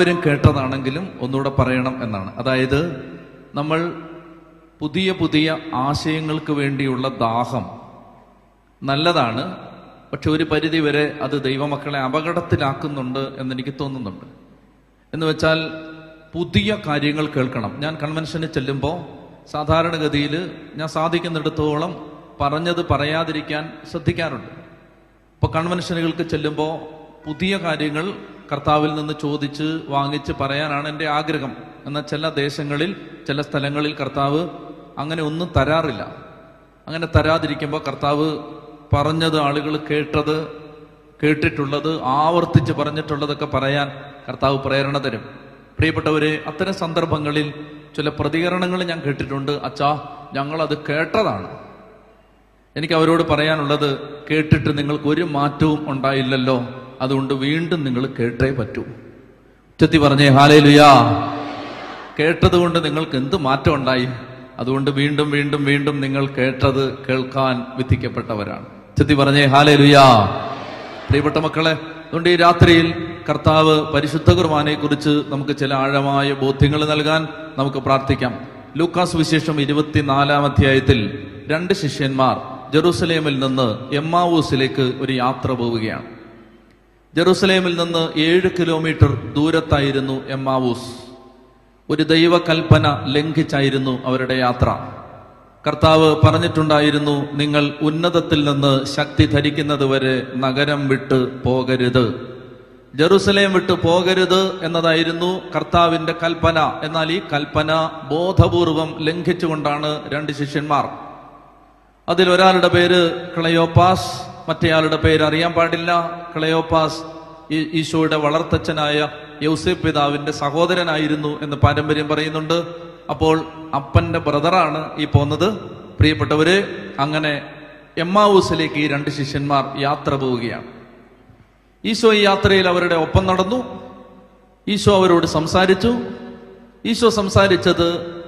എല്ലാവരും കേട്ടതാണെങ്കിലും ഒന്നുകൂടെ പറയണം എന്നാണ്. അതായത് നമ്മൾ പുതിയ പുതിയ ആശയങ്ങൾക്ക് വേണ്ടിയുള്ള ദാഹം നല്ലതാണ് പക്ഷെ ഒരു പരിധി വരെ അത് ദൈവമക്കളെ അപകടത്തിലാക്കുന്നുണ്ട് എന്നെനിക്ക് തോന്നുന്നുണ്ട്. എന്ന് വെച്ചാൽ പുതിയ കാര്യങ്ങൾ കേൾക്കണം. ഞാൻ കൺവെൻഷനിൽ ചെല്ലുമ്പോൾ സാധാരണഗതിയിൽ ഞാൻ സാധിക്കുന്നിടത്തോളം പറഞ്ഞത് പറയാതിരിക്കാൻ ശ്രദ്ധിക്കാറുണ്ട്. ഇപ്പോൾ കൺവെൻഷനുകൾക്ക് ചെല്ലുമ്പോൾ പുതിയ കാര്യങ്ങൾ കർത്താവിൽ നിന്ന് ചോദിച്ച് വാങ്ങിച്ച് പറയാനാണ് എന്റെ ആഗ്രഹം. എന്നാൽ ചില ദേശങ്ങളിൽ ചില സ്ഥലങ്ങളിൽ കർത്താവ് അങ്ങനെ ഒന്നും തരാറില്ല. അങ്ങനെ തരാതിരിക്കുമ്പോൾ കർത്താവ് പറഞ്ഞത് ആളുകൾ കേട്ടത് കേട്ടിട്ടുള്ളത് ആവർത്തിച്ച് പറഞ്ഞിട്ടുള്ളതൊക്കെ പറയാൻ കർത്താവ് പ്രേരണ തരും. പ്രിയപ്പെട്ടവരെ അത്തരം സന്ദർഭങ്ങളിൽ ചില പ്രതികരണങ്ങൾ ഞാൻ കേട്ടിട്ടുണ്ട്. അച്ഛാ ഞങ്ങളത് കേട്ടതാണ്. എനിക്ക് അവരോട് പറയാനുള്ളത് കേട്ടിട്ട് നിങ്ങൾക്ക് ഒരു മാറ്റവും ഉണ്ടായില്ലല്ലോ. അതുകൊണ്ട് വീണ്ടും നിങ്ങൾ കേട്ടേ പറ്റൂ. ഉച്ചത്തി പറഞ്ഞേ ഹാലേ ലുയാ കേട്ടത് കൊണ്ട് നിങ്ങൾക്ക് എന്ത് മാറ്റം ഉണ്ടായി? അതുകൊണ്ട് വീണ്ടും വീണ്ടും വീണ്ടും നിങ്ങൾ കേട്ടത് കേൾക്കാൻ വിധിക്കപ്പെട്ടവരാണ്. ഉച്ചത്തി പറഞ്ഞേ ഹാലേ ലുയാ പ്രിയപ്പെട്ട മക്കളെ അതുകൊണ്ട് ഈ രാത്രിയിൽ കർത്താവ് പരിശുദ്ധ കുർബാനയെ കുറിച്ച് നമുക്ക് ചില ആഴമായ ബോധ്യങ്ങൾ നൽകാൻ നമുക്ക് പ്രാർത്ഥിക്കാം. ലൂക്കാസ് വിശേഷം ഇരുപത്തിനാലാം അധ്യായത്തിൽ രണ്ട് ശിഷ്യന്മാർ ജെറൂസലേമിൽ നിന്ന് എമ്മാവൂസിലേക്ക് ഒരു യാത്ര പോവുകയാണ്. ജെറൂസലേമിൽ നിന്ന് ഏഴ് കിലോമീറ്റർ ദൂരത്തായിരുന്നു എമ്മാവൂസ്. ഒരു ദൈവകൽപ്പന ലംഘിച്ചായിരുന്നു അവരുടെ യാത്ര. കർത്താവ് പറഞ്ഞിട്ടുണ്ടായിരുന്നു നിങ്ങൾ ഉന്നതത്തിൽ നിന്ന് ശക്തി ധരിക്കുന്നത് വരെ നഗരം വിട്ട് പോകരുത്. ജെറുസലേം വിട്ട് പോകരുത് എന്നതായിരുന്നു കർത്താവിന്റെ കൽപ്പന. എന്നാൽ ഈ കൽപ്പന ബോധപൂർവം ലംഘിച്ചുകൊണ്ടാണ് രണ്ട് ശിഷ്യന്മാർ. അതിൽ ഒരാളുടെ പേര് ക്ലയോപ്പാസ് മറ്റേയാളുടെ പേര് അറിയാൻ പാടില്ല. ക്ലയോപ്പാസ് ഈ- ഈശോയുടെ വളർത്തച്ഛനായ യൗസേഫ് പിതാവിന്റെ സഹോദരനായിരുന്നു എന്ന് പാരമ്പര്യം പറയുന്നുണ്ട്. അപ്പോൾ അപ്പന്റെ ബ്രദറാണ് ഈ പോന്നത്. പ്രിയപ്പെട്ടവര് അങ്ങനെ എമ്മാവൂസിലേക്ക് ഈ രണ്ട് ശിഷ്യന്മാർ യാത്ര പോവുകയാണ്. ഈശോ ഈ യാത്രയിൽ അവരുടെ ഒപ്പം നടന്നു. ഈശോ അവരോട് സംസാരിച്ചു. ഈശോ സംസാരിച്ചത്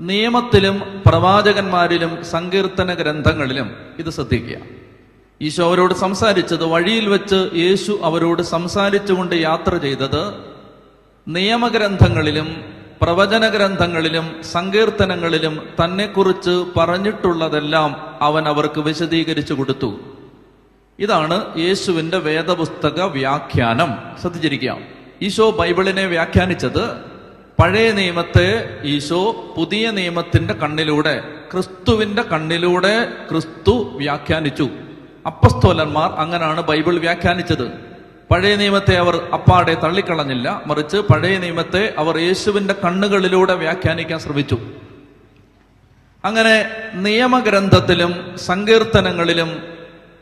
നിയമത്തിലും പ്രവാചകന്മാരിലും സങ്കീർത്തന ഗ്രന്ഥങ്ങളിലും ഇത് ശ്രദ്ധിക്കുക. ഈശോ അവരോട് സംസാരിച്ചത് വഴിയിൽ വെച്ച് യേശു അവരോട് സംസാരിച്ചുകൊണ്ട് യാത്ര ചെയ്തത് നിയമഗ്രന്ഥങ്ങളിലും പ്രവചന ഗ്രന്ഥങ്ങളിലും സങ്കീർത്തനങ്ങളിലും തന്നെക്കുറിച്ച് പറഞ്ഞിട്ടുള്ളതെല്ലാം അവൻ അവർക്ക് വിശദീകരിച്ചു കൊടുത്തു. ഇതാണ് യേശുവിന്റെ വേദപുസ്തക വ്യാഖ്യാനം. ശ്രദ്ധിച്ചിരിക്കാം ഈശോ ബൈബിളിനെ വ്യാഖ്യാനിച്ചത് പഴയ നിയമത്തെ ഈശോ പുതിയ നിയമത്തിന്റെ കണ്ണിലൂടെ ക്രിസ്തുവിന്റെ കണ്ണിലൂടെ ക്രിസ്തു വ്യാഖ്യാനിച്ചു. അപ്പസ്തോലന്മാർ അങ്ങനാണ് ബൈബിൾ വ്യാഖ്യാനിച്ചത്. പഴയ നിയമത്തെ അവർ അപ്പാടെ തള്ളിക്കളഞ്ഞില്ല. മറിച്ച് പഴയ നിയമത്തെ അവർ യേശുവിന്റെ കണ്ണുകളിലൂടെ വ്യാഖ്യാനിക്കാൻ ശ്രമിച്ചു. അങ്ങനെ നിയമഗ്രന്ഥത്തിലും സങ്കീർത്തനങ്ങളിലും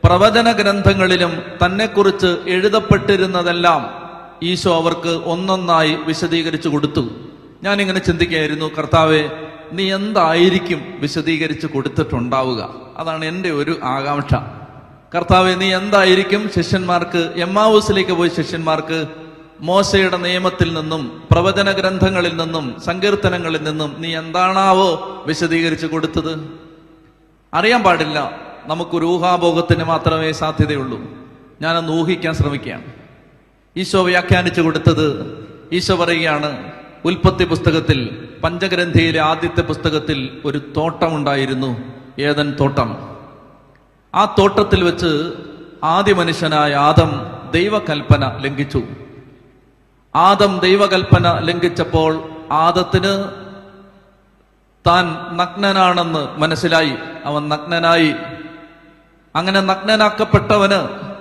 പ്രവചന ഗ്രന്ഥങ്ങളിലും തന്നെക്കുറിച്ച് എഴുതപ്പെട്ടിരുന്നതെല്ലാം ഈശോ അവർക്ക് ഒന്നൊന്നായി വിശദീകരിച്ചു കൊടുത്തു. ഞാനിങ്ങനെ ചിന്തിക്കുകയായിരുന്നു കർത്താവെ നീ എന്തായിരിക്കും വിശദീകരിച്ച് കൊടുത്തിട്ടുണ്ടാവുക? അതാണ് എന്റെ ഒരു ആകാംക്ഷ. കർത്താവെ നീ എന്തായിരിക്കും ശിഷ്യന്മാർക്ക് എമ്മാവൂസിലേക്ക് പോയി ശിഷ്യന്മാർക്ക് മോശയുടെ നിയമത്തിൽ നിന്നും പ്രവചന ഗ്രന്ഥങ്ങളിൽ നിന്നും സങ്കീർത്തനങ്ങളിൽ നിന്നും നീ എന്താണാവോ വിശദീകരിച്ചു കൊടുത്തത്? അറിയാൻ പാടില്ല. നമുക്കൊരു ഊഹാഭോഗത്തിന് മാത്രമേ സാധ്യതയുള്ളൂ. ഞാനൊന്ന് ഊഹിക്കാൻ ശ്രമിക്കുകയാണ്. ഈശോ വ്യാഖ്യാനിച്ചു കൊടുത്തത് ഈശോ പറയുകയാണ് ഉൽപ്പത്തി പുസ്തകത്തിൽ പഞ്ചഗ്രന്ഥിയിലെ ആദ്യത്തെ പുസ്തകത്തിൽ ഒരു തോട്ടമുണ്ടായിരുന്നു. ഏതൻ തോട്ടം? ആ തോട്ടത്തിൽ വെച്ച് ആദ്യ മനുഷ്യനായ ആദം ദൈവകൽപ്പന ലംഘിച്ചു. ആദം ദൈവകൽപ്പന ലംഘിച്ചപ്പോൾ ആദത്തിന് താൻ നഗ്നനാണെന്ന് മനസ്സിലായി. അവൻ നഗ്നനായി. അങ്ങനെ നഗ്നനാക്കപ്പെട്ടവന്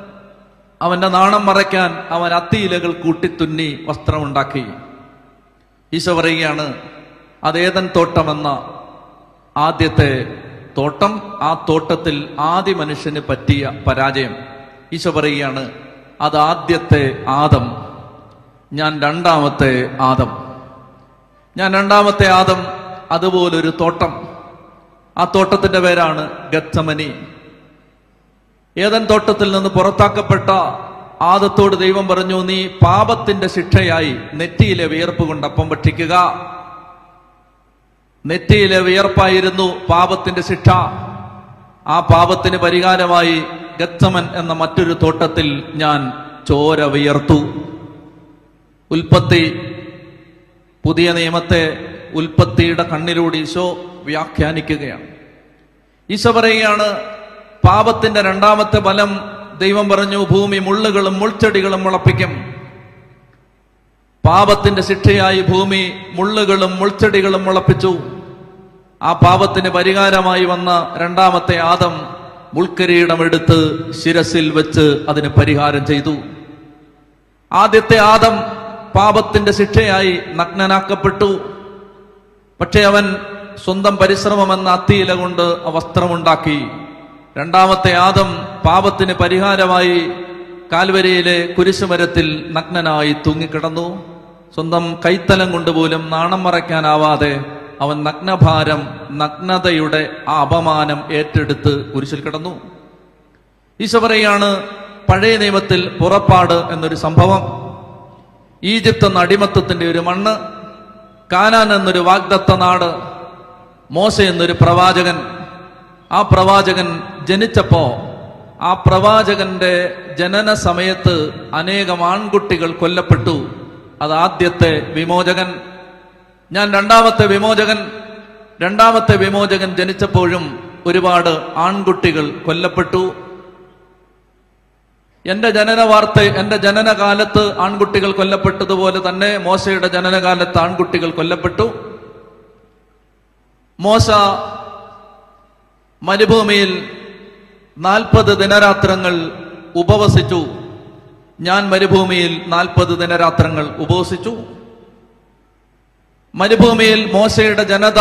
അവന്റെ നാണം മറയ്ക്കാൻ അവൻ അത്തിയിലകൾ കൂട്ടിത്തുന്നി വസ്ത്രമുണ്ടാക്കി. ഈശോ പറയുകയാണ് അതേതൻ തോട്ടമെന്ന ആദ്യത്തെ തോട്ടം ആ തോട്ടത്തിൽ ആദ്യ മനുഷ്യന് പറ്റിയ പരാജയം. ഈശോ പറയുകയാണ് അത് ആദ്യത്തെ ആദം ഞാൻ രണ്ടാമത്തെ ആദം. ഞാൻ രണ്ടാമത്തെ ആദം അതുപോലൊരു തോട്ടം. ആ തോട്ടത്തിന്റെ പേരാണ് ഗത്തമനി ഏതൻ തോട്ടത്തിൽ നിന്ന് പുറത്താക്കപ്പെട്ട ആദത്തോട് ദൈവം പറഞ്ഞു നീ പാപത്തിന്റെ ശിക്ഷയായി നെറ്റിയിലെ വിയർപ്പ് കൊണ്ട് അപ്പം ഭക്ഷിക്കുക നെറ്റിയിലെ വിയർപ്പായിരുന്നു പാപത്തിന്റെ ശിക്ഷ. ആ പാപത്തിന് പരിഹാരമായി ഗത്തമൻ എന്ന മറ്റൊരു തോട്ടത്തിൽ ഞാൻ ചോര വിയർത്തു. ഉൽപ്പത്തി പുതിയ നിയമത്തെ ഉൽപ്പത്തിയുടെ കണ്ണിലൂടെ ഈശോ വ്യാഖ്യാനിക്കുകയാണ്. ഈശോ പറയുകയാണ് പാപത്തിന്റെ രണ്ടാമത്തെ ഫലം ദൈവം പറഞ്ഞു ഭൂമി മുള്ളുകളും മുൾച്ചെടികളും മുളപ്പിക്കും. പാപത്തിന്റെ ശിക്ഷയായി ഭൂമി മുള്ളുകളും മുൾച്ചെടികളും മുളപ്പിച്ചു. ആ പാപത്തിന് പരിഹാരമായി വന്ന രണ്ടാമത്തെ ആദം മുൾക്കിരീടമെടുത്ത് ശിരസിൽ വെച്ച് അതിന് പരിഹാരം ചെയ്തു. ആദ്യത്തെ ആദം പാപത്തിന്റെ ശിക്ഷയായി നഗ്നനാക്കപ്പെട്ടു. പക്ഷെ അവൻ സ്വന്തം പരിശ്രമമെന്ന അത്തിയില കൊണ്ട് വസ്ത്രമുണ്ടാക്കി. രണ്ടാമത്തെ ആദം പാപത്തിന് പരിഹാരമായി കാൽവരിയിലെ കുരിശുമരത്തിൽ നഗ്നനായി തൂങ്ങിക്കിടന്നു. സ്വന്തം കൈത്തലം കൊണ്ടുപോലും നാണം മറയ്ക്കാനാവാതെ അവൻ നഗ്നഭാരം നഗ്നതയുടെ ആ അപമാനം ഏറ്റെടുത്ത് കുരിശിൽ കിടന്നു. ഈശോ പഴയ നിയമത്തിൽ പുറപ്പാട് എന്നൊരു സംഭവം. ഈജിപ്ത് എന്ന അടിമത്തത്തിന്റെ ഒരു മണ്ണ് കാനാൻ എന്നൊരു വാഗ്ദത്ത നാട് മോശ എന്നൊരു പ്രവാചകൻ. ആ പ്രവാചകൻ ജനിച്ചപ്പോ ആ പ്രവാചകന്റെ ജനന സമയത്ത് അനേകം ആൺകുട്ടികൾ കൊല്ലപ്പെട്ടു. അത് ആദ്യത്തെ വിമോചകൻ. ഞാൻ രണ്ടാമത്തെ വിമോചകൻ. രണ്ടാമത്തെ വിമോചകൻ ജനിച്ചപ്പോഴും ഒരുപാട് ആൺകുട്ടികൾ കൊല്ലപ്പെട്ടു. എന്റെ ജനന വാർത്ത എന്റെ ജനനകാലത്ത് ആൺകുട്ടികൾ കൊല്ലപ്പെട്ടതുപോലെ തന്നെ മോശയുടെ ജനനകാലത്ത് ആൺകുട്ടികൾ കൊല്ലപ്പെട്ടു. മോശ മരുഭൂമിയിൽ നാൽപ്പത് ദിനരാത്രങ്ങൾ ഉപവസിച്ചു. ഞാൻ മരുഭൂമിയിൽ നാൽപ്പത് ദിനരാത്രങ്ങൾ ഉപവസിച്ചു. മരുഭൂമിയിൽ മോശയുടെ ജനത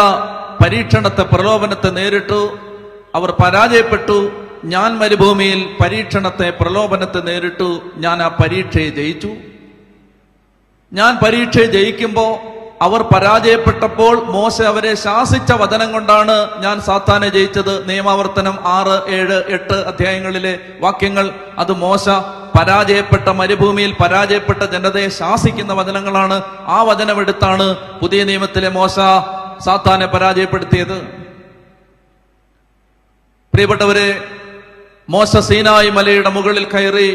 പരീക്ഷണത്തെ പ്രലോഭനത്തെ നേരിട്ടു. അവർ പരാജയപ്പെട്ടു. ഞാൻ മരുഭൂമിയിൽ പരീക്ഷണത്തെ പ്രലോഭനത്തെ നേരിട്ടു. ഞാൻ ആ പരീക്ഷയെ ജയിച്ചു. ഞാൻ പരീക്ഷയെ ജയിക്കുമ്പോൾ അവർ പരാജയപ്പെട്ടപ്പോൾ മോശ അവരെ ശാസിച്ച വചനം കൊണ്ടാണ് ഞാൻ സാത്താനെ ജയിച്ചത്. നിയമാവർത്തനം ആറ് ഏഴ് എട്ട് അധ്യായങ്ങളിലെ വാക്യങ്ങൾ. അത് മോശ പരാജയപ്പെട്ട മരുഭൂമിയിൽ പരാജയപ്പെട്ട ജനതയെ ശാസിക്കുന്ന വചനങ്ങളാണ്. ആ വചനമെടുത്താണ് പുതിയ നിയമത്തിലെ മോശ സാത്താനെ പരാജയപ്പെടുത്തിയത്. പ്രിയപ്പെട്ടവരെ മോശ സീനായി മലയുടെ മുകളിൽ കയറി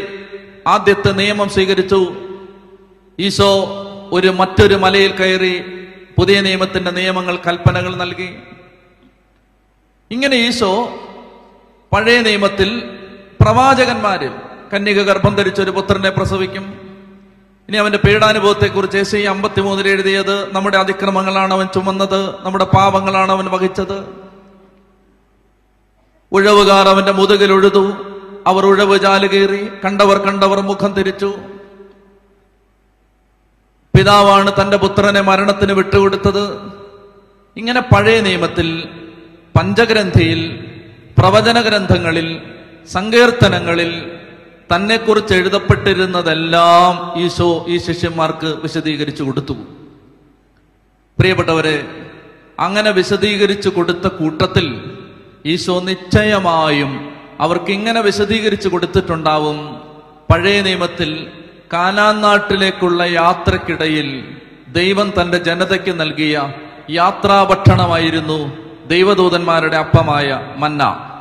ആദ്യത്തെ നിയമം സ്വീകരിച്ചു. ഈശോ ഒരു മറ്റൊരു മലയിൽ കയറി പുതിയ നിയമത്തിന്റെ നിയമങ്ങൾ കൽപ്പനകൾ നൽകി. ഇങ്ങനെ ഈശോ പഴയ നിയമത്തിൽ പ്രവാചകന്മാരിൽ കന്യക ഗർഭം ധരിച്ച ഒരു പുത്രനെ പ്രസവിക്കും. ഇനി അവന്റെ പീഡാനുഭവത്തെ കുറിച്ച് എസ് ഐ അമ്പത്തിമൂന്നിൽ എഴുതിയത് നമ്മുടെ അതിക്രമങ്ങളാണ് അവൻ ചുമന്നത് നമ്മുടെ പാപങ്ങളാണ് അവൻ വഹിച്ചത്. ഉഴവുകാർ അവന്റെ മുതുകിൽ ഉഴുതു അവർ ഉഴവ് ചാലുകേറി കണ്ടവർ കണ്ടവർ മുഖം തിരിച്ചു. പിതാവാണ് തന്റെ പുത്രനെ മരണത്തിന് വിട്ടുകൊടുത്തത്. ഇങ്ങനെ പഴയ നിയമത്തിൽ പഞ്ചഗ്രന്ഥിയിൽ പ്രവചന ഗ്രന്ഥങ്ങളിൽ സങ്കീർത്തനങ്ങളിൽ തന്നെക്കുറിച്ച് എഴുതപ്പെട്ടിരുന്നതെല്ലാം ഈശോ ഈ ശിഷ്യന്മാർക്ക് വിശദീകരിച്ചു കൊടുത്തു. പ്രിയപ്പെട്ടവരെ അങ്ങനെ വിശദീകരിച്ചു കൊടുത്ത കൂട്ടത്തിൽ ഈശോ നിശ്ചയമായും അവർക്ക് ഇങ്ങനെ വിശദീകരിച്ചു കൊടുത്തിട്ടുണ്ടാവും. പഴയ നിയമത്തിൽ കാനാൻ നാട്ടിലേക്കുള്ള യാത്രക്കിടയിൽ ദൈവം തന്റെ ജനതയ്ക്ക് നൽകിയ യാത്രാഭക്ഷണമായിരുന്നു ദൈവദൂതന്മാരുടെ അപ്പമായ മന്ന.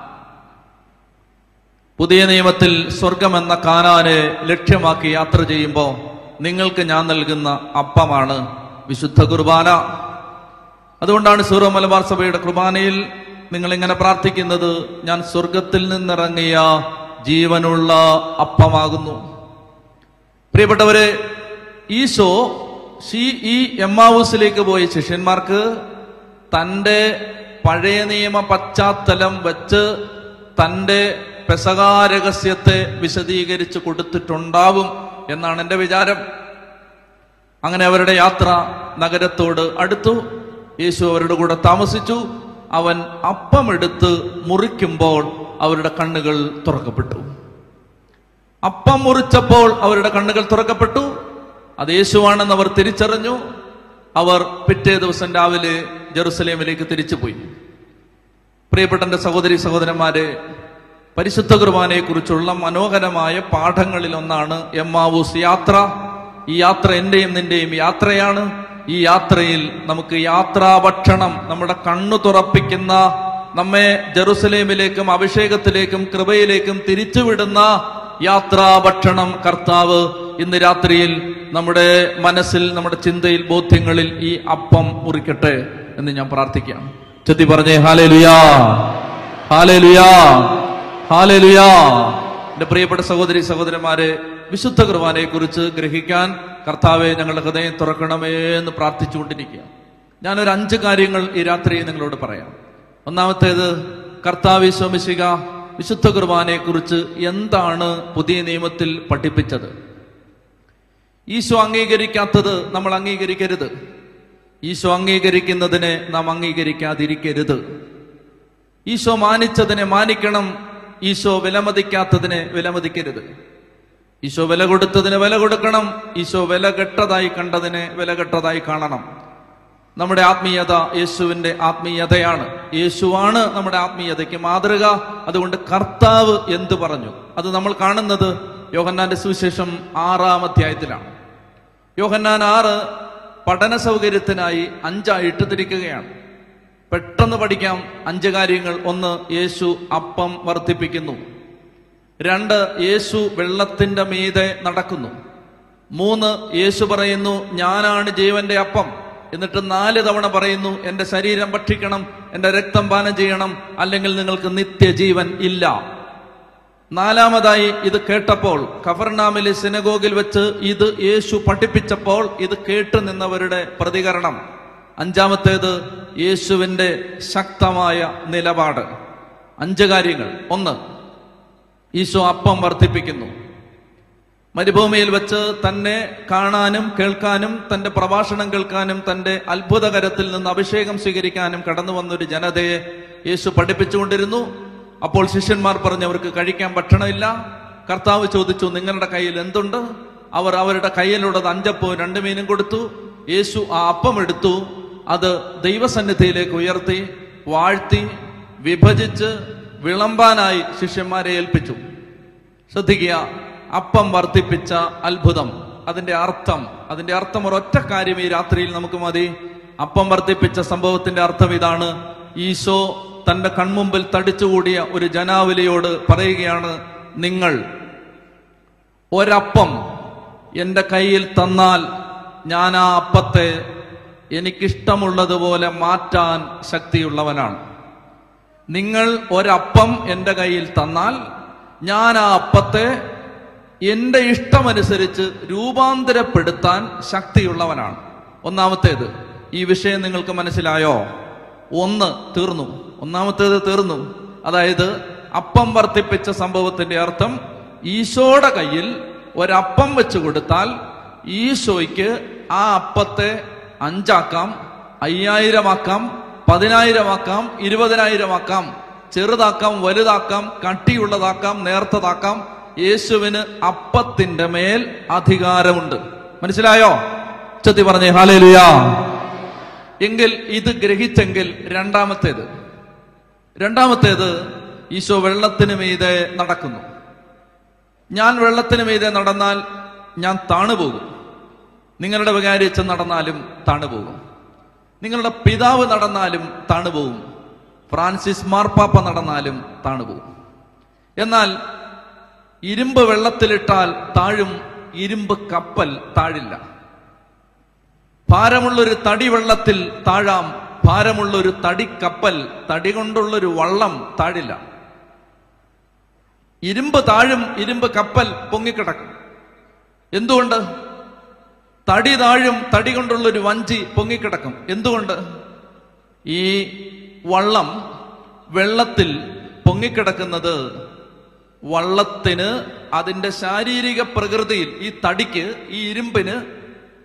പുതിയ നിയമത്തിൽ സ്വർഗമെന്ന കാനാനെ ലക്ഷ്യമാക്കി യാത്ര ചെയ്യുമ്പോൾ നിങ്ങൾക്ക് ഞാൻ നൽകുന്ന അപ്പമാണ് വിശുദ്ധ കുർബാന. അതുകൊണ്ടാണ് സൂറോ മലബാർ സഭയുടെ കുർബാനയിൽ നിങ്ങൾ ഇങ്ങനെ പ്രാർത്ഥിക്കുന്നത് ഞാൻ സ്വർഗത്തിൽ നിന്നിറങ്ങിയ ജീവനുള്ള അപ്പമാകുന്നു. പ്രിയപ്പെട്ടവരെ ഈശോ ഷീ ഈ എമ്മാവൂസിലേക്ക് പോയ ശിഷ്യന്മാർക്ക് തന്റെ പഴയ നിയമ പശ്ചാത്തലം വെച്ച് തന്റെ പെസകാരഹസ്യത്തെ വിശദീകരിച്ച് കൊടുത്തിട്ടുണ്ടാവും എന്നാണ് എന്റെ വിചാരം. അങ്ങനെ അവരുടെ യാത്ര നഗരത്തോട് അടുത്തു. യേശു അവരുടെ കൂടെ താമസിച്ചു. അവൻ അപ്പമെടുത്ത് മുറിക്കുമ്പോൾ അവരുടെ കണ്ണുകൾ തുറക്കപ്പെട്ടു. അപ്പം മുറിച്ചപ്പോൾ അവരുടെ കണ്ണുകൾ തുറക്കപ്പെട്ടു. അത് യേശുവാണെന്ന് അവർ തിരിച്ചറിഞ്ഞു. അവർ പിറ്റേ ദിവസം രാവിലെ ജെറുസലേമിലേക്ക് തിരിച്ചുപോയി. പ്രിയപ്പെട്ട സഹോദരി സഹോദരന്മാരെ പരിശുദ്ധ കുർബാനയെ കുറിച്ചുള്ള മനോഹരമായ പാഠങ്ങളിൽ ഒന്നാണ് എം ആവൂസ് യാത്ര. ഈ യാത്ര എന്റെയും നിന്റെയും യാത്രയാണ്. ഈ യാത്രയിൽ നമുക്ക് യാത്രാഭക്ഷണം നമ്മുടെ കണ്ണു തുറപ്പിക്കുന്ന നമ്മെ ജെറുസലേമിലേക്കും അഭിഷേകത്തിലേക്കും കൃപയിലേക്കും തിരിച്ചുവിടുന്ന യാത്രാഭക്ഷണം കർത്താവ് ഇന്ന് രാത്രിയിൽ നമ്മുടെ മനസ്സിൽ നമ്മുടെ ചിന്തയിൽ ബോധ്യങ്ങളിൽ ഈ അപ്പം മുറിക്കട്ടെ എന്ന് ഞാൻ പ്രാർത്ഥിക്കാം. ചെത്തി പറഞ്ഞേ ഹാലേ ലുയാ ഹാലേ ലുയാ ഹാലേ ലുയാ എന്റെ പ്രിയപ്പെട്ട സഹോദരി സഹോദരന്മാരെ വിശുദ്ധ കുർബാനയെ കുറിച്ച് ഗ്രഹിക്കാൻ കർത്താവെ ഞങ്ങളുടെ ഹൃദയം തുറക്കണമേ എന്ന് പ്രാർത്ഥിച്ചുകൊണ്ടിരിക്കുക ഞാനൊരു അഞ്ച് കാര്യങ്ങൾ ഈ രാത്രി നിങ്ങളോട് പറയാം. ഒന്നാമത്തേത് കർത്താവ് സ്വമിശിക വിശുദ്ധ കുർബാനയെക്കുറിച്ച് എന്താണ് പുതിയ നിയമത്തിൽ പഠിപ്പിച്ചത്? ഈശോ അംഗീകരിക്കാത്തത് നമ്മൾ അംഗീകരിക്കരുത്. ഈശോ അംഗീകരിക്കുന്നതിനെ നാം അംഗീകരിക്കാതിരിക്കരുത്. ഈശോ മാനിച്ചതിനെ മാനിക്കണം ഈശോ വിലമതിക്കാത്തതിനെ വിലമതിക്കരുത്. ഈശോ വില കൊടുത്തതിന് വില കൊടുക്കണം ഈശോ വില കെട്ടതായി കണ്ടതിനെ വില കെട്ടതായി കാണണം. നമ്മുടെ ആത്മീയത യേശുവിന്റെ ആത്മീയതയാണ്. യേശുവാണ് നമ്മുടെ ആത്മീയതയ്ക്ക് മാതൃക. അതുകൊണ്ട് കർത്താവ് എന്ത് പറഞ്ഞു? അത് നമ്മൾ കാണുന്നത് യോഹന്നാന്റെ സുവിശേഷം ആറാം അധ്യായത്തിലാണ്. യോഹന്നാൻ ആറ് പഠന സൗകര്യത്തിനായി അഞ്ചായിട്ട് തിരിക്കുകയാണ് പെട്ടെന്ന് പഠിക്കാം. അഞ്ച് കാര്യങ്ങൾ. ഒന്ന് യേശു അപ്പം വർദ്ധിപ്പിക്കുന്നു. രണ്ട് യേശു വെള്ളത്തിന്റെ മീതെ നടക്കുന്നു. മൂന്ന് യേശു പറയുന്നു ഞാനാണ് ജീവന്റെ അപ്പം. എന്നിട്ട് നാല് തവണ പറയുന്നു എന്റെ ശരീരം ഭക്ഷിക്കണം എന്റെ രക്തം പാനം ചെയ്യണം അല്ലെങ്കിൽ നിങ്ങൾക്ക് നിത്യജീവൻ ഇല്ല. നാലാമതായി ഇത് കേട്ടപ്പോൾ ഖഫർനാമിലെ സിനഗോഗിൽ വെച്ച് ഇത് യേശു പഠിപ്പിച്ചപ്പോൾ ഇത് കേട്ടു നിന്നവരുടെ പ്രതികരണം. അഞ്ചാമത്തേത് യേശുവിന്റെ ശക്തമായ നിലപാട്. അഞ്ച് കാര്യങ്ങൾ. ഒന്ന് ഈശോ അപ്പം വർദ്ധിപ്പിക്കുന്നു. മരുഭൂമിയിൽ വെച്ച് തന്നെ കാണാനും കേൾക്കാനും തന്റെ പ്രഭാഷണം കേൾക്കാനും തന്റെ അത്ഭുതകരത്തിൽ നിന്ന് അഭിഷേകം സ്വീകരിക്കാനും കടന്നു വന്നൊരു ജനതയെ യേശു പഠിപ്പിച്ചുകൊണ്ടിരുന്നു. അപ്പോൾ ശിഷ്യന്മാർ പറഞ്ഞു അവർക്ക് കഴിക്കാൻ ഭക്ഷണമില്ല. കർത്താവ് ചോദിച്ചു നിങ്ങളുടെ കയ്യിൽ എന്തുണ്ട്? അവർ അവരുടെ കയ്യിലുള്ളത് അഞ്ചപ്പവും രണ്ട് മീനും കൊടുത്തു. യേശു ആ അപ്പം എടുത്തു. അത് ദൈവസന്നിധിയിലേക്ക് ഉയർത്തി വാഴ്ത്തി വിഭജിച്ച് വിളമ്പാനായി ശിഷ്യന്മാരെ ഏൽപ്പിച്ചു. ശ്രദ്ധിക്കുക അപ്പം വർദ്ധിപ്പിച്ച അത്ഭുതം. അതിന്റെ അർത്ഥം അതിന്റെ അർത്ഥം ഒരൊറ്റ കാര്യം ഈ രാത്രിയിൽ നമുക്ക് മതി. അപ്പം വർദ്ധിപ്പിച്ച സംഭവത്തിന്റെ അർത്ഥം ഇതാണ്. ഈശോ തന്റെ കൺമുമ്പിൽ തടിച്ചുകൂടിയ ഒരു ജനാവലിയോട് പറയുകയാണ് നിങ്ങൾ ഒരപ്പം എന്റെ കയ്യിൽ തന്നാൽ ഞാൻ ആ അപ്പത്തെ എനിക്കിഷ്ടമുള്ളതുപോലെ മാറ്റാൻ ശക്തിയുള്ളവനാണ്. നിങ്ങൾ ഒരപ്പം എന്റെ കയ്യിൽ തന്നാൽ ഞാൻ ആ അപ്പത്തെ എന്റെ ഇഷ്ടമനുസരിച്ച് രൂപാന്തരപ്പെടുത്താൻ ശക്തിയുള്ളവനാണ്. ഒന്നാമത്തേത് ഈ വിഷയം നിങ്ങൾക്ക് മനസ്സിലായോ? ഒന്ന് തീർന്നു. ഒന്നാമത്തേത് തീർന്നു. അതായത് അപ്പം വർദ്ധിപ്പിച്ച സംഭവത്തിന്റെ അർത്ഥം ഈശോയുടെ കയ്യിൽ ഒരപ്പം വെച്ച് കൊടുത്താൽ ഈശോയ്ക്ക് ആ അപ്പത്തെ അഞ്ചാക്കാം അയ്യായിരമാക്കാം പതിനായിരമാക്കാം ഇരുപതിനായിരമാക്കാം ചെറുതാക്കാം വലുതാക്കാം കട്ടിയുള്ളതാക്കാം നേർത്തതാക്കാം യേശുവിന് അപ്പത്തിന്റെ മേൽ അധികാരമുണ്ട്. മനസ്സിലായോ? ചത്തി പറഞ്ഞേ ഹാലേലുയാ എങ്കിൽ ഇത് ഗ്രഹിച്ചെങ്കിൽ രണ്ടാമത്തേത്. രണ്ടാമത്തേത് ഈശോ വെള്ളത്തിന് മീതെ നടക്കുന്നു. ഞാൻ വെള്ളത്തിന് മീതെ നടന്നാൽ ഞാൻ താണുപോകും നിങ്ങളുടെ വികാരിച്ച് നടന്നാലും താണുപോകും നിങ്ങളുടെ പിതാവ് നടന്നാലും താണുപോകും ഫ്രാൻസിസ് മാർപ്പാപ്പ നടന്നാലും താണുപോകും എന്നാൽ ഇരുമ്പ് വെള്ളത്തിലിട്ടാൽ താഴും ഇരുമ്പ് കപ്പൽ താഴില്ല. ഭാരമുള്ളൊരു തടി വെള്ളത്തിൽ താഴാം ഭാരമുള്ളൊരു തടി കപ്പൽ തടി കൊണ്ടുള്ളൊരു വള്ളം താഴില്ല. ഇരുമ്പ് താഴും ഇരുമ്പ് കപ്പൽ പൊങ്ങിക്കിടക്കും. എന്തുകൊണ്ട്? തടി താഴും തടി കൊണ്ടുള്ളൊരു വഞ്ചി പൊങ്ങിക്കിടക്കും. എന്തുകൊണ്ട്? ഈ വള്ളം വെള്ളത്തിൽ പൊങ്ങിക്കിടക്കുന്നത് വള്ളത്തിന് അതിന്റെ ശാരീരിക പ്രകൃതിയിൽ ഈ തടിക്ക് ഈ ഇരുമ്പിന്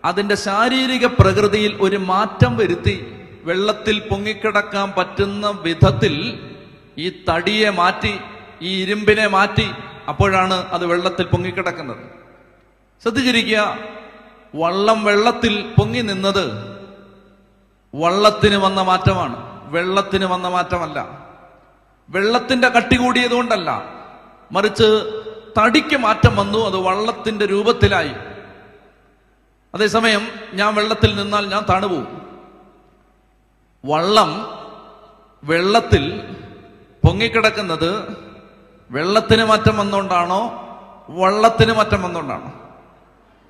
അതിന്റെ ശാരീരിക പ്രകൃതിയിൽ ഒരു മാറ്റം വരുത്തി വെള്ളത്തിൽ പൊങ്ങിക്കിടക്കാൻ പറ്റുന്ന വിധത്തിൽ ഈ തടിയെ മാറ്റി ഈ ഇരുമ്പിനെ മാറ്റി അപ്പോഴാണ് അത് വെള്ളത്തിൽ പൊങ്ങിക്കിടക്കുന്നത്. ശ്രദ്ധിച്ചിരിക്കുക വള്ളം വെള്ളത്തിൽ പൊങ്ങി നിന്നത് വള്ളത്തിന് വന്ന മാറ്റമാണ്. വെള്ളത്തിന് വന്ന മാറ്റമല്ല. വെള്ളത്തിന്റെ കട്ടി കൂടിയതുകൊണ്ടല്ല. മറിച്ച് തടിക്ക് മാറ്റം വന്നു അത് വള്ളത്തിന്റെ രൂപത്തിലായി. അതേസമയം ഞാൻ വെള്ളത്തിൽ നിന്നാൽ ഞാൻ തണുപോകും. വള്ളം വെള്ളത്തിൽ പൊങ്ങിക്കിടക്കുന്നത് വെള്ളത്തിന് മാറ്റം വന്നുകൊണ്ടാണോ വള്ളത്തിന് മാറ്റം വന്നുകൊണ്ടാണോ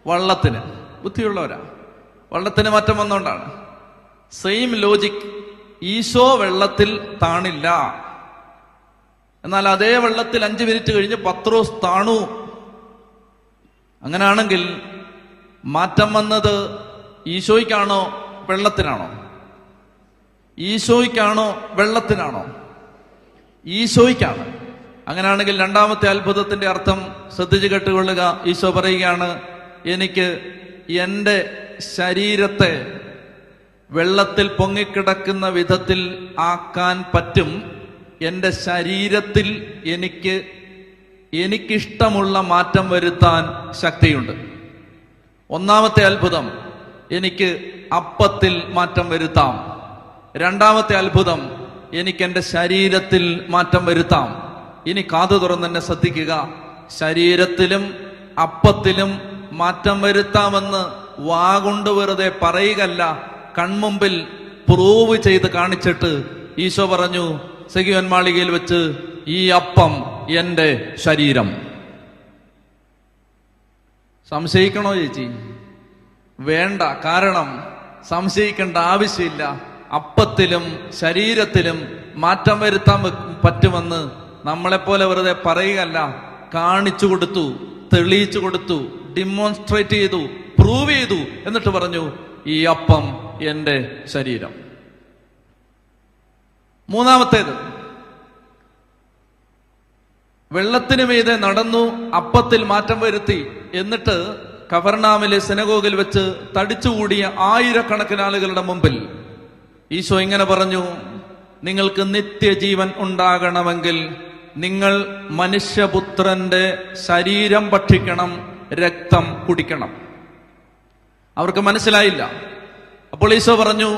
വള്ളത്തിന്. ബുദ്ധിയുള്ളവരാ. വള്ളത്തിന് മാറ്റം വന്നുകൊണ്ടാണ് സെയിം ലോജിക് ഈശോ വെള്ളത്തിൽ താണില്ല. എന്നാൽ അതേ വെള്ളത്തിൽ അഞ്ച് മിനിറ്റ് കഴിഞ്ഞ് പത്രോസ് താണു. അങ്ങനാണെങ്കിൽ മാറ്റം വന്നത് ഈശോയ്ക്കാണോ വെള്ളത്തിനാണോ? ഈശോയ്ക്കാണോ വെള്ളത്തിനാണോ? ഈശോയ്ക്കാണ്. അങ്ങനെയാണെങ്കിൽ രണ്ടാമത്തെ അത്ഭുതത്തിന്റെ അർത്ഥം ശ്രദ്ധിച്ചു കേട്ടുകൊള്ളുക. ഈശോ പറയുകയാണ് എനിക്ക് എന്റെ ശരീരത്തെ വെള്ളത്തിൽ പൊങ്ങിക്കിടക്കുന്ന വിധത്തിൽ ആക്കാൻ പറ്റും. എന്റെ ശരീരത്തിൽ എനിക്ക് എനിക്കിഷ്ടമുള്ള മാറ്റം വരുത്താൻ ശക്തിയുണ്ട്. ഒന്നാമത്തെ അത്ഭുതം എനിക്ക് അപ്പത്തിൽ മാറ്റം വരുത്താം. രണ്ടാമത്തെ അത്ഭുതം എനിക്ക് എന്റെ ശരീരത്തിൽ മാറ്റം വരുത്താം. ഇനി കാതു തുറന്ന് തന്നെ ശ്രദ്ധിക്കുക. ശരീരത്തിലും അപ്പത്തിലും മാറ്റം വരുത്താമെന്ന് വാഗൊണ്ട് വെറുതെ പറയുകല്ല കൺമുമ്പിൽ പ്രൂവ് ചെയ്ത് കാണിച്ചിട്ട് ഈശോ പറഞ്ഞു സഖിവൻ മാളികയിൽ വെച്ച് ഈ അപ്പം എന്റെ ശരീരം. സംശയിക്കണോ ചേച്ചി? വേണ്ട കാരണം സംശയിക്കേണ്ട ആവശ്യമില്ല. അപ്പത്തിലും ശരീരത്തിലും മാറ്റം വരുത്താൻ പറ്റുമെന്ന് നമ്മളെപ്പോലെ വെറുതെ പറയുകയല്ല. കാണിച്ചു കൊടുത്തു തെളിയിച്ചു കൊടുത്തു ഡിമോൺസ്ട്രേറ്റ് ചെയ്തു പ്രൂവ് ചെയ്തു എന്നിട്ട് പറഞ്ഞു ഈ അപ്പം എന്റെ ശരീരം. മൂന്നാമത്തേത്. വെള്ളത്തിന് മീതെ നടന്നു അപ്പത്തിൽ മാറ്റം വരുത്തി. എന്നിട്ട് കവർണാമിലെ സെനഗോഗിൽ വെച്ച് തടിച്ചുകൂടിയ ആയിരക്കണക്കിന് ആളുകളുടെ മുമ്പിൽ ഈശോ ഇങ്ങനെ പറഞ്ഞു നിങ്ങൾക്ക് നിത്യജീവൻ ഉണ്ടാകണമെങ്കിൽ നിങ്ങൾ മനുഷ്യപുത്രന്റെ ശരീരം ഭക്ഷിക്കണം രക്തം കുടിക്കണം. അവർക്ക് മനസ്സിലായില്ല. അപ്പോൾ ഈശോ പറഞ്ഞു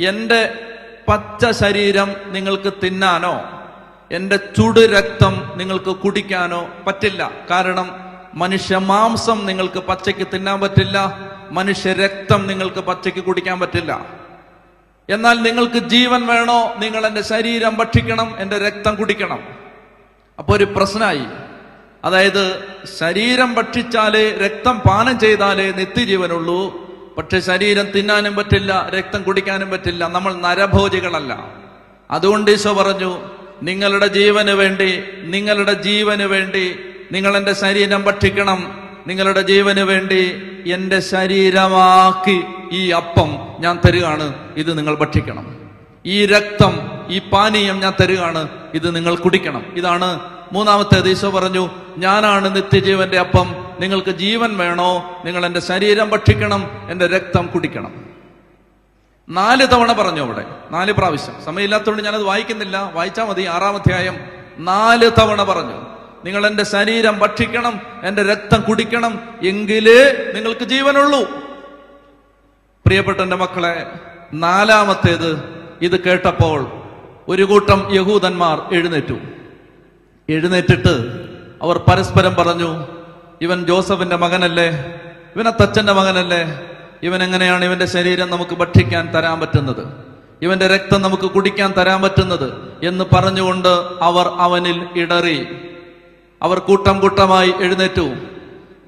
എന്റെ പച്ച ശരീരം നിങ്ങൾക്ക് തിന്നാനോ എന്റെ ചുടു രക്തം നിങ്ങൾക്ക് കുടിക്കാനോ പറ്റില്ല. കാരണം മനുഷ്യ മാംസം നിങ്ങൾക്ക് പച്ചയ്ക്ക് തിന്നാൻ പറ്റില്ല മനുഷ്യ രക്തം നിങ്ങൾക്ക് പച്ചയ്ക്ക് കുടിക്കാൻ പറ്റില്ല. എന്നാൽ നിങ്ങൾക്ക് ജീവൻ വേണോ? നിങ്ങൾ എന്റെ ശരീരം ഭക്ഷിക്കണം എന്റെ രക്തം കുടിക്കണം. അപ്പൊ ഒരു പ്രശ്നമായി അതായത് ശരീരം ഭക്ഷിച്ചാലേ രക്തം പാനം ചെയ്താലേ നിത്യജീവനുള്ളൂ. പക്ഷെ ശരീരം തിന്നാനും പറ്റില്ല രക്തം കുടിക്കാനും പറ്റില്ല. നമ്മൾ നരഭോജികളല്ല. അതുകൊണ്ട് ഈശോ പറഞ്ഞു നിങ്ങളുടെ ജീവന് വേണ്ടി നിങ്ങളുടെ ജീവന് വേണ്ടി നിങ്ങൾ എന്റെ ശരീരം ഭക്ഷിക്കണം. നിങ്ങളുടെ ജീവന് വേണ്ടി എന്റെ ശരീരമാക്കി ഈ അപ്പം ഞാൻ തരികയാണ്. ഇത് നിങ്ങൾ ഭക്ഷിക്കണം. ഈ രക്തം ഈ പാനീയം ഞാൻ തരികയാണ്. ഇത് നിങ്ങൾ കുടിക്കണം. ഇതാണ് മൂന്നാമത്തെ ഈശോ പറഞ്ഞു ഞാനാണ് നിത്യജീവന്റെ അപ്പം. നിങ്ങൾക്ക് ജീവൻ വേണോ? നിങ്ങൾ എന്റെ ശരീരം ഭക്ഷിക്കണം എന്റെ രക്തം കുടിക്കണം. നാല് തവണ പറഞ്ഞു അവിടെ നാല് പ്രാവശ്യം. സമയമില്ലാത്തതുകൊണ്ട് ഞാനത് വായിക്കുന്നില്ല. വായിച്ചാൽ മതി. ആറാം അധ്യായം. നാല് തവണ പറഞ്ഞു നിങ്ങൾ എന്റെ ശരീരം ഭക്ഷിക്കണം എന്റെ രക്തം കുടിക്കണം എങ്കിലേ നിങ്ങൾക്ക് ജീവനുള്ളൂ. പ്രിയപ്പെട്ട എന്റെ മക്കളെ നാലാമത്തേത് ഇത് കേട്ടപ്പോൾ ഒരു കൂട്ടം യഹൂദന്മാർ എഴുന്നേറ്റു. എഴുന്നേറ്റിട്ട് അവർ പരസ്പരം പറഞ്ഞു ഇവൻ ജോസഫിന്റെ മകനല്ലേ? ഇവൻ തച്ചന്റെ മകനല്ലേ? ഇവൻ എങ്ങനെയാണ് ഇവന്റെ ശരീരം നമുക്ക് ഭക്ഷിക്കാൻ തരാൻ പറ്റുന്നത്? ഇവന്റെ രക്തം നമുക്ക് കുടിക്കാൻ തരാൻ പറ്റുന്നത്? എന്ന് പറഞ്ഞുകൊണ്ട് അവർ അവനിൽ ഇടറി. അവർ കൂട്ടം കൂട്ടമായി എഴുന്നേറ്റു.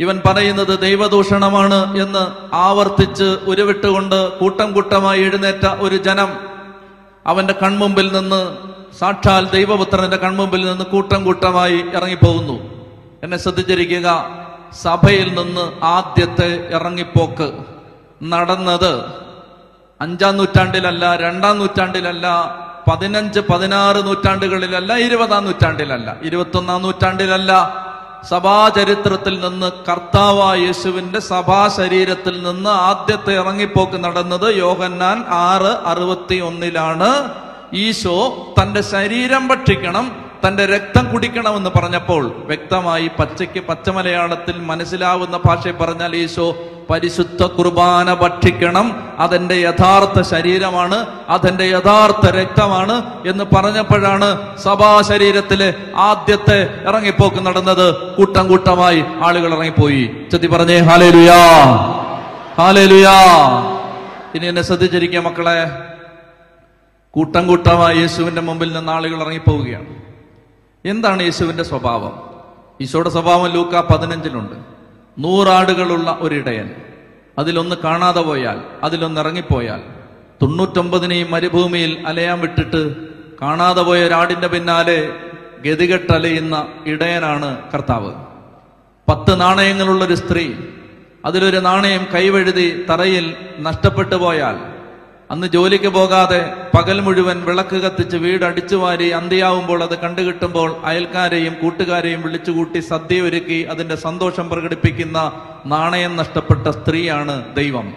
ഇവൻ പറയുന്നത് ദൈവദൂഷണമാണ് എന്ന് ആവർത്തിച്ച് ഉരുവിട്ടുകൊണ്ട് കൂട്ടം കൂട്ടമായി എഴുന്നേറ്റ ഒരു ജനം അവന്റെ കൺമുമ്പിൽ നിന്ന് സാക്ഷാൽ ദൈവപുത്രന്റെ കൺമുമ്പിൽ നിന്ന് കൂട്ടം കൂട്ടമായി ഇറങ്ങിപ്പോകുന്നു. എന്നെ ശ്രദ്ധിച്ചിരിക്കുക. സഭയിൽ നിന്ന് ആദ്യത്തെ ഇറങ്ങിപ്പോക്ക് നടന്നത് അഞ്ചാം നൂറ്റാണ്ടിലല്ല രണ്ടാം നൂറ്റാണ്ടിലല്ല പതിനഞ്ച് പതിനാറ് നൂറ്റാണ്ടുകളിലല്ല ഇരുപതാം നൂറ്റാണ്ടിലല്ല. ഇരുപത്തൊന്നാം നൂറ്റാണ്ടിലല്ല. സഭാചരിത്രത്തിൽ നിന്ന് കർത്താവ യേശുവിന്റെ സഭാ ശരീരത്തിൽ നിന്ന് ആദ്യത്തെ ഇറങ്ങിപ്പോക്ക് നടന്നത് യോഹന്നാൻ ആറ് അറുപത്തി ഒന്നിലാണ് ഈശോ തന്റെ ശരീരം ഭക്ഷിക്കണം തന്റെ രക്തം കുടിക്കണമെന്ന് പറഞ്ഞപ്പോൾ വ്യക്തമായി പച്ചയ്ക്ക് പച്ചമലയാളത്തിൽ മനസ്സിലാവുന്ന ഭാഷ പറഞ്ഞാൽ ഈശോ പരിശുദ്ധ കുർബാന ഭക്ഷിക്കണം. അതെന്റെ യഥാർത്ഥ ശരീരമാണ്. അതെന്റെ യഥാർത്ഥ രക്തമാണ്. എന്ന് പറഞ്ഞപ്പോഴാണ് സഭാ ശരീരത്തിലെ ആദ്യത്തെ ഇറങ്ങിപ്പോക്ക് നടന്നത്. കൂട്ടം കൂട്ടമായി ആളുകൾ ഇറങ്ങിപ്പോയി. ചെത്തി പറഞ്ഞേ ഹാലേലുയാ. ഹാലേലുയാ. ഇനി എന്നെ ശ്രദ്ധിച്ചിരിക്കുക മക്കളെ. കൂട്ടം കൂട്ടമായി യേശുവിന്റെ മുമ്പിൽ നിന്ന് ആളുകൾ ഇറങ്ങിപ്പോവുകയാണ്. എന്താണ് യേശുവിന്റെ സ്വഭാവം? ഈശോയുടെ സ്വഭാവം ലൂക്ക പതിനഞ്ചിലുണ്ട്. നൂറാടുകളുള്ള ഒരിടയൻ. അതിലൊന്ന് കാണാതെ പോയാൽ അതിലൊന്ന് ഇറങ്ങിപ്പോയാൽ തൊണ്ണൂറ്റൊമ്പതിനെയും മരുഭൂമിയിൽ അലയാൻ വിട്ടിട്ട് കാണാതെ പോയ ഒരാടിന്റെ പിന്നാലെ ഗതികെട്ടലയുന്ന ഇടയനാണ് കർത്താവ്. പത്ത് നാണയങ്ങളുള്ളൊരു സ്ത്രീ അതിലൊരു നാണയം കൈവഴുതി തറയിൽ നഷ്ടപ്പെട്ടു പോയാൽ അന്ന് ജോലിക്ക് പോകാതെ പകൽ മുഴുവൻ വിളക്ക് കത്തിച്ച് വീട് അടിച്ചുവാരി അന്തിയാവുമ്പോൾ അത് കണ്ടുകിട്ടുമ്പോൾ അയൽക്കാരെയും കൂട്ടുകാരെയും വിളിച്ചുകൂട്ടി സദ്യ ഒരുക്കി അതിന്റെ സന്തോഷം പ്രകടിപ്പിക്കുന്ന നാണയം നഷ്ടപ്പെട്ട സ്ത്രീയാണ് ദൈവം.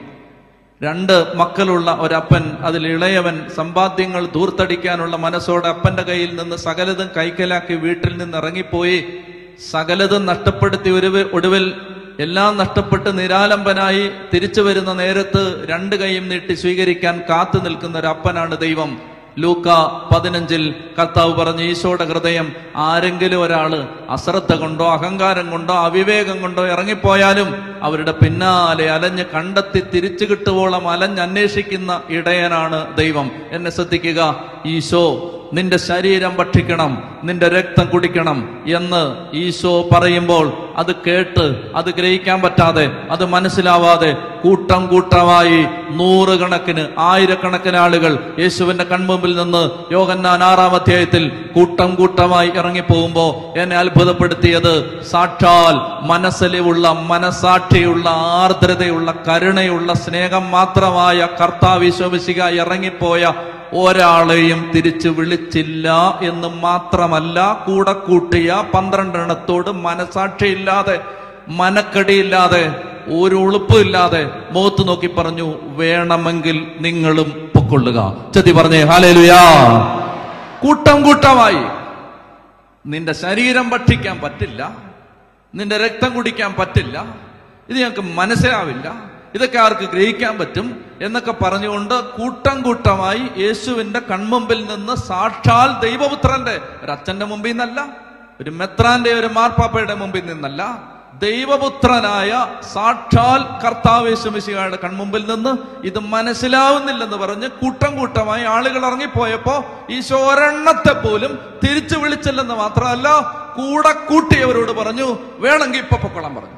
രണ്ട് മക്കളുള്ള ഒരപ്പൻ അതിൽ ഇളയവൻ സമ്പാദ്യങ്ങൾ ദൂർത്തടിക്കാനുള്ള മനസ്സോടെ അപ്പന്റെ കയ്യിൽ നിന്ന് സകലതും കൈക്കലാക്കി വീട്ടിൽ നിന്ന് ഇറങ്ങിപ്പോയി സകലതും നഷ്ടപ്പെടുത്തി ഒരു ഒടുവിൽ എല്ലാം നഷ്ടപ്പെട്ട് നിരാലംബനായി തിരിച്ചു വരുന്ന നേരത്ത് രണ്ട് കൈയും നീട്ടി സ്വീകരിക്കാൻ കാത്തു നിൽക്കുന്ന ഒരു അപ്പനാണ് ദൈവം. ലൂക്ക പതിനഞ്ചിൽ കർത്താവ് പറഞ്ഞ ഈശോയുടെ ഹൃദയം ആരെങ്കിലും ഒരാൾ അശ്രദ്ധ കൊണ്ടോ അഹങ്കാരം കൊണ്ടോ അവിവേകം കൊണ്ടോ ഇറങ്ങിപ്പോയാലും അവരുടെ പിന്നാലെ അലഞ്ഞ് കണ്ടെത്തി തിരിച്ചു കിട്ടുവോളം അലഞ്ഞന്വേഷിക്കുന്ന ഇടയനാണ് ദൈവം. എന്നെ ശ്രദ്ധിക്കുക ഈശോ നിന്റെ ശരീരം ഭക്ഷിക്കണം നിന്റെ രക്തം കുടിക്കണം എന്ന് ഈശോ പറയുമ്പോൾ അത് കേട്ട് അത് ഗ്രഹിക്കാൻ പറ്റാതെ അത് മനസ്സിലാവാതെ കൂട്ടം കൂട്ടമായി നൂറുകണക്കിന് ആയിരക്കണക്കിന് ആളുകൾ യേശുവിന്റെ കൺമുമ്പിൽ നിന്ന് യോഗന്നാൻ ആറാം അധ്യായത്തിൽ കൂട്ടം കൂട്ടമായി ഇറങ്ങിപ്പോകുമ്പോൾ എന്നെ അത്ഭുതപ്പെടുത്തിയത് സാക്ഷാൽ മനസ്സിലുള്ള മനസാക്ഷിയുള്ള ആർദ്രതയുള്ള കരുണയുള്ള സ്നേഹം മാത്രമായ കർത്താവ് വിശ്വസിക ഇറങ്ങിപ്പോയ ഒരാളെയും തിരിച്ചു വിളിച്ചില്ല എന്ന് മാത്രമല്ല കൂടെ കൂട്ടിയ പന്ത്രണ്ടെണ്ണത്തോട് മനസാക്ഷിയില്ലാതെ മനക്കടിയില്ലാതെ ഒരു ഉളുപ്പില്ലാതെ മുഖത്ത് നോക്കി പറഞ്ഞു വേണമെങ്കിൽ നിങ്ങളും പൊക്കൊള്ളുക. ചെത്തി പറഞ്ഞേ ഹാലേലുയാ കൂട്ടം കൂട്ടമായി. നിന്റെ ശരീരം ഭക്ഷിക്കാൻ പറ്റില്ല. നിന്റെ രക്തം കുടിക്കാൻ പറ്റില്ല. ഇത് ഞങ്ങൾക്ക് മനസ്സിലാവില്ല. ഇതൊക്കെ ആർക്ക് ഗ്രഹിക്കാൻ പറ്റും എന്നൊക്കെ പറഞ്ഞുകൊണ്ട് കൂട്ടം കൂട്ടമായി യേശുവിന്റെ കൺമുമ്പിൽ നിന്ന് സാക്ഷാൽ ദൈവപുത്രന്റെ ഒരു അച്ഛന്റെ മുമ്പിൽ നിന്നല്ല ഒരു മെത്രാന്റെ ഒരു മാർപ്പാപ്പയുടെ മുമ്പിൽ നിന്നല്ല ദൈവപുത്രനായ സാക്ഷാൽ കർത്താവേശുമിശിയുടെ കൺമുമ്പിൽ നിന്ന് ഇത് മനസ്സിലാവുന്നില്ലെന്ന് പറഞ്ഞ് കൂട്ടം കൂട്ടമായി ആളുകൾ ഇറങ്ങിപ്പോയപ്പോ ഈശോ ഒരെണ്ണത്തെ പോലും തിരിച്ചു വിളിച്ചില്ലെന്ന് മാത്രമല്ല കൂടെ കൂട്ടിയവരോട് പറഞ്ഞു വേണമെങ്കിൽ ഇപ്പൊ പൊക്കോളം പറഞ്ഞു.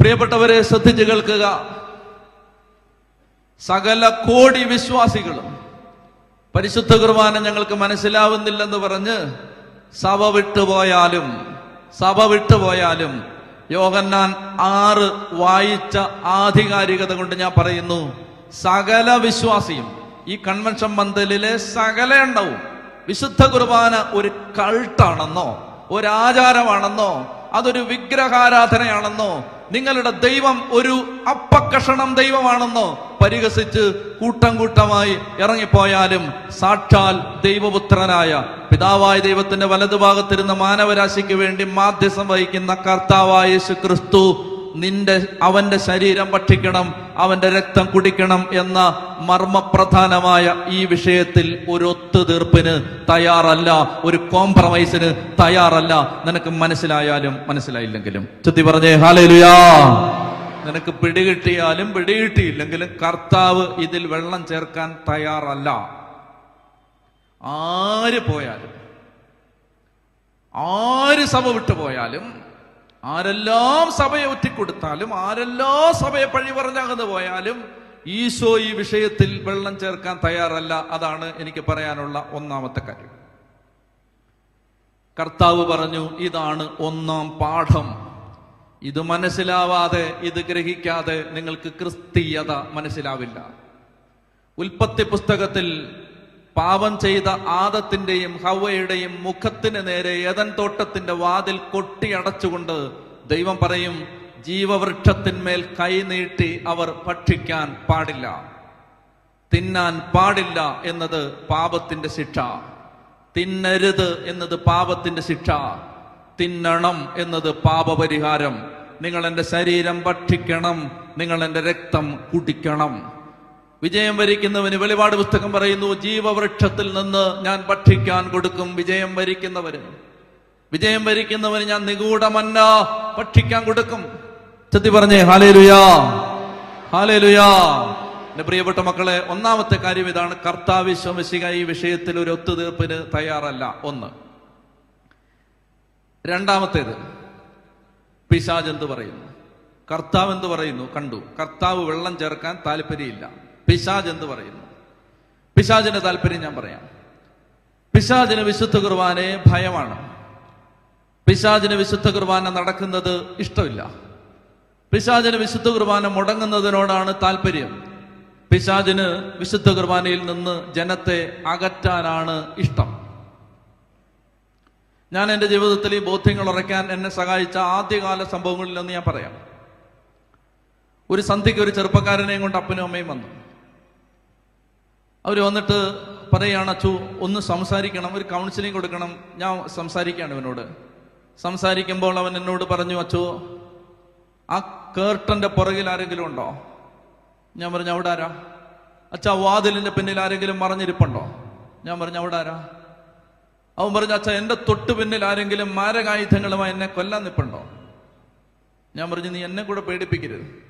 പ്രിയപ്പെട്ടവരെ ശ്രദ്ധിച്ചു കേൾക്കുക. സകല കോടി വിശ്വാസികളും പരിശുദ്ധ കുർബാന ഞങ്ങൾക്ക് മനസ്സിലാവുന്നില്ലെന്ന് പറഞ്ഞ് സഭ വിട്ടുപോയാലും സഭ വിട്ടുപോയാലും യോഹന്നാൻ ആറ് വായിച്ച ആധികാരികത കൊണ്ട് ഞാൻ പറയുന്നു സകല വിശ്വാസിയും ഈ കൺവെൻഷൻ മന്ദലിലെ സകല എണ്ണവും വിശുദ്ധ കുർബാന ഒരു കൾട്ടാണെന്നോ ഒരാചാരമാണെന്നോ അതൊരു വിഗ്രഹാരാധനയാണെന്നോ നിങ്ങളുടെ ദൈവം ഒരു അപ്പക്കഷണം ദൈവമാണെന്നോ പരിഹസിച്ച് കൂട്ടം കൂട്ടമായി ഇറങ്ങിപ്പോയാലും സാക്ഷാൽ ദൈവപുത്രനായ പിതാവായ ദൈവത്തിന്റെ വലതുഭാഗത്തിരുന്ന മാനവരാശിക്ക് വേണ്ടി മാധ്യസം വഹിക്കുന്ന കർത്താവായ യേശു ക്രിസ്തു നിന്റെ അവന്റെ ശരീരം ഭക്ഷിക്കണം അവന്റെ രക്തം കുടിക്കണം എന്ന മർമ്മപ്രധാനമായ ഈ വിഷയത്തിൽ ഒരു ഒത്തുതീർപ്പിന് തയ്യാറല്ല ഒരു കോംപ്രമൈസിന് തയ്യാറല്ല. നിനക്ക് മനസ്സിലായാലും മനസ്സിലായില്ലെങ്കിലും. ചുത്തി പറഞ്ഞേ ഹാലുയാ നിനക്ക് പിടികിട്ടിയാലും പിടികിട്ടിയില്ലെങ്കിലും കർത്താവ് ഇതിൽ വെള്ളം ചേർക്കാൻ തയ്യാറല്ല. ആര് പോയാലും ആര് സഭ വിട്ടു പോയാലും ആരെല്ലാം സഭയെ ഒറ്റിക്കൊടുത്താലും ആരെല്ലാം സഭയെ പഴി പറഞ്ഞകന്ന് പോയാലും ഈശോ ഈ വിഷയത്തിൽ വെള്ളം ചേർക്കാൻ തയ്യാറല്ല. അതാണ് എനിക്ക് പറയാനുള്ള ഒന്നാമത്തെ കാര്യം. കർത്താവ് പറഞ്ഞു ഇതാണ് ഒന്നാം പാഠം. ഇത് മനസ്സിലാവാതെ ഇത് ഗ്രഹിക്കാതെ നിങ്ങൾക്ക് ക്രിസ്തീയത മനസ്സിലാവില്ല. ഉൽപ്പത്തി പുസ്തകത്തിൽ പാപം ചെയ്ത ആദത്തിന്റെയും ഹവയുടെയും മുഖത്തിന് നേരെ ഏതൻ തോട്ടത്തിന്റെ വാതിൽ കൊട്ടി അടച്ചുകൊണ്ട് ദൈവം പറയും ജീവവൃക്ഷത്തിന്മേൽ കൈനീട്ടി അവർ ഭക്ഷിക്കാൻ പാടില്ല. തിന്നാൻ പാടില്ല എന്നത് പാപത്തിന്റെ ശിക്ഷ. തിന്നരുത് എന്നത് പാപത്തിന്റെ ശിക്ഷ. തിന്നണം എന്നത് പാപപരിഹാരം. നിങ്ങൾ എന്റെ ശരീരം ഭക്ഷിക്കണം നിങ്ങൾ എന്റെ രക്തം കുടിക്കണം. വിജയം വരിക്കുന്നവന് വെളിപാട് പുസ്തകം പറയുന്നു ജീവവൃക്ഷത്തിൽ നിന്ന് ഞാൻ ഭക്ഷിക്കാൻ കൊടുക്കും വിജയം വരിക്കുന്നവന്. വിജയം വരിക്കുന്നവന് ഞാൻ നിഗൂഢമന്ന ഭക്ഷിക്കാൻ കൊടുക്കും. ചെത്തി പറഞ്ഞേ ഹാലേലുയാ ഹാലേലുയാ. എന്റെ പ്രിയപ്പെട്ട മക്കളെ ഒന്നാമത്തെ കാര്യം ഇതാണ് കർത്താവ് ഈ വിഷയത്തിൽ ഒരു ഒത്തുതീർപ്പിന് തയ്യാറല്ല. ഒന്ന്. രണ്ടാമത്തേത് പിശാജ് എന്ത് പറയുന്നു? കർത്താവ് എന്ത് പറയുന്നു? കണ്ടു. കർത്താവ് വെള്ളം ചേർക്കാൻ താല്പര്യമില്ല. പിശാജ് എന്ന് പറയുന്നു. പിശാജിന്റെ താല്പര്യം ഞാൻ പറയാം. പിശാജിന് വിശുദ്ധ കുർബാനെ ഭയമാണ്. പിശാജിന് വിശുദ്ധ കുർബാന നടക്കുന്നത് ഇഷ്ടമില്ല. പിശാജിന് വിശുദ്ധ കുർബാന മുടങ്ങുന്നതിനോടാണ് താല്പര്യം. പിശാജിന് വിശുദ്ധ കുർബാനയിൽ നിന്ന് ജനത്തെ അകറ്റാനാണ് ഇഷ്ടം. ഞാൻ എന്റെ ജീവിതത്തിൽ ഈ ബോധ്യങ്ങൾ ഉറയ്ക്കാൻ എന്നെ സഹായിച്ച ആദ്യകാല സംഭവങ്ങളിലൊന്ന് ഞാൻ പറയാം. ഒരു സന്ധ്യയ്ക്ക് ഒരു ചെറുപ്പക്കാരനെയും കൊണ്ട് അപ്പനും അമ്മയും വന്നു. അവർ വന്നിട്ട് പറയുകയാണ് അച്ചു ഒന്ന് സംസാരിക്കണം ഒരു കൗൺസിലിംഗ് കൊടുക്കണം. ഞാൻ സംസാരിക്കുകയാണ് ഇവനോട്. സംസാരിക്കുമ്പോൾ അവൻ എന്നോട് പറഞ്ഞു അച്ചു ആ കേർട്ടന്റെ പുറകിൽ ആരെങ്കിലും ഉണ്ടോ? ഞാൻ പറഞ്ഞു അവിടെ ആരാ? അച്ഛാ വാതിലിന്റെ പിന്നിൽ ആരെങ്കിലും മറഞ്ഞിരിപ്പുണ്ടോ? ഞാൻ പറഞ്ഞു അവിടെ ആരാ? അവൻ പറഞ്ഞു അച്ഛാ എന്റെ തൊട്ടു പിന്നിൽ ആരെങ്കിലും മാരകായുധങ്ങളുമായി എന്നെ കൊല്ലാൻ നിപ്പുണ്ടോ ഞാൻ പറഞ്ഞു നീ എന്നെ കൂടെ പേടിപ്പിക്കരുത്.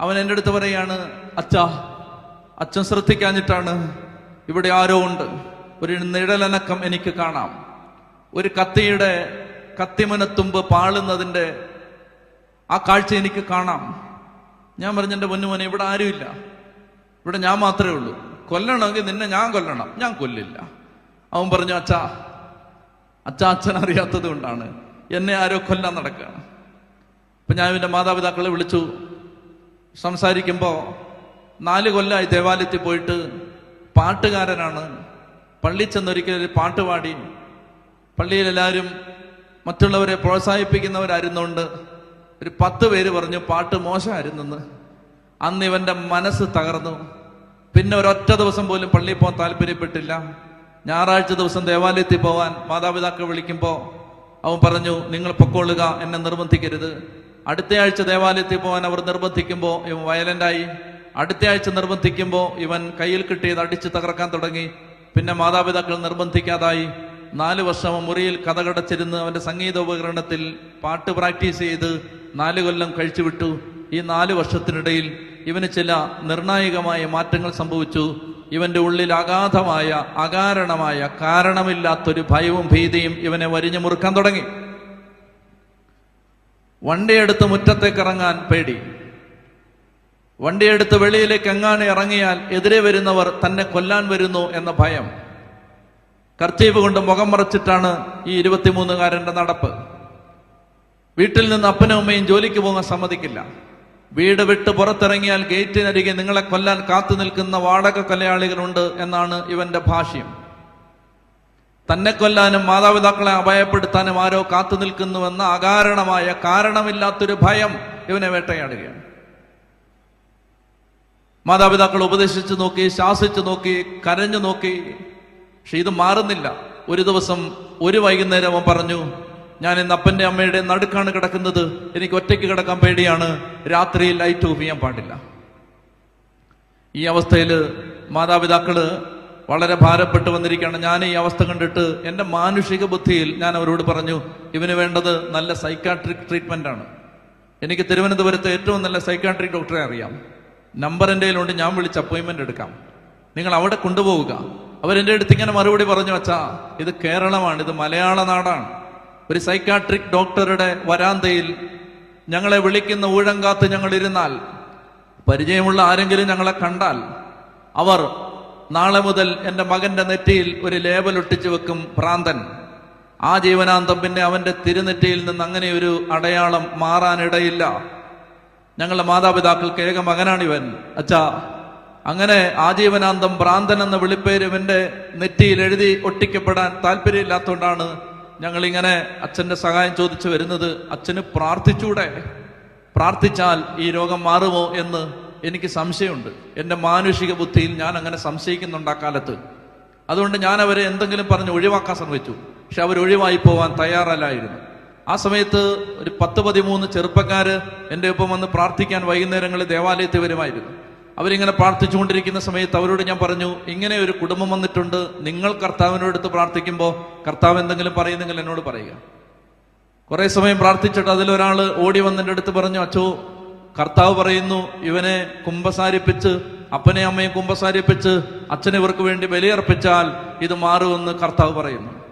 അവൻ എന്റെ അടുത്ത് പറയാണ് അച്ഛാ അച്ഛൻ ശ്രദ്ധിക്കാഞ്ഞിട്ടാണ്. ഇവിടെ ആരോ ഉണ്ട്. ഒരു നിഴലനക്കം എനിക്ക് കാണാം. ഒരു കത്തിയുടെ കത്തിമനത്തുമ്പ് പാളുന്നതിന്റെ ആ കാഴ്ച എനിക്ക് കാണാം. ഞാൻ പറഞ്ഞ എന്റെ പൊന്നുമോനെ ഇവിടെ ആരുമില്ല. ഇവിടെ ഞാൻ മാത്രമേ ഉള്ളൂ. കൊല്ലണമെങ്കിൽ നിന്നെ ഞാൻ കൊല്ലണം. ഞാൻ കൊല്ലില്ല. അവൻ പറഞ്ഞു അച്ഛാ അച്ഛാ അച്ഛൻ അറിയാത്തത് കൊണ്ടാണ്. എന്നെ ആരോ കൊല്ലാൻ നടക്കുകയാണ് അപ്പം ഞാൻ ഇവന്റെ മാതാപിതാക്കളെ വിളിച്ചു. സംസാരിക്കുമ്പോൾ നാല് കൊല്ലമായി ദേവാലയത്തിൽ പോയിട്ട് പാട്ടുകാരനാണ്. പള്ളി ചെന്നൊരിക്കൽ പാട്ട് പാടി. പള്ളിയിൽ മറ്റുള്ളവരെ പ്രോത്സാഹിപ്പിക്കുന്നവരായിരുന്നുകൊണ്ട് ഒരു പത്ത് പേര് പറഞ്ഞു പാട്ട് മോശമായിരുന്നെന്ന്. അന്ന് ഇവന്റെ മനസ്സ് തകർന്നു. പിന്നെ ഒരൊറ്റ ദിവസം പോലും പള്ളിയിൽ പോകാൻ താല്പര്യപ്പെട്ടില്ല. ഞായറാഴ്ച ദിവസം ദേവാലയത്തിൽ പോവാൻ മാതാപിതാക്കൾ വിളിക്കുമ്പോൾ അവൻ പറഞ്ഞു നിങ്ങൾ പൊക്കോളുക എന്നെ നിർബന്ധിക്കരുത്. അടുത്തയാഴ്ച ദേവാലയത്തിൽ പോകാൻ അവർ നിർബന്ധിക്കുമ്പോൾ ഇവൻ വയലന്റായി അടുത്ത ആഴ്ച നിർബന്ധിക്കുമ്പോൾ ഇവൻ കയ്യിൽ കിട്ടിയത് അടിച്ച് തകർക്കാൻ തുടങ്ങി. പിന്നെ മാതാപിതാക്കൾ നിർബന്ധിക്കാതായി. നാല് വർഷം മുറിയിൽ കഥകടച്ചിരുന്ന് അവന്റെ സംഗീത ഉപകരണത്തിൽ പാട്ട് പ്രാക്ടീസ് ചെയ്ത് നാല് കൊല്ലം കഴിച്ചുവിട്ടു. ഈ നാല് വർഷത്തിനിടയിൽ ഇവന് ചില നിർണായകമായ മാറ്റങ്ങൾ സംഭവിച്ചു. ഇവന്റെ ഉള്ളിൽ അഗാധമായ അകാരണമായ കാരണമില്ലാത്തൊരു ഭയവും ഭീതിയും ഇവനെ വരിഞ്ഞു മുറുക്കാൻ തുടങ്ങി. വണ്ടിയെടുത്ത് മുറ്റത്തേക്കിറങ്ങാൻ പേടി. വണ്ടിയെടുത്ത് വെളിയിലേക്ക് എങ്ങാനും ഇറങ്ങിയാൽ എതിരെ വരുന്നവർ തന്നെ കൊല്ലാൻ വരുന്നു എന്ന ഭയം. കർച്ചീവ് കൊണ്ട് മുഖം മറച്ചിട്ടാണ് ഈ ഇരുപത്തിമൂന്നുകാരന്റെ നടപ്പ്. വീട്ടിൽ നിന്ന് അപ്പനും അമ്മയും ജോലിക്ക് പോകാൻ സമ്മതിക്കില്ല. വീട് വിട്ട് പുറത്തിറങ്ങിയാൽ ഗേറ്റിനരികെ നിങ്ങളെ കൊല്ലാൻ കാത്തു നിൽക്കുന്ന വാടക കൊലയാളികളുണ്ട് എന്നാണ് ഇവന്റെ ഭാഷ്യം. തന്നെ കൊല്ലാനും മാതാപിതാക്കളെ അഭയപ്പെടുത്താനും ആരോ കാത്തു നിൽക്കുന്നുവെന്ന അകാരണമായ കാരണമില്ലാത്തൊരു ഭയം ഇവനെ വേട്ടയാടുകയാണ്. മാതാപിതാക്കൾ ഉപദേശിച്ചു നോക്കി ശാസിച്ചു നോക്കി കരഞ്ഞു നോക്കി. പക്ഷെ ഇത് മാറുന്നില്ല. ഒരു ദിവസം ഒരു വൈകുന്നേരം അവൻ പറഞ്ഞു ഞാൻ ഇന്ന് അപ്പന്റെ അമ്മയുടെ നടുക്കാണ് കിടക്കുന്നത്. എനിക്ക് ഒറ്റയ്ക്ക് കിടക്കാൻ പേടിയാണ്. രാത്രിയിൽ ലൈറ്റ് ഓഫ് ചെയ്യാൻ പാടില്ല. ഈ അവസ്ഥയിൽ മാതാപിതാക്കൾ വളരെ ഭാരപ്പെട്ട് വന്നിരിക്കുകയാണ്. ഞാൻ ഈ അവസ്ഥ കണ്ടിട്ട് എന്റെ മാനുഷിക ബുദ്ധിയിൽ ഞാൻ അവരോട് പറഞ്ഞു ഇവന് വേണ്ടത് നല്ല സൈക്കാട്രിക് ട്രീറ്റ്മെന്റ് ആണ്. എനിക്ക് തിരുവനന്തപുരത്ത് ഏറ്റവും നല്ല സൈക്കാട്രിക് ഡോക്ടറെ അറിയാം. നമ്പർ എന്റെ കയ്യിലുണ്ട് ഞാൻ വിളിച്ച് അപ്പോയിൻമെന്റ് എടുക്കാം. നിങ്ങൾ അവിടെ കൊണ്ടുപോവുക. അവരെന്റെ അടുത്ത് ഇങ്ങനെ മറുപടി പറഞ്ഞു വച്ചാ ഇത് കേരളമാണ് ഇത് മലയാള നാടാണ്. ഒരു സൈക്കാട്രിക് ഡോക്ടറുടെ വരാന്തയിൽ ഞങ്ങളെ വിളിക്കുന്ന ഊഴങ്കാത്ത് ഞങ്ങൾ ഇരുന്നാൽ പരിചയമുള്ള ആരെങ്കിലും ഞങ്ങളെ കണ്ടാൽ അവർ നാളെ മുതൽ എന്റെ മകന്റെ നെറ്റിയിൽ ഒരു ലേബൽ ഒട്ടിച്ചു വെക്കും പ്രാന്തൻ. ആ ജീവനാന്തം പിന്നെ അവന്റെ തിരുനെറ്റിയിൽ നിന്ന് അങ്ങനെ ഒരു അടയാളം മാറാനിടയില്ല. ഞങ്ങളുടെ ഏക മകനാണിവൻ. അച്ഛാ അങ്ങനെ ആജീവനാന്തം ഭ്രാന്തൻ എന്ന വിളിപ്പേര് ഇവന്റെ നെറ്റിയിൽ എഴുതി ഒട്ടിക്കപ്പെടാൻ താല്പര്യമില്ലാത്തതുകൊണ്ടാണ് ഞങ്ങൾ ഇങ്ങനെ അച്ഛന്റെ സഹായം ചോദിച്ചു വരുന്നത്. അച്ഛന് പ്രാർത്ഥിച്ചൂടെ? പ്രാർത്ഥിച്ചാൽ ഈ രോഗം മാറുമോ എന്ന് എനിക്ക് സംശയമുണ്ട്. എന്റെ മാനുഷിക ബുദ്ധിയിൽ ഞാൻ അങ്ങനെ സംശയിക്കുന്നുണ്ട് ആ കാലത്ത്. അതുകൊണ്ട് ഞാൻ അവരെ എന്തെങ്കിലും പറഞ്ഞ് ഒഴിവാക്കാൻ ശ്രമിച്ചു. പക്ഷെ അവർ ഒഴിവായി പോവാൻ തയ്യാറല്ലായിരുന്നു. ആ സമയത്ത് ഒരു പത്ത് പതിമൂന്ന് ചെറുപ്പക്കാർ എന്റെ ഒപ്പം വന്ന് പ്രാർത്ഥിക്കാൻ വൈകുന്നേരങ്ങളിൽ ദേവാലയത്തിൽ വരുമായിരുന്നു അവരിങ്ങനെ പ്രാർത്ഥിച്ചുകൊണ്ടിരിക്കുന്ന സമയത്ത് അവരോട് ഞാൻ പറഞ്ഞു ഇങ്ങനെ ഒരു കുടുംബം വന്നിട്ടുണ്ട് നിങ്ങൾ കർത്താവിനോട് അടുത്ത് പ്രാർത്ഥിക്കുമ്പോൾ കർത്താവ് എന്തെങ്കിലും പറയുന്നെങ്കിൽ എന്നോട് പറയുക. കുറേ സമയം പ്രാർത്ഥിച്ചിട്ട് അതിലൊരാൾ ഓടി വന്നിന്റെ അടുത്ത് പറഞ്ഞു അച്ചോ കർത്താവ് പറയുന്നു ഇവനെ കുമ്പസാരിപ്പിച്ച് അപ്പനെ അമ്മയും കുമ്പസാരിപ്പിച്ച് അച്ഛനെ ഇവർക്ക് വേണ്ടി ബലിയർപ്പിച്ചാൽ ഇത് മാറുമെന്ന് കർത്താവ് പറയുന്നു.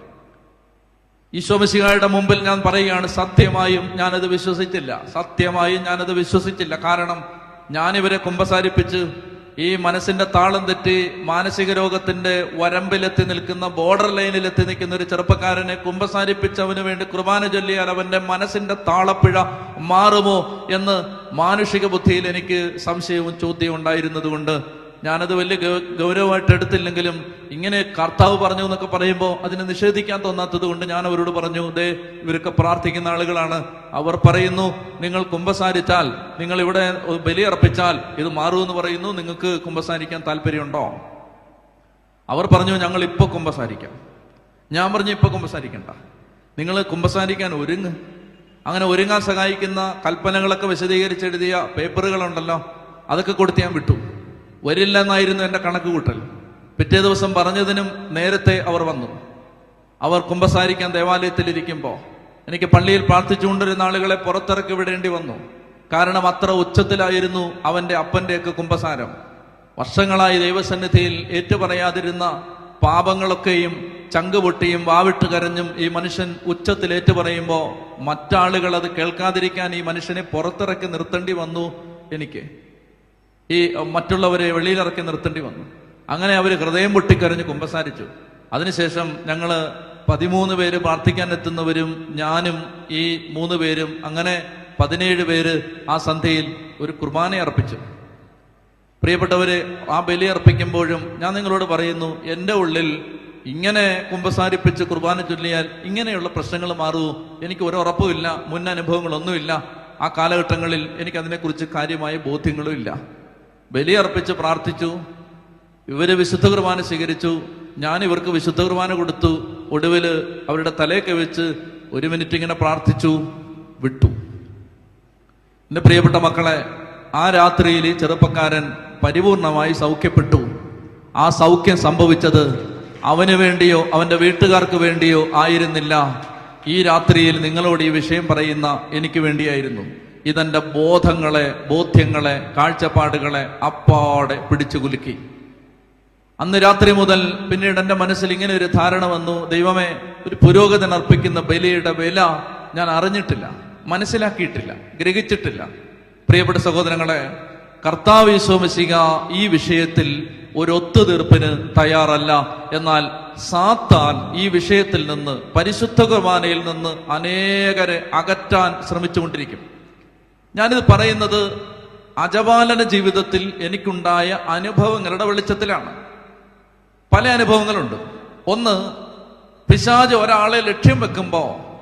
ഈശോമിശിഹായുടെ മുമ്പിൽ ഞാൻ പറയുകയാണ് സത്യമായും ഞാനത് വിശ്വസിച്ചില്ല. സത്യമായും ഞാനത് വിശ്വസിച്ചില്ല. കാരണം ഞാനിവരെ കുമ്പസാരിപ്പിച്ച് ഈ മനസ്സിന്റെ താളം തെറ്റി മാനസിക രോഗത്തിന്റെ വരമ്പിലെത്തി നിൽക്കുന്ന ബോർഡർ ലൈനിലെത്തി നിൽക്കുന്ന ഒരു ചെറുപ്പക്കാരനെ കുമ്പസാരിപ്പിച്ചവന് വേണ്ടി കുർബാന ചൊല്ലിയാൽ അവന്റെ മനസ്സിന്റെ താളപ്പിഴ മാറുമോ എന്ന് മാനുഷിക ബുദ്ധിയിൽ എനിക്ക് സംശയവും ചോദ്യവും ഉണ്ടായിരുന്നത് കൊണ്ട് ഞാനത് വലിയ ഗൗരവമായിട്ട് എടുത്തില്ലെങ്കിലും ഇങ്ങനെ കർത്താവ് പറഞ്ഞു എന്നൊക്കെ പറയുമ്പോൾ അതിനെ നിഷേധിക്കാൻ തോന്നാത്തത് കൊണ്ട് ഞാൻ അവരോട് പറഞ്ഞു ദേ ഇവരൊക്കെ പ്രാർത്ഥിക്കുന്ന ആളുകളാണ്. അവർ പറയുന്നു നിങ്ങൾ കുമ്പസാരിച്ചാൽ നിങ്ങൾ ഇവിടെ ബലിയർപ്പിച്ചാൽ ഇത് മാറുമെന്ന് പറയുന്നു നിങ്ങൾക്ക് കുമ്പസാരിക്കാൻ താല്പര്യമുണ്ടോ? അവർ പറഞ്ഞു ഞങ്ങൾ ഇപ്പൊ കുമ്പസാരിക്കാം. ഞാൻ പറഞ്ഞു ഇപ്പൊ കുമ്പസാരിക്കണ്ട. നിങ്ങൾ കുമ്പസാരിക്കാൻ ഒരുങ്ങ്. അങ്ങനെ ഒരുങ്ങാൻ സഹായിക്കുന്ന കൽപ്പനകളൊക്കെ വിശദീകരിച്ചെഴുതിയ പേപ്പറുകളുണ്ടല്ലോ അതൊക്കെ കൊടുത്ത് ഞാൻ വിട്ടു. വരില്ലെന്നായിരുന്നു എന്റെ കണക്ക് കൂട്ടൽ പിറ്റേ ദിവസം പറഞ്ഞതിനും നേരത്തെ അവർ വന്നു. അവർ കുമ്പസാരിക്കാൻ ദേവാലയത്തിലിരിക്കുമ്പോൾ എനിക്ക് പള്ളിയിൽ പ്രാർത്ഥിച്ചുകൊണ്ടിരുന്ന ആളുകളെ പുറത്തിറക്കി വിടേണ്ടി വന്നു. കാരണം അത്ര ഉച്ചത്തിലായിരുന്നു അവന്റെ അപ്പന്റെയൊക്കെ കുമ്പസാരം. വർഷങ്ങളായി ദൈവസന്നിധിയിൽ ഏറ്റുപറയാതിരുന്ന പാപങ്ങളൊക്കെയും ചങ്ക് പൊട്ടിയും വാവിട്ട് കരഞ്ഞും ഈ മനുഷ്യൻ ഉച്ചത്തിൽ ഏറ്റുപറയുമ്പോൾ മറ്റാളുകൾ അത് കേൾക്കാതിരിക്കാൻ ഈ മനുഷ്യനെ പുറത്തിറക്കി നിർത്തേണ്ടി വന്നു എനിക്ക്. ഈ മറ്റുള്ളവരെ വെളിയിലിറക്കി നിർത്തേണ്ടി വന്നു. അങ്ങനെ അവർ ഹൃദയം പൊട്ടിക്കരഞ്ഞ് കുമ്പസാരിച്ചു. അതിനുശേഷം ഞങ്ങൾ പതിമൂന്ന് പേര് പ്രാർത്ഥിക്കാൻ എത്തുന്നവരും ഞാനും ഈ മൂന്ന് പേരും അങ്ങനെ പതിനേഴ് പേര് ആ സന്ധ്യയിൽ ഒരു കുർബാന അർപ്പിച്ചു. പ്രിയപ്പെട്ടവര് ആ ബലി അർപ്പിക്കുമ്പോഴും ഞാൻ നിങ്ങളോട് പറയുന്നു എന്റെ ഉള്ളിൽ ഇങ്ങനെ കുമ്പസാരിപ്പിച്ച് കുർബാന ചൊല്ലിയാൽ ഇങ്ങനെയുള്ള പ്രശ്നങ്ങൾ മാറൂ. എനിക്ക് ഒരു ഉറപ്പുമില്ല മുൻ അനുഭവങ്ങളൊന്നുമില്ല. ആ കാലഘട്ടങ്ങളിൽ എനിക്കതിനെക്കുറിച്ച് കാര്യമായ ബോധ്യങ്ങളും ഇല്ല. ബലി അർപ്പിച്ച് പ്രാർത്ഥിച്ചു. ഇവർ വിശുദ്ധ കുർബാന സ്വീകരിച്ചു. ഞാൻ ഇവർക്ക് വിശുദ്ധ കുർബാന കൊടുത്തു. ഒടുവിൽ അവരുടെ തലയൊക്കെ വെച്ച് ഒരു മിനിറ്റ് ഇങ്ങനെ പ്രാർത്ഥിച്ചു വിട്ടു. എന്റെ പ്രിയപ്പെട്ട മക്കളെ ആ രാത്രിയിൽ ചെറുപ്പക്കാരൻ പരിപൂർണമായി സൗഖ്യപ്പെട്ടു. ആ സൗഖ്യം സംഭവിച്ചത് അവന് വേണ്ടിയോ അവന്റെ വീട്ടുകാർക്ക് വേണ്ടിയോ ആയിരുന്നില്ല. ഈ രാത്രിയിൽ നിങ്ങളോട് ഈ വിഷയം പറയുന്ന എനിക്ക് വേണ്ടിയായിരുന്നു. ഇതെന്റെ ബോധങ്ങളെ ബോധ്യങ്ങളെ കാഴ്ചപ്പാടുകളെ അപ്പാടെ പിടിച്ചു കുലുക്കി. അന്ന് രാത്രി മുതൽ പിന്നീട് എന്റെ മനസ്സിൽ ഇങ്ങനെ ഒരു ധാരണ വന്നു ദൈവമേ ഒരു പുരോഗതി അർപ്പിക്കുന്ന ബലിയുടെ വില ഞാൻ അറിഞ്ഞിട്ടില്ല മനസ്സിലാക്കിയിട്ടില്ല ഗ്രഹിച്ചിട്ടില്ല. പ്രിയപ്പെട്ട സഹോദരങ്ങളെ കർത്താവ് യേശോമശിക ഈ വിഷയത്തിൽ ഒരു ഒത്തുതീർപ്പിന് തയ്യാറല്ല. എന്നാൽ സാത്താൻ ഈ വിഷയത്തിൽ നിന്ന് പരിശുദ്ധ കുർബാനയിൽ നിന്ന് അനേകരെ അകറ്റാൻ ശ്രമിച്ചുകൊണ്ടിരിക്കും. ഞാനിത് പറയുന്നത് അജപാലന ജീവിതത്തിൽ എനിക്കുണ്ടായ അനുഭവങ്ങളുടെ വെളിച്ചത്തിലാണ്. പല അനുഭവങ്ങളുണ്ട്. ഒന്ന് പിശാജ് ഒരാളെ ലക്ഷ്യം വെക്കുമ്പോൾ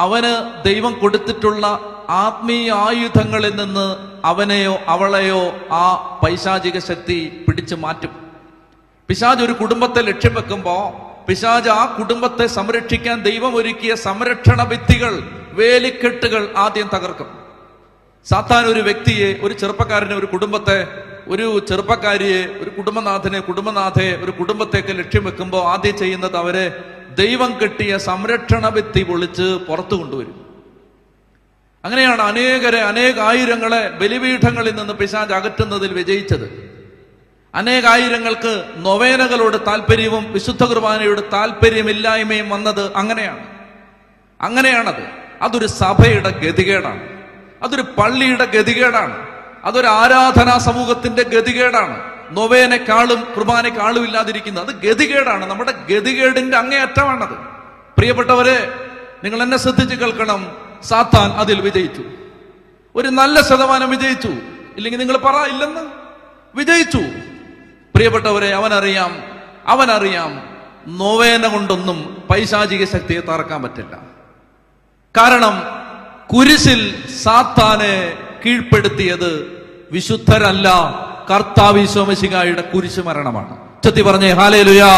അവന് ദൈവം കൊടുത്തിട്ടുള്ള ആത്മീയ ആയുധങ്ങളിൽ നിന്ന് അവനെയോ അവളെയോ ആ പൈശാചിക ശക്തി പിടിച്ചു മാറ്റും. പിശാജ് ഒരു കുടുംബത്തെ ലക്ഷ്യം വെക്കുമ്പോൾ പിശാജ് ആ കുടുംബത്തെ സംരക്ഷിക്കാൻ ദൈവം ഒരുക്കിയ സംരക്ഷണ ഭിത്തികൾ വേലിക്കെട്ടുകൾ ആദ്യം തകർക്കും. സാത്താൻ ഒരു വ്യക്തിയെ ഒരു ചെറുപ്പക്കാരനെ ഒരു കുടുംബത്തെ ഒരു ചെറുപ്പക്കാരിയെ ഒരു കുടുംബനാഥനെ കുടുംബനാഥയെ ഒരു കുടുംബത്തേക്ക് ലക്ഷ്യം വെക്കുമ്പോൾ ആദ്യം ചെയ്യുന്നത് അവരെ ദൈവം കെട്ടിയ സംരക്ഷണ ഭിത്തി പൊളിച്ച് പുറത്തു കൊണ്ടുവരും. അങ്ങനെയാണ് അനേകരെ അനേകായിരങ്ങളെ ബലിപീഠങ്ങളിൽ നിന്ന് പിശാജ് അകറ്റുന്നതിൽ വിജയിച്ചത്. അനേകായിരങ്ങൾക്ക് നൊവേനകളോട് താല്പര്യവും വിശുദ്ധ കുർബാനയോട് താല്പര്യമില്ലായ്മയും വന്നത് അങ്ങനെയാണ്. അങ്ങനെയാണത്. അതൊരു സഭയുടെ ഗതികേടാണ്. അതൊരു പള്ളിയുടെ ഗതികേടാണ്. അതൊരു ആരാധനാ സമൂഹത്തിന്റെ ഗതികേടാണ്. നൊവേനക്കാളും കുർബാനക്കാളും ഇല്ലാതിരിക്കുന്നത് അത് ഗതികേടാണ്. നമ്മുടെ ഗതികേടിന്റെ അങ്ങേയറ്റമാണത്. പ്രിയപ്പെട്ടവരെ നിങ്ങൾ എന്നെ ശ്രദ്ധിച്ച് കേൾക്കണം. സാത്താൻ അതിൽ വിജയിച്ചു. ഒരു നല്ല ശതമാനം വിജയിച്ചു. ഇല്ലെങ്കിൽ നിങ്ങൾ പറ ഇല്ലെന്ന്? വിജയിച്ചു. പ്രിയപ്പെട്ടവരെ അവനറിയാം അവനറിയാം നോവേന കൊണ്ടൊന്നും പൈശാചിക ശക്തിയെ തറക്കാൻ പറ്റില്ല. കാരണം കുരിശിൽ സാത്താനെ കീഴ്പ്പെടുത്തിയത് വിശുദ്ധരല്ല. കർത്താവ് സോമശികായുടെ കുരിശ് മരണമാണ്. ഉച്ചത്തി പറഞ്ഞേ ഹാലേലുയാ.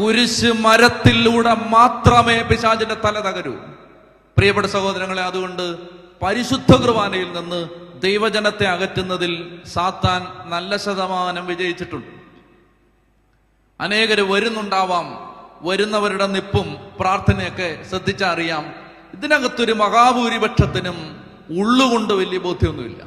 കുരിശ് മരത്തിലൂടെ മാത്രമേ പിശാചിന്റെ തല തകരൂ. പ്രിയപ്പെട്ട സഹോദരങ്ങളെ അതുകൊണ്ട് പരിശുദ്ധ കുർബാനയിൽ നിന്ന് ദൈവജനത്തെ അകറ്റുന്നതിൽ സാത്താൻ നല്ല ശതമാനം വിജയിച്ചിട്ടുണ്ട്. അനേകർ വരുന്നുണ്ടാവാം വരുന്നവരുടെ നിപ്പും പ്രാർത്ഥനയൊക്കെ ശ്രദ്ധിച്ചറിയാം. ഇതിനകത്തൊരു മഹാഭൂരിപക്ഷത്തിനും ഉള്ളുകൊണ്ട് വലിയ ബോധ്യമൊന്നുമില്ല.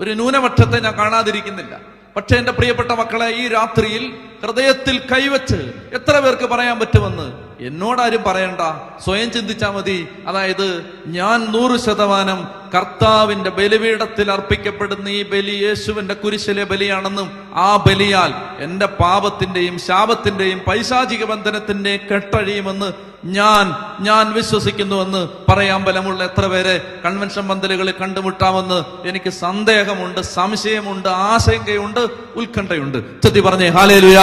ഒരു ന്യൂനപക്ഷത്തെ ഞാൻ കാണാതിരിക്കുന്നില്ല. പക്ഷെ എന്റെ പ്രിയപ്പെട്ട മക്കളെ ഈ രാത്രിയിൽ ഹൃദയത്തിൽ കൈവച്ച് എത്ര പേർക്ക് പറയാൻ പറ്റുമെന്ന് എന്നോടാരും പറയണ്ട. സ്വയം ചിന്തിച്ചാൽ മതി. അതായത് ഞാൻ നൂറ് ശതമാനം കർത്താവിന്റെ ബലിപീഠത്തിൽ അർപ്പിക്കപ്പെടുന്ന ഈ ബലി യേശുവിന്റെ കുരിശിലെ ബലിയാണെന്നും ആ ബലിയാൽ എന്റെ പാപത്തിന്റെയും ശാപത്തിന്റെയും പൈശാചിക ബന്ധനത്തിന്റെയും കെട്ടഴിയുമെന്ന് ഞാൻ ഞാൻ വിശ്വസിക്കുന്നുവെന്ന് പറയാൻ ബലമുള്ള എത്ര പേരെ കൺവെൻഷൻ പന്തലുകളിൽ കണ്ടുമുട്ടാമെന്ന് എനിക്ക് സന്ദേഹമുണ്ട് സംശയമുണ്ട് ആശങ്കയുണ്ട് ഉത്കണ്ഠയുണ്ട്. ചെത്തി പറഞ്ഞേ ഹാലേലുയാ.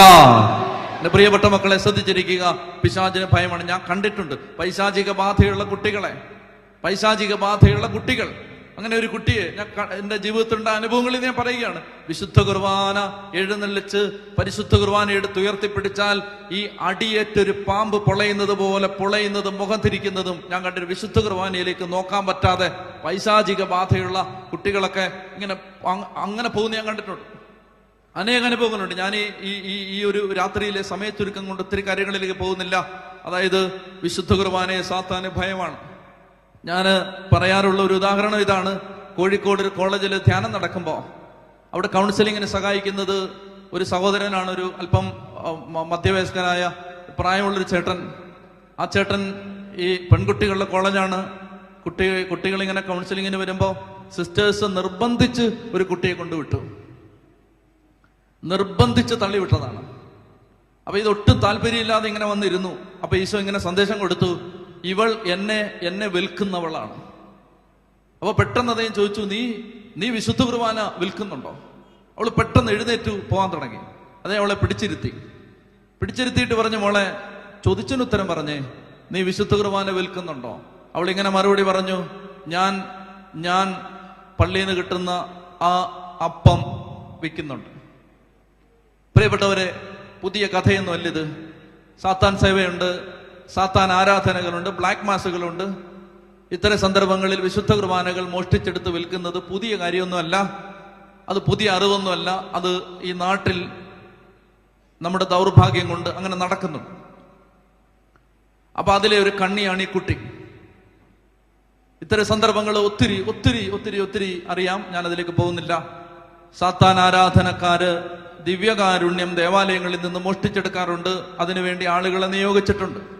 എന്റെ പ്രിയപ്പെട്ട മക്കളെ ശ്രദ്ധിച്ചിരിക്കുക. പിശാചിന് ഭയമാണ്. ഞാൻ കണ്ടിട്ടുണ്ട്. പൈശാചിക ബാധയുള്ള കുട്ടികളെ പൈശാചിക ബാധയുള്ള കുട്ടികൾ. അങ്ങനെ ഒരു കുട്ടിയെ ഞാൻ എന്റെ ജീവിതത്തിലുണ്ട അനുഭവങ്ങളിൽ ഞാൻ പറയുകയാണ്. വിശുദ്ധ കുർബാന എഴുന്നള്ളിച്ച് പരിശുദ്ധ കുർബാന എടുത്ത് ഉയർത്തിപ്പിടിച്ചാൽ ഈ അടിയേറ്റൊരു പാമ്പ് പൊളയുന്നത് പോലെ പൊളയുന്നതും മുഖം തിരിക്കുന്നതും ഞാൻ കണ്ടൊരു വിശുദ്ധ കുർബാനയിലേക്ക് നോക്കാൻ പറ്റാതെ പൈശാചിക ബാധയുള്ള കുട്ടികളൊക്കെ ഇങ്ങനെ അങ്ങനെ പോകുന്ന ഞാൻ കണ്ടിട്ടുണ്ട്. അനേക അനുഭവങ്ങളുണ്ട്. ഞാൻ ഈ- ഈ ഈ ഒരു രാത്രിയിലെ സമയത്തുരുക്കം കൊണ്ട് ഒത്തിരി കാര്യങ്ങളിലേക്ക് പോകുന്നില്ല. അതായത് വിശുദ്ധ കുർബാനയെ സാത്താന് ഭയമാണ്. ഞാൻ പറയാറുള്ള ഒരു ഉദാഹരണം ഇതാണ്. കോഴിക്കോട് ഒരു കോളേജിൽ ധ്യാനം നടക്കുമ്പോൾ അവിടെ കൗൺസിലിങ്ങിന് സഹായിക്കുന്നത് ഒരു സഹോദരനാണ് ഒരു അല്പം മധ്യവയസ്കനായ പ്രായമുള്ളൊരു ചേട്ടൻ. ആ ചേട്ടൻ ഈ പെൺകുട്ടികളുടെ കോളേജാണ്. കുട്ടി കുട്ടികളിങ്ങനെ കൗൺസിലിങ്ങിന് വരുമ്പോൾ സിസ്റ്റേഴ്സ് നിർബന്ധിച്ച് ഒരു കുട്ടിയെ കൊണ്ടുവിട്ടു. നിർബന്ധിച്ച് തള്ളിവിട്ടതാണ്. അപ്പൊ ഇതൊട്ടും താല്പര്യമില്ലാതെ ഇങ്ങനെ വന്നിരുന്നു. അപ്പൊ ഈശോ ഇങ്ങനെ സന്ദേശം കൊടുത്തു. ഇവൾ എന്നെ എന്നെ വിൽക്കുന്നവളാണ്. അപ്പൊ പെട്ടെന്ന് അദ്ദേഹം ചോദിച്ചു നീ നീ വിശുദ്ധ കുർബാന വിൽക്കുന്നുണ്ടോ? അവൾ പെട്ടെന്ന് എഴുന്നേറ്റു പോകാൻ തുടങ്ങി. അതേ അവളെ പിടിച്ചിരുത്തി. പിടിച്ചിരുത്തിയിട്ട് പറഞ്ഞു മോളെ ചോദിച്ചതിന് ഉത്തരം പറഞ്ഞേ. നീ വിശുദ്ധ കുർബാന വിൽക്കുന്നുണ്ടോ? അവൾ ഇങ്ങനെ മറുപടി പറഞ്ഞു ഞാൻ ഞാൻ പള്ളിയിൽ നിന്ന് കിട്ടുന്ന ആ അപ്പം വിൽക്കുന്നുണ്ട്. പ്രിയപ്പെട്ടവരെ പുതിയ കഥയൊന്നുമല്ല ഇത്. സാത്താൻ സേവയുണ്ട്. സാത്താൻ ആരാധനകളുണ്ട് ബ്ലാക്ക് മാസുകളുണ്ട് ഇത്തരം സന്ദർഭങ്ങളിൽ വിശുദ്ധ കുർബാനകൾ മോഷ്ടിച്ചെടുത്ത് വിൽക്കുന്നത് പുതിയ കാര്യമൊന്നുമല്ല. അത് പുതിയ അറിവൊന്നുമല്ല. അത് ഈ നാട്ടിൽ നമ്മുടെ ദൗർഭാഗ്യം കൊണ്ട് അങ്ങനെ നടക്കുന്നുണ്ട് അപ്പൊ അതിലെ ഒരു കണ്ണിയാണ് ഈ കുട്ടി. ഇത്തരം സന്ദർഭങ്ങൾ ഒത്തിരി ഒത്തിരി ഒത്തിരി ഒത്തിരി അറിയാം. ഞാൻ അതിലേക്ക് പോകുന്നില്ല. സാത്താൻ ആരാധനക്കാര് ദിവ്യകാരുണ്യം ദേവാലയങ്ങളിൽ നിന്ന് മോഷ്ടിച്ചെടുക്കാറുണ്ട്. അതിനുവേണ്ടി ആളുകളെ നിയോഗിച്ചിട്ടുണ്ട്.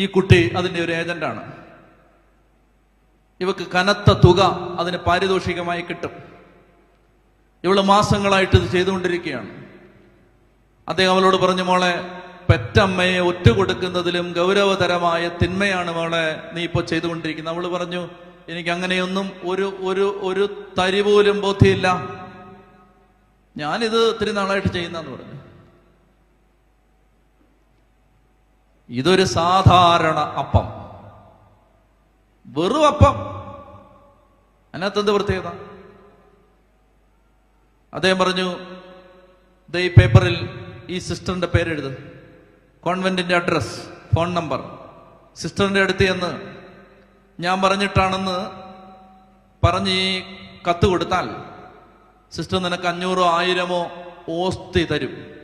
ഈ കുട്ടി അതിന്റെ ഒരു ഏജന്റാണ്. ഇവക്ക് കനത്ത തുക അതിന് പാരിതോഷികമായി കിട്ടും. ഇവൾ മാസങ്ങളായിട്ട് ഇത് ചെയ്തുകൊണ്ടിരിക്കുകയാണ്. അദ്ദേഹം അവളോട് പറഞ്ഞു മോളെ പെറ്റമ്മയെ ഒറ്റ കൊടുക്കുന്നതിലും ഗൗരവതരമായ തിന്മയാണ് മോളെ നീ ഇപ്പോൾ ചെയ്തുകൊണ്ടിരിക്കുന്നത്. അവൾ പറഞ്ഞു എനിക്ക് അങ്ങനെയൊന്നും ഒരു ഒരു ഒരു തരി പോലും ബോധ്യമില്ല. ഞാനിത് ഒത്തിരി നാളായിട്ട് ചെയ്യുന്ന പറഞ്ഞു. ഇതൊരു സാധാരണ അപ്പം. വെറും അപ്പം. അതിനകത്ത് എന്ത് പ്രത്യേകത? അദ്ദേഹം പറഞ്ഞു ഈ പേപ്പറിൽ ഈ സിസ്റ്ററിന്റെ പേരെഴുത്. കോൺവെന്റിന്റെ അഡ്രസ് ഫോൺ നമ്പർ. സിസ്റ്ററിന്റെ അടുത്ത് എന്ന് ഞാൻ പറഞ്ഞിട്ടാണെന്ന് പറഞ്ഞ് ഈ കത്ത് കൊടുത്താൽ സിസ്റ്റർ നിനക്ക് അഞ്ഞൂറോ ആയിരമോ ഓസ്തി തരും.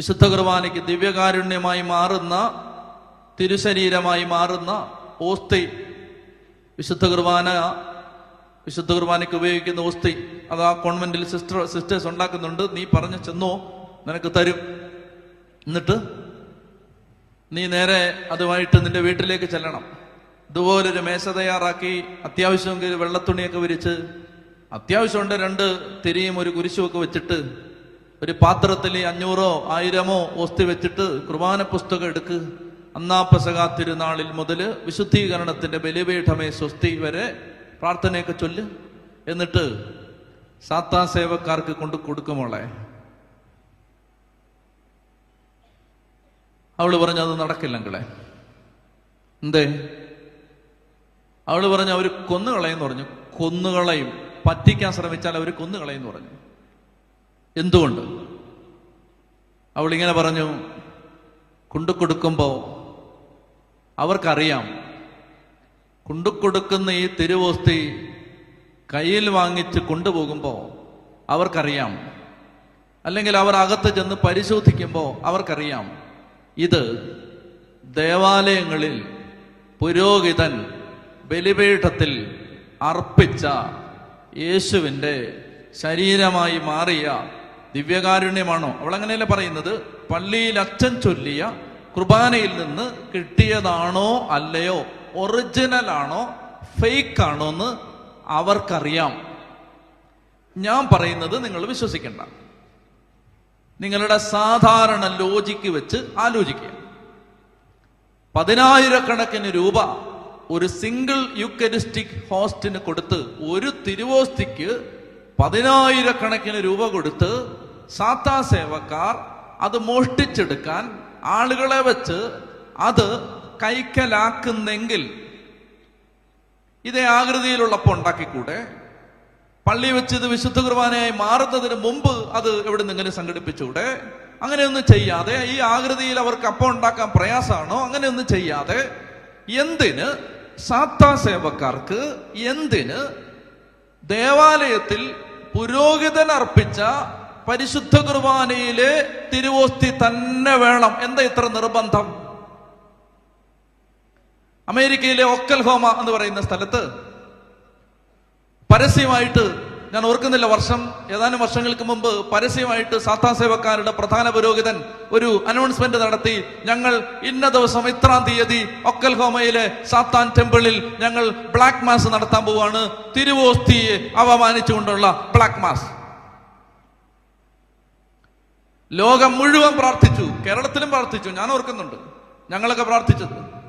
വിശുദ്ധ കുർബാനയ്ക്ക് ദിവ്യകാരുണ്യമായി മാറുന്ന തിരുശരീരമായി മാറുന്ന ഓസ്തി. വിശുദ്ധ കുർബാന വിശുദ്ധ കുർബാനയ്ക്ക് ഉപയോഗിക്കുന്ന ഓസ്തി. അത് ആ കോൺവെന്റിൽ സിസ്റ്റർ സിസ്റ്റേഴ്സ് ഉണ്ടാക്കുന്നുണ്ട്. നീ പറഞ്ഞു ചെന്നോ നിനക്ക് തരും. എന്നിട്ട് നീ നേരെ അതുമായിട്ട് നിന്റെ വീട്ടിലേക്ക് ചെല്ലണം. ഇതുപോലൊരു മേശ തയ്യാറാക്കി അത്യാവശ്യമെങ്കിൽ വെള്ളത്തുണിയൊക്കെ വിരിച്ച് അത്യാവശ്യമുണ്ട് രണ്ട് തിരിയും ഒരു കുരിശുമൊക്കെ വെച്ചിട്ട് ഒരു പാത്രത്തിൽ അഞ്ഞൂറോ ആയിരമോ ഓസ്തി വെച്ചിട്ട് കുർബാന പുസ്തകം എടുക്ക്. അന്നാപ്പസക തിരുനാളിൽ മുതൽ വിശുദ്ധീകരണത്തിന്റെ ബലിപീഠമേ സ്വസ്തി വരെ പ്രാർത്ഥനയൊക്കെ ചൊല്ല്. എന്നിട്ട് സാത്താ സേവക്കാർക്ക് കൊണ്ട് കൊടുക്കുമോളെ അവൾ പറഞ്ഞു അത് നടക്കില്ലെങ്കിലേ എന്തേ? അവൾ പറഞ്ഞു അവർ കൊന്നുകളയെന്ന് പറഞ്ഞു. കൊന്നുകളയും. പറ്റിക്കാൻ ശ്രമിച്ചാൽ അവർ കൊന്നുകളയെന്ന് പറഞ്ഞു. എന്തുകൊണ്ട്? അവൾ ഇങ്ങനെ പറഞ്ഞു കൊണ്ടുകൊടുക്കുമ്പോ അവർക്കറിയാം കൊണ്ടുകൊടുക്കുന്ന ഈ തിരുവോസ്തി കയ്യിൽ വാങ്ങിച്ച് കൊണ്ടുപോകുമ്പോൾ അവർക്കറിയാം അല്ലെങ്കിൽ അവർ അകത്ത് ചെന്ന് പരിശോധിക്കുമ്പോൾ അവർക്കറിയാം ഇത് ദേവാലയങ്ങളിൽ പുരോഹിതൻ ബലിപീഠത്തിൽ അർപ്പിച്ച യേശുവിന്റെ ശരീരമായി മാറിയ ദിവ്യകാരുണ്യമാണോ? അവൾ അങ്ങനെയല്ല പറയുന്നത്? പള്ളിയിൽ അച്ഛൻ ചൊല്ലിയ കുർബാനയിൽ നിന്ന് കിട്ടിയതാണോ അല്ലയോ? ഒറിജിനൽ ആണോ? ഫേക്ക് ആണോ എന്ന് അവർക്കറിയാം. ഞാൻ പറയുന്നത് നിങ്ങൾ വിശ്വസിക്കണ്ട. നിങ്ങളുടെ സാധാരണ ലോജിക്ക് വെച്ച് ആലോചിക്കുക. പതിനായിരക്കണക്കിന് രൂപ ഒരു സിംഗിൾ യുക്കരിസ്റ്റിക് ഹോസ്റ്റിന് കൊടുത്ത് ഒരു തിരുവോസ്തിക്ക് പതിനായിരക്കണക്കിന് രൂപ കൊടുത്ത് സാത്താ സേവക്കാർ അത് മോഷ്ടിച്ചെടുക്കാൻ ആളുകളെ വെച്ച് അത് കൈക്കലാക്കുന്നെങ്കിൽ ഇതേ ആകൃതിയിലുള്ളപ്പോൾ ഉണ്ടാക്കിക്കൂടെ? പള്ളി വെച്ച് ഇത് വിശുദ്ധ കുർബാനയായി മാറുന്നതിന് മുമ്പ് അത് എവിടെ നിന്നെങ്കിലും സംഘടിപ്പിച്ചുകൂടെ? അങ്ങനെയൊന്നും ചെയ്യാതെ ഈ ആകൃതിയിൽ അവർക്ക് അപ്പം ഉണ്ടാക്കാൻ പ്രയാസമാണോ? അങ്ങനെയൊന്നും ചെയ്യാതെ എന്തിന് സാത്താ സേവക്കാർക്ക് എന്തിന് ദേവാലയത്തിൽ പുരോഹിതൻ അർപ്പിച്ച പരിശുദ്ധ കുർബാനയിലെ തിരുവോസ്തി തന്നെ വേണം. എന്താ ഇത്ര നിർബന്ധം? അമേരിക്കയിലെ ഒക്കൽഹോമ എന്ന് പറയുന്ന സ്ഥലത്ത് പരസ്യമായിട്ട് ഞാൻ ഓർക്കുന്നില്ല വർഷം ഏതാനും വർഷങ്ങൾക്ക് മുമ്പ് പരസ്യമായിട്ട് സാത്താ സേവക്കാരുടെ പ്രധാന പുരോഹിതൻ ഒരു അനൗൺസ്മെന്റ് നടത്തി ഞങ്ങൾ ഇന്ന ദിവസം ഇത്രാം തീയതി ഒക്കൽഹോമയിലെ സാത്താൻ ടെമ്പിളിൽ ഞങ്ങൾ ബ്ലാക്ക് മാസ് നടത്താൻ പോവാണ്. തിരുവോസ്തിയെ അവമാനിച്ചുകൊണ്ടുള്ള ബ്ലാക്ക് മാസ്. ലോകം മുഴുവൻ പ്രാർത്ഥിച്ചു. കേരളത്തിലും പ്രാർത്ഥിച്ചു. ഞാൻ ഓർക്കുന്നുണ്ട്. ഞങ്ങളൊക്കെ പ്രാർത്ഥിച്ചത്.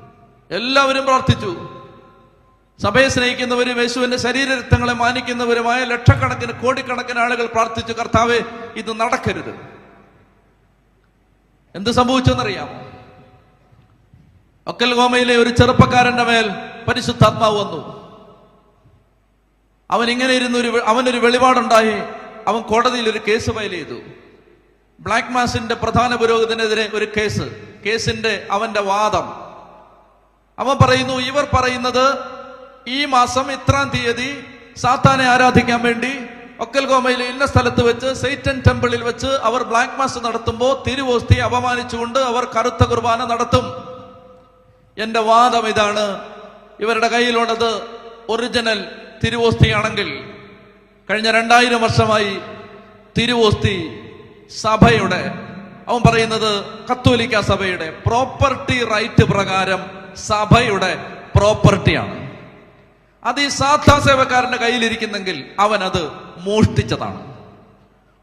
എല്ലാവരും പ്രാർത്ഥിച്ചു. സഭയെ സ്നേഹിക്കുന്നവരും യേശുവിന്റെ ശരീരരക്തങ്ങളെ മാനിക്കുന്നവരുമായ ലക്ഷക്കണക്കിന് കോടിക്കണക്കിന് ആളുകൾ പ്രാർത്ഥിച്ചു. കർത്താവ് ഇത് നടക്കരുത്. എന്ത് സംഭവിച്ചെന്നറിയാമോ ഒക്കൽ ഗോമയിലെ ഒരു ചെറുപ്പക്കാരന്റെ മേൽ പരിശുദ്ധാത്മാവ് വന്നു. അവൻ ഇങ്ങനെ ഇരുന്നൊരു അവനൊരു വെളിപാടുണ്ടായി. അവൻ കോടതിയിൽ ഒരു കേസ് ഫയൽ ചെയ്തു. ബ്ലാക്ക് മാസിന്റെ പ്രധാന പുരോഹിതനെതിരെ ഒരു കേസ്. കേസിന്റെ അവന്റെ വാദം. അവൻ പറയുന്നു ഇവർ പറയുന്നത് ഈ മാസം ഇത്രാം തീയതി സാത്താനെ ആരാധിക്കാൻ വേണ്ടി ഒക്കൽ ഗോമയിലെ ഇന്ന സ്ഥലത്ത് വെച്ച് സെയ്റ്റൻ ടെമ്പിളിൽ വെച്ച് അവർ ബ്ലാക്ക് മാസ് നടത്തുമ്പോൾ തിരുവോസ്തി അപമാനിച്ചുകൊണ്ട് അവർ കറുത്ത കുർബാന നടത്തും. എന്റെ വാദം ഇതാണ്. ഇവരുടെ കയ്യിലുള്ളത് ഒറിജിനൽ തിരുവോസ്തിയാണെങ്കിൽ. കഴിഞ്ഞ രണ്ടായിരം വർഷമായി തിരുവോസ്തി സഭയുടെ അവൻ പറയുന്നത് കത്തോലിക്ക സഭയുടെ പ്രോപ്പർട്ടി റൈറ്റ് പ്രകാരം സഭയുടെ പ്രോപ്പർട്ടിയാണ് അത് ഈ സാധാ സേവക്കാരന്റെ കയ്യിലിരിക്കുന്നെങ്കിൽ അവൻ അത് മോഷ്ടിച്ചതാണ്.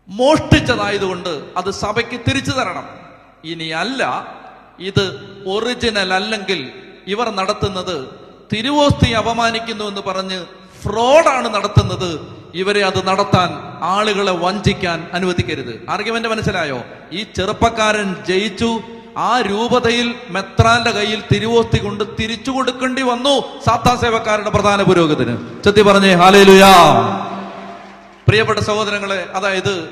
മോഷ്ടിച്ചതായതുകൊണ്ട് അത് സഭയ്ക്ക് തിരിച്ചു തരണം. ഇനിയല്ല ഇത് ഒറിജിനൽ അല്ലെങ്കിൽ ഇവർ നടത്തുന്നത് തിരുവോസ്തി അപമാനിക്കുന്നു എന്ന് പറഞ്ഞ് ഫ്രോഡാണ് നടത്തുന്നത് ഇവരെ അത് നടത്താൻ ആളുകളെ വഞ്ചിക്കാൻ അനുവദിക്കരുത്. ആർഗ്യുമെന്റ് മനസ്സിലായോ? ഈ ചെറുപ്പക്കാരൻ ജയിച്ചു. ആ രൂപതയിൽ മെത്രാന്റെ കയ്യിൽ തിരുവോസ്തി കൊണ്ട് തിരിച്ചു കൊടുക്കേണ്ടി വന്നു സാത്താ സേവക്കാരുടെ പ്രധാന പുരോഗതിന്. ചെത്തി പറഞ്ഞേ ഹാലേലുയാ. പ്രിയപ്പെട്ട സഹോദരങ്ങളെ അതായത്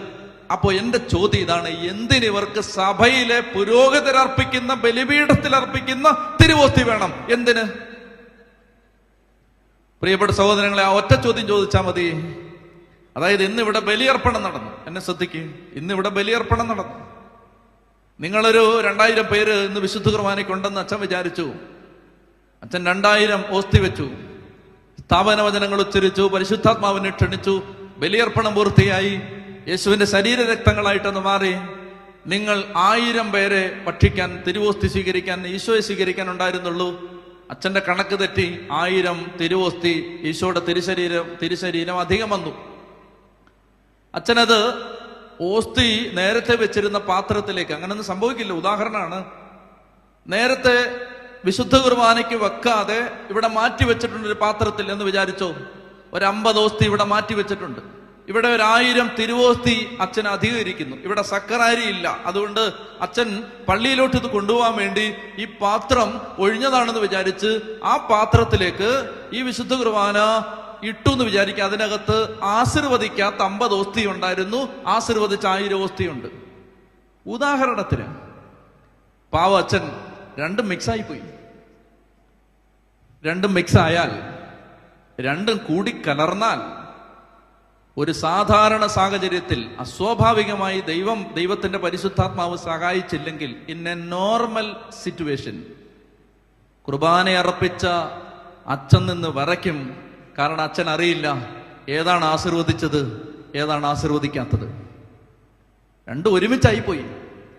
അപ്പോൾ എന്റെ ചോദ്യം ഇതാണ് എന്തിന് ഇവർക്ക് സഭയിലെ പുരോഹിതർ അർപ്പിക്കുന്ന ബലിപീഠത്തിൽ അർപ്പിക്കുന്ന തിരുവോസ്തി വേണം? എന്തിന്? പ്രിയപ്പെട്ട സഹോദരങ്ങളെ ആ ഒറ്റ ചോദ്യം ചോദിച്ചാൽ മതി. അതായത് ഇന്നിവിടെ ബലിയർപ്പണം നടന്നു. എന്നെ ശ്രദ്ധിക്കുക ഇന്നിവിടെ ബലിയർപ്പണം നടന്നു. നിങ്ങളൊരു രണ്ടായിരം പേര് ഇന്ന് വിശുദ്ധ കുർബാനയ്ക്കുണ്ടെന്ന് അച്ഛൻ വിചാരിച്ചു. അച്ഛൻ രണ്ടായിരം ഓസ്തി വെച്ചു. സ്ഥാപന വചനങ്ങൾ ഉച്ചരിച്ചു. പരിശുദ്ധാത്മാവിനെ ക്ഷണിച്ചു. ബലിയർപ്പണം പൂർത്തിയായി. യേശുവിന്റെ ശരീര ശരീരരക്തങ്ങളായിട്ടൊന്ന് മാറി. നിങ്ങൾ ആയിരം പേരെ ഭക്ഷിക്കാൻ തിരുവോസ്തി സ്വീകരിക്കാൻ ഈശോയെ സ്വീകരിക്കാൻ ഉണ്ടായിരുന്നുള്ളൂ. അച്ഛന്റെ കണക്ക് തെറ്റി ആയിരം തിരുവോസ്തി ഈശോയുടെ തിരുശരീരം തിരുശരീരം അധികം വന്നു. അച്ഛനത് ഓസ്തി നേരത്തെ വെച്ചിരുന്ന പാത്രത്തിലേക്ക് അങ്ങനൊന്നും സംഭവിക്കില്ല. ഉദാഹരണമാണ് നേരത്തെ വിശുദ്ധ കുർബാനയ്ക്ക് വെക്കാതെ ഇവിടെ മാറ്റി വെച്ചിട്ടുണ്ട് ഒരു പാത്രത്തിൽ എന്ന് വിചാരിച്ചോ? ഒരു അമ്പത് ഓസ്തി ഇവിടെ മാറ്റി വെച്ചിട്ടുണ്ട്. ഇവിടെ ഒരായിരം തിരുവോസ്തി അച്ഛൻ അധികരിക്കുന്നു. ഇവിടെ സക്കറാരി ഇല്ല. അതുകൊണ്ട് അച്ഛൻ പള്ളിയിലോട്ട് ഇത് കൊണ്ടുപോകാൻ വേണ്ടി ഈ പാത്രം ഒഴിഞ്ഞതാണെന്ന് വിചാരിച്ച് ആ പാത്രത്തിലേക്ക് ഈ വിശുദ്ധ കുർബാന ഇട്ടു എന്ന് വിചാരിക്കുക. അതിനകത്ത് ആശീർവദിക്കാത്ത അമ്പത് ഓസ്തി ഉണ്ടായിരുന്നു. ആശീർവദിച്ച ആയിരം ഓസ്തിയുണ്ട്. ഉദാഹരണത്തിന് പാവ അച്ഛൻ രണ്ടും മിക്സായി പോയി രണ്ടും മിക്സ് ആയാൽ രണ്ടും കൂടി കലർന്നാൽ ഒരു സാധാരണ സാഹചര്യത്തിൽ അസ്വാഭാവികമായി ദൈവം ദൈവത്തിന്റെ പരിശുദ്ധാത്മാവ് സഹായിച്ചില്ലെങ്കിൽ ഇൻ എ നോർമൽ സിറ്റുവേഷൻ കുർബാന അർപ്പിച്ച അച്ഛൻ നിന്ന് വിറയ്ക്കും കാരണം അച്ഛൻ അറിയില്ല. ഏതാണ് ആശീർവദിച്ചത്? ഏതാണ് ആശീർവദിക്കാത്തത്? രണ്ടും ഒരുമിച്ചായിപ്പോയി.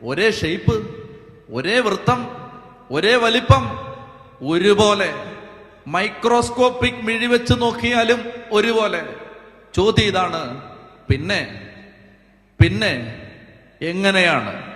ഒരേ ഷേപ്പ് ഒരേ വൃത്തം ഒരേ വലിപ്പം ഒരുപോലെ. മൈക്രോസ്കോപ്പിക് മിഴിവെച്ച് നോക്കിയാലും ഒരുപോലെ. ചോദ്യം ഇതാണ് പിന്നെ പിന്നെ എങ്ങനെയാണ്?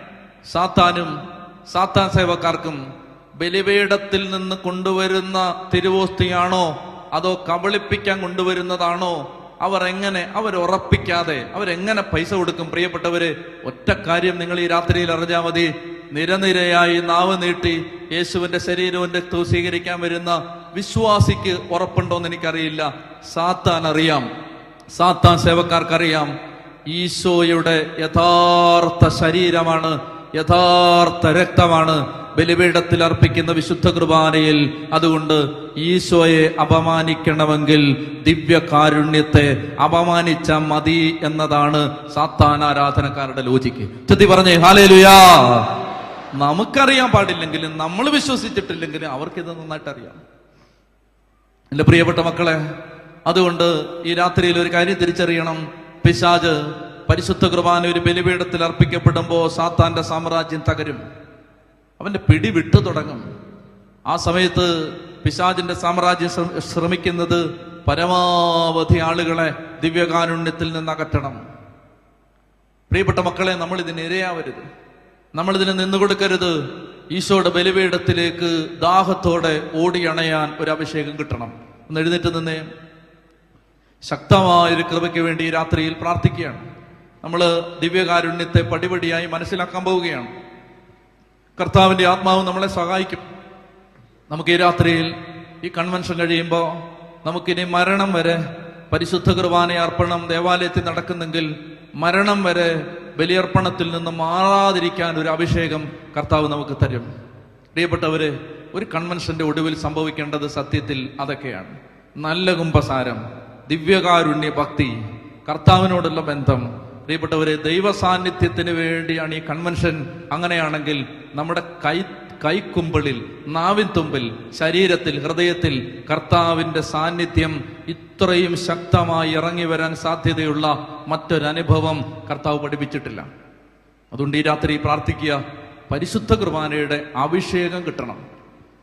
സാത്താനും സാത്താൻ സേവക്കാർക്കും ബലിപീഠത്തിൽ നിന്ന് കൊണ്ടുവരുന്ന തിരുവോസ്തിയാണോ അതോ കബളിപ്പിക്കാൻ കൊണ്ടുവരുന്നതാണോ? അവർ എങ്ങനെ അവർ ഉറപ്പിക്കാതെ അവരെങ്ങനെ പൈസ കൊടുക്കും? പ്രിയപ്പെട്ടവര് ഒറ്റ കാര്യം നിങ്ങൾ ഈ രാത്രിയിൽ അറിഞ്ഞാൽ മതി. നിരനിരയായി നാവ് നീട്ടി യേശുവിന്റെ ശരീരവും രക്തവും സ്വീകരിക്കാൻ വരുന്ന വിശ്വാസിക്ക് ഉറപ്പുണ്ടോ എന്ന് എനിക്കറിയില്ല. സാത്താൻ അറിയാം. സാത്താൻ സേവക്കാർക്കറിയാം. ഈശോയുടെ യഥാർത്ഥ ശരീരമാണ് യഥാർത്ഥ രക്തമാണ്. ബലിപീഠത്തിൽ അർപ്പിക്കുന്ന വിശുദ്ധ കുർബാനയിൽ അതുകൊണ്ട് ഈശോയെ അപമാനിക്കണമെങ്കിൽ ദിവ്യ കാരുണ്യത്തെ അപമാനിച്ച മതി എന്നതാണ് സാത്താൻ ആരാധനക്കാരുടെ ലോജിക്ക്. ചെത്തി പറഞ്ഞേ ഹാലേലുയാ. നമുക്കറിയാൻ പാടില്ലെങ്കിലും നമ്മൾ വിശ്വസിച്ചിട്ടില്ലെങ്കിലും അവർക്കിത് നന്നായിട്ട് അറിയാം എന്റെ പ്രിയപ്പെട്ട മക്കളെ അതുകൊണ്ട് ഈ രാത്രിയിൽ ഒരു കാര്യം തിരിച്ചറിയണം. പിശാജ് പരിശുദ്ധ കുർബാന ഒരു ബലിപീഠത്തിൽ അർപ്പിക്കപ്പെടുമ്പോൾ സാത്താന്റെ സാമ്രാജ്യം തകരും. അവന്റെ പിടി വിട്ടു തുടങ്ങും. ആ സമയത്ത് പിശാജിന്റെ സാമ്രാജ്യം ശ്രമിക്കുന്നത് പരമാവധി ആളുകളെ ദിവ്യകാരുണ്യത്തിൽ നിന്ന് അകറ്റണം പ്രിയപ്പെട്ട മക്കളെ നമ്മൾ ഇതിന് ഇരയാവരുത്. നമ്മൾ ഇതിന് നിന്നുകൊടുക്കരുത് ഈശോയുടെ ബലിപീഠത്തിലേക്ക് ദാഹത്തോടെ ഓടിയണയാൻ ഒരു അഭിഷേകം കിട്ടണം. ഒന്ന് എഴുന്നേറ്റ് നിന്നേ. ശക്തമായൊരു കൃപയ്ക്ക് വേണ്ടി രാത്രിയിൽ പ്രാർത്ഥിക്കുകയാണ്. നമ്മൾ ദിവ്യകാരുണ്യത്തെ പടിപടിയായി മനസ്സിലാക്കാൻ പോവുകയാണ്. കർത്താവിന്റെ ആത്മാവ് നമ്മളെ സഹായിക്കും. നമുക്ക് ഈ രാത്രിയിൽ ഈ കൺവെൻഷൻ കഴിയുമ്പോൾ നമുക്കിനി മരണം വരെ പരിശുദ്ധ കുർബാന അർപ്പണം ദേവാലയത്തിൽ നടക്കുന്നെങ്കിൽ മരണം വരെ ബലിയർപ്പണത്തിൽ നിന്ന് മാറാതിരിക്കാൻ ഒരു അഭിഷേകം കർത്താവ് നമുക്ക് തരും. പ്രിയപ്പെട്ടവര് ഒരു കൺവെൻഷന്റെ ഒടുവിൽ സംഭവിക്കേണ്ടത് സത്യത്തിൽ അതൊക്കെയാണ്. നല്ല കുംഭസാരം ദിവ്യകാരുണ്യ ഭക്തി കർത്താവിനോടുള്ള ബന്ധം പ്രിയപ്പെട്ടവരെ ദൈവ സാന്നിധ്യത്തിന് വേണ്ടിയാണ് ഈ കൺവെൻഷൻ. അങ്ങനെയാണെങ്കിൽ നമ്മുടെ കൈ കൈക്കുമ്പിളിൽ നാവിൻ തുമ്പിൽ ശരീരത്തിൽ ഹൃദയത്തിൽ കർത്താവിന്റെ സാന്നിധ്യം ഇത്രയും ശക്തമായി ഇറങ്ങി വരാൻ സാധ്യതയുള്ള മറ്റൊരനുഭവം കർത്താവ് പഠിപ്പിച്ചിട്ടില്ല. അതുകൊണ്ട് ഈ രാത്രി പ്രാർത്ഥിക്കുക. പരിശുദ്ധ കുർബാനയുടെ അഭിഷേകം കിട്ടണം.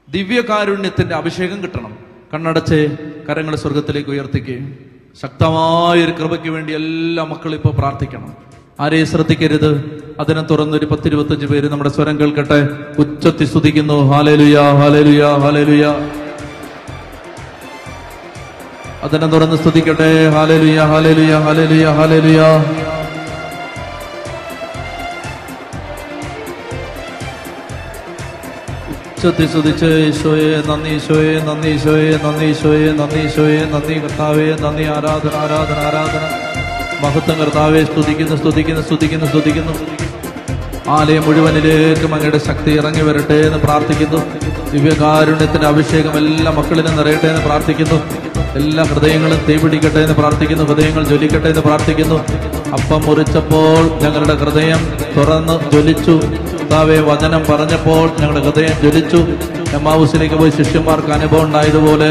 ദിവ്യകാരുണ്യത്തിന്റെ അഭിഷേകം കിട്ടണം. കണ്ണടച്ച് കരങ്ങൾ സ്വർഗത്തിലേക്ക് ഉയർത്തിക്കുകയും ശക്തമായൊരു കൃപയ്ക്ക് വേണ്ടി എല്ലാ മക്കളും ഇപ്പോൾ പ്രാർത്ഥിക്കണം. ആരെയും ശ്രദ്ധിക്കരുത്. അതിനെ തുറന്നൊരു പത്തിരുപത്തഞ്ച് പേര് നമ്മുടെ സ്വരം കേൾക്കട്ടെ. ഉച്ചത്തി സ്തുതിക്കുന്നു. ഹാലേലുയ ഹാലേലുയ ഹാലേലുയ. അതിനെ തുറന്ന് സ്തുതിക്കട്ടെ. ഹാലേലുയ ഹാലേലുയ ഹാലേലുയ ഹാലേലുയ. ഉച്ചത്തി സ്തുതിച്ച് ഈശോയെ നന്ദി ഈശോയെ നന്ദി ഈശോയെ നന്ദി ഈശോയെ നന്ദി ഈശോയെ നന്ദി കർത്താവേ നന്ദി ആരാധന ആരാധന ആരാധന. മഹത്വം കർത്താവെ സ്തുതിക്കുന്നു സ്തുതിക്കുന്നു സ്തുതിക്കുന്നു സ്തുതിക്കുന്നു. ആലയം മുഴുവനിലേക്കും അങ്ങയുടെ ശക്തി ഇറങ്ങി വരട്ടെ എന്ന് പ്രാർത്ഥിക്കുന്നു. ദിവ്യകാരുണ്യത്തിന്റെ അഭിഷേകം എല്ലാ മക്കളിലും നിറയട്ടെ എന്ന് പ്രാർത്ഥിക്കുന്നു. എല്ലാ ഹൃദയങ്ങളും തീപിടിക്കട്ടെ എന്ന് പ്രാർത്ഥിക്കുന്നു ഹൃദയങ്ങൾ ജ്വലിക്കട്ടെ എന്ന് പ്രാർത്ഥിക്കുന്നു. അപ്പം മുറിച്ചപ്പോൾ ഞങ്ങളുടെ ഹൃദയം തുറന്ന് ജ്വലിച്ചു. കർത്താവെ വചനം പറഞ്ഞപ്പോൾ ഞങ്ങളുടെ ഹൃദയം ജ്വലിച്ചു. എമ്മാവൂസിലേക്ക് പോയി ശിഷ്യന്മാർക്ക് അനുഭവം ഉണ്ടായതുപോലെ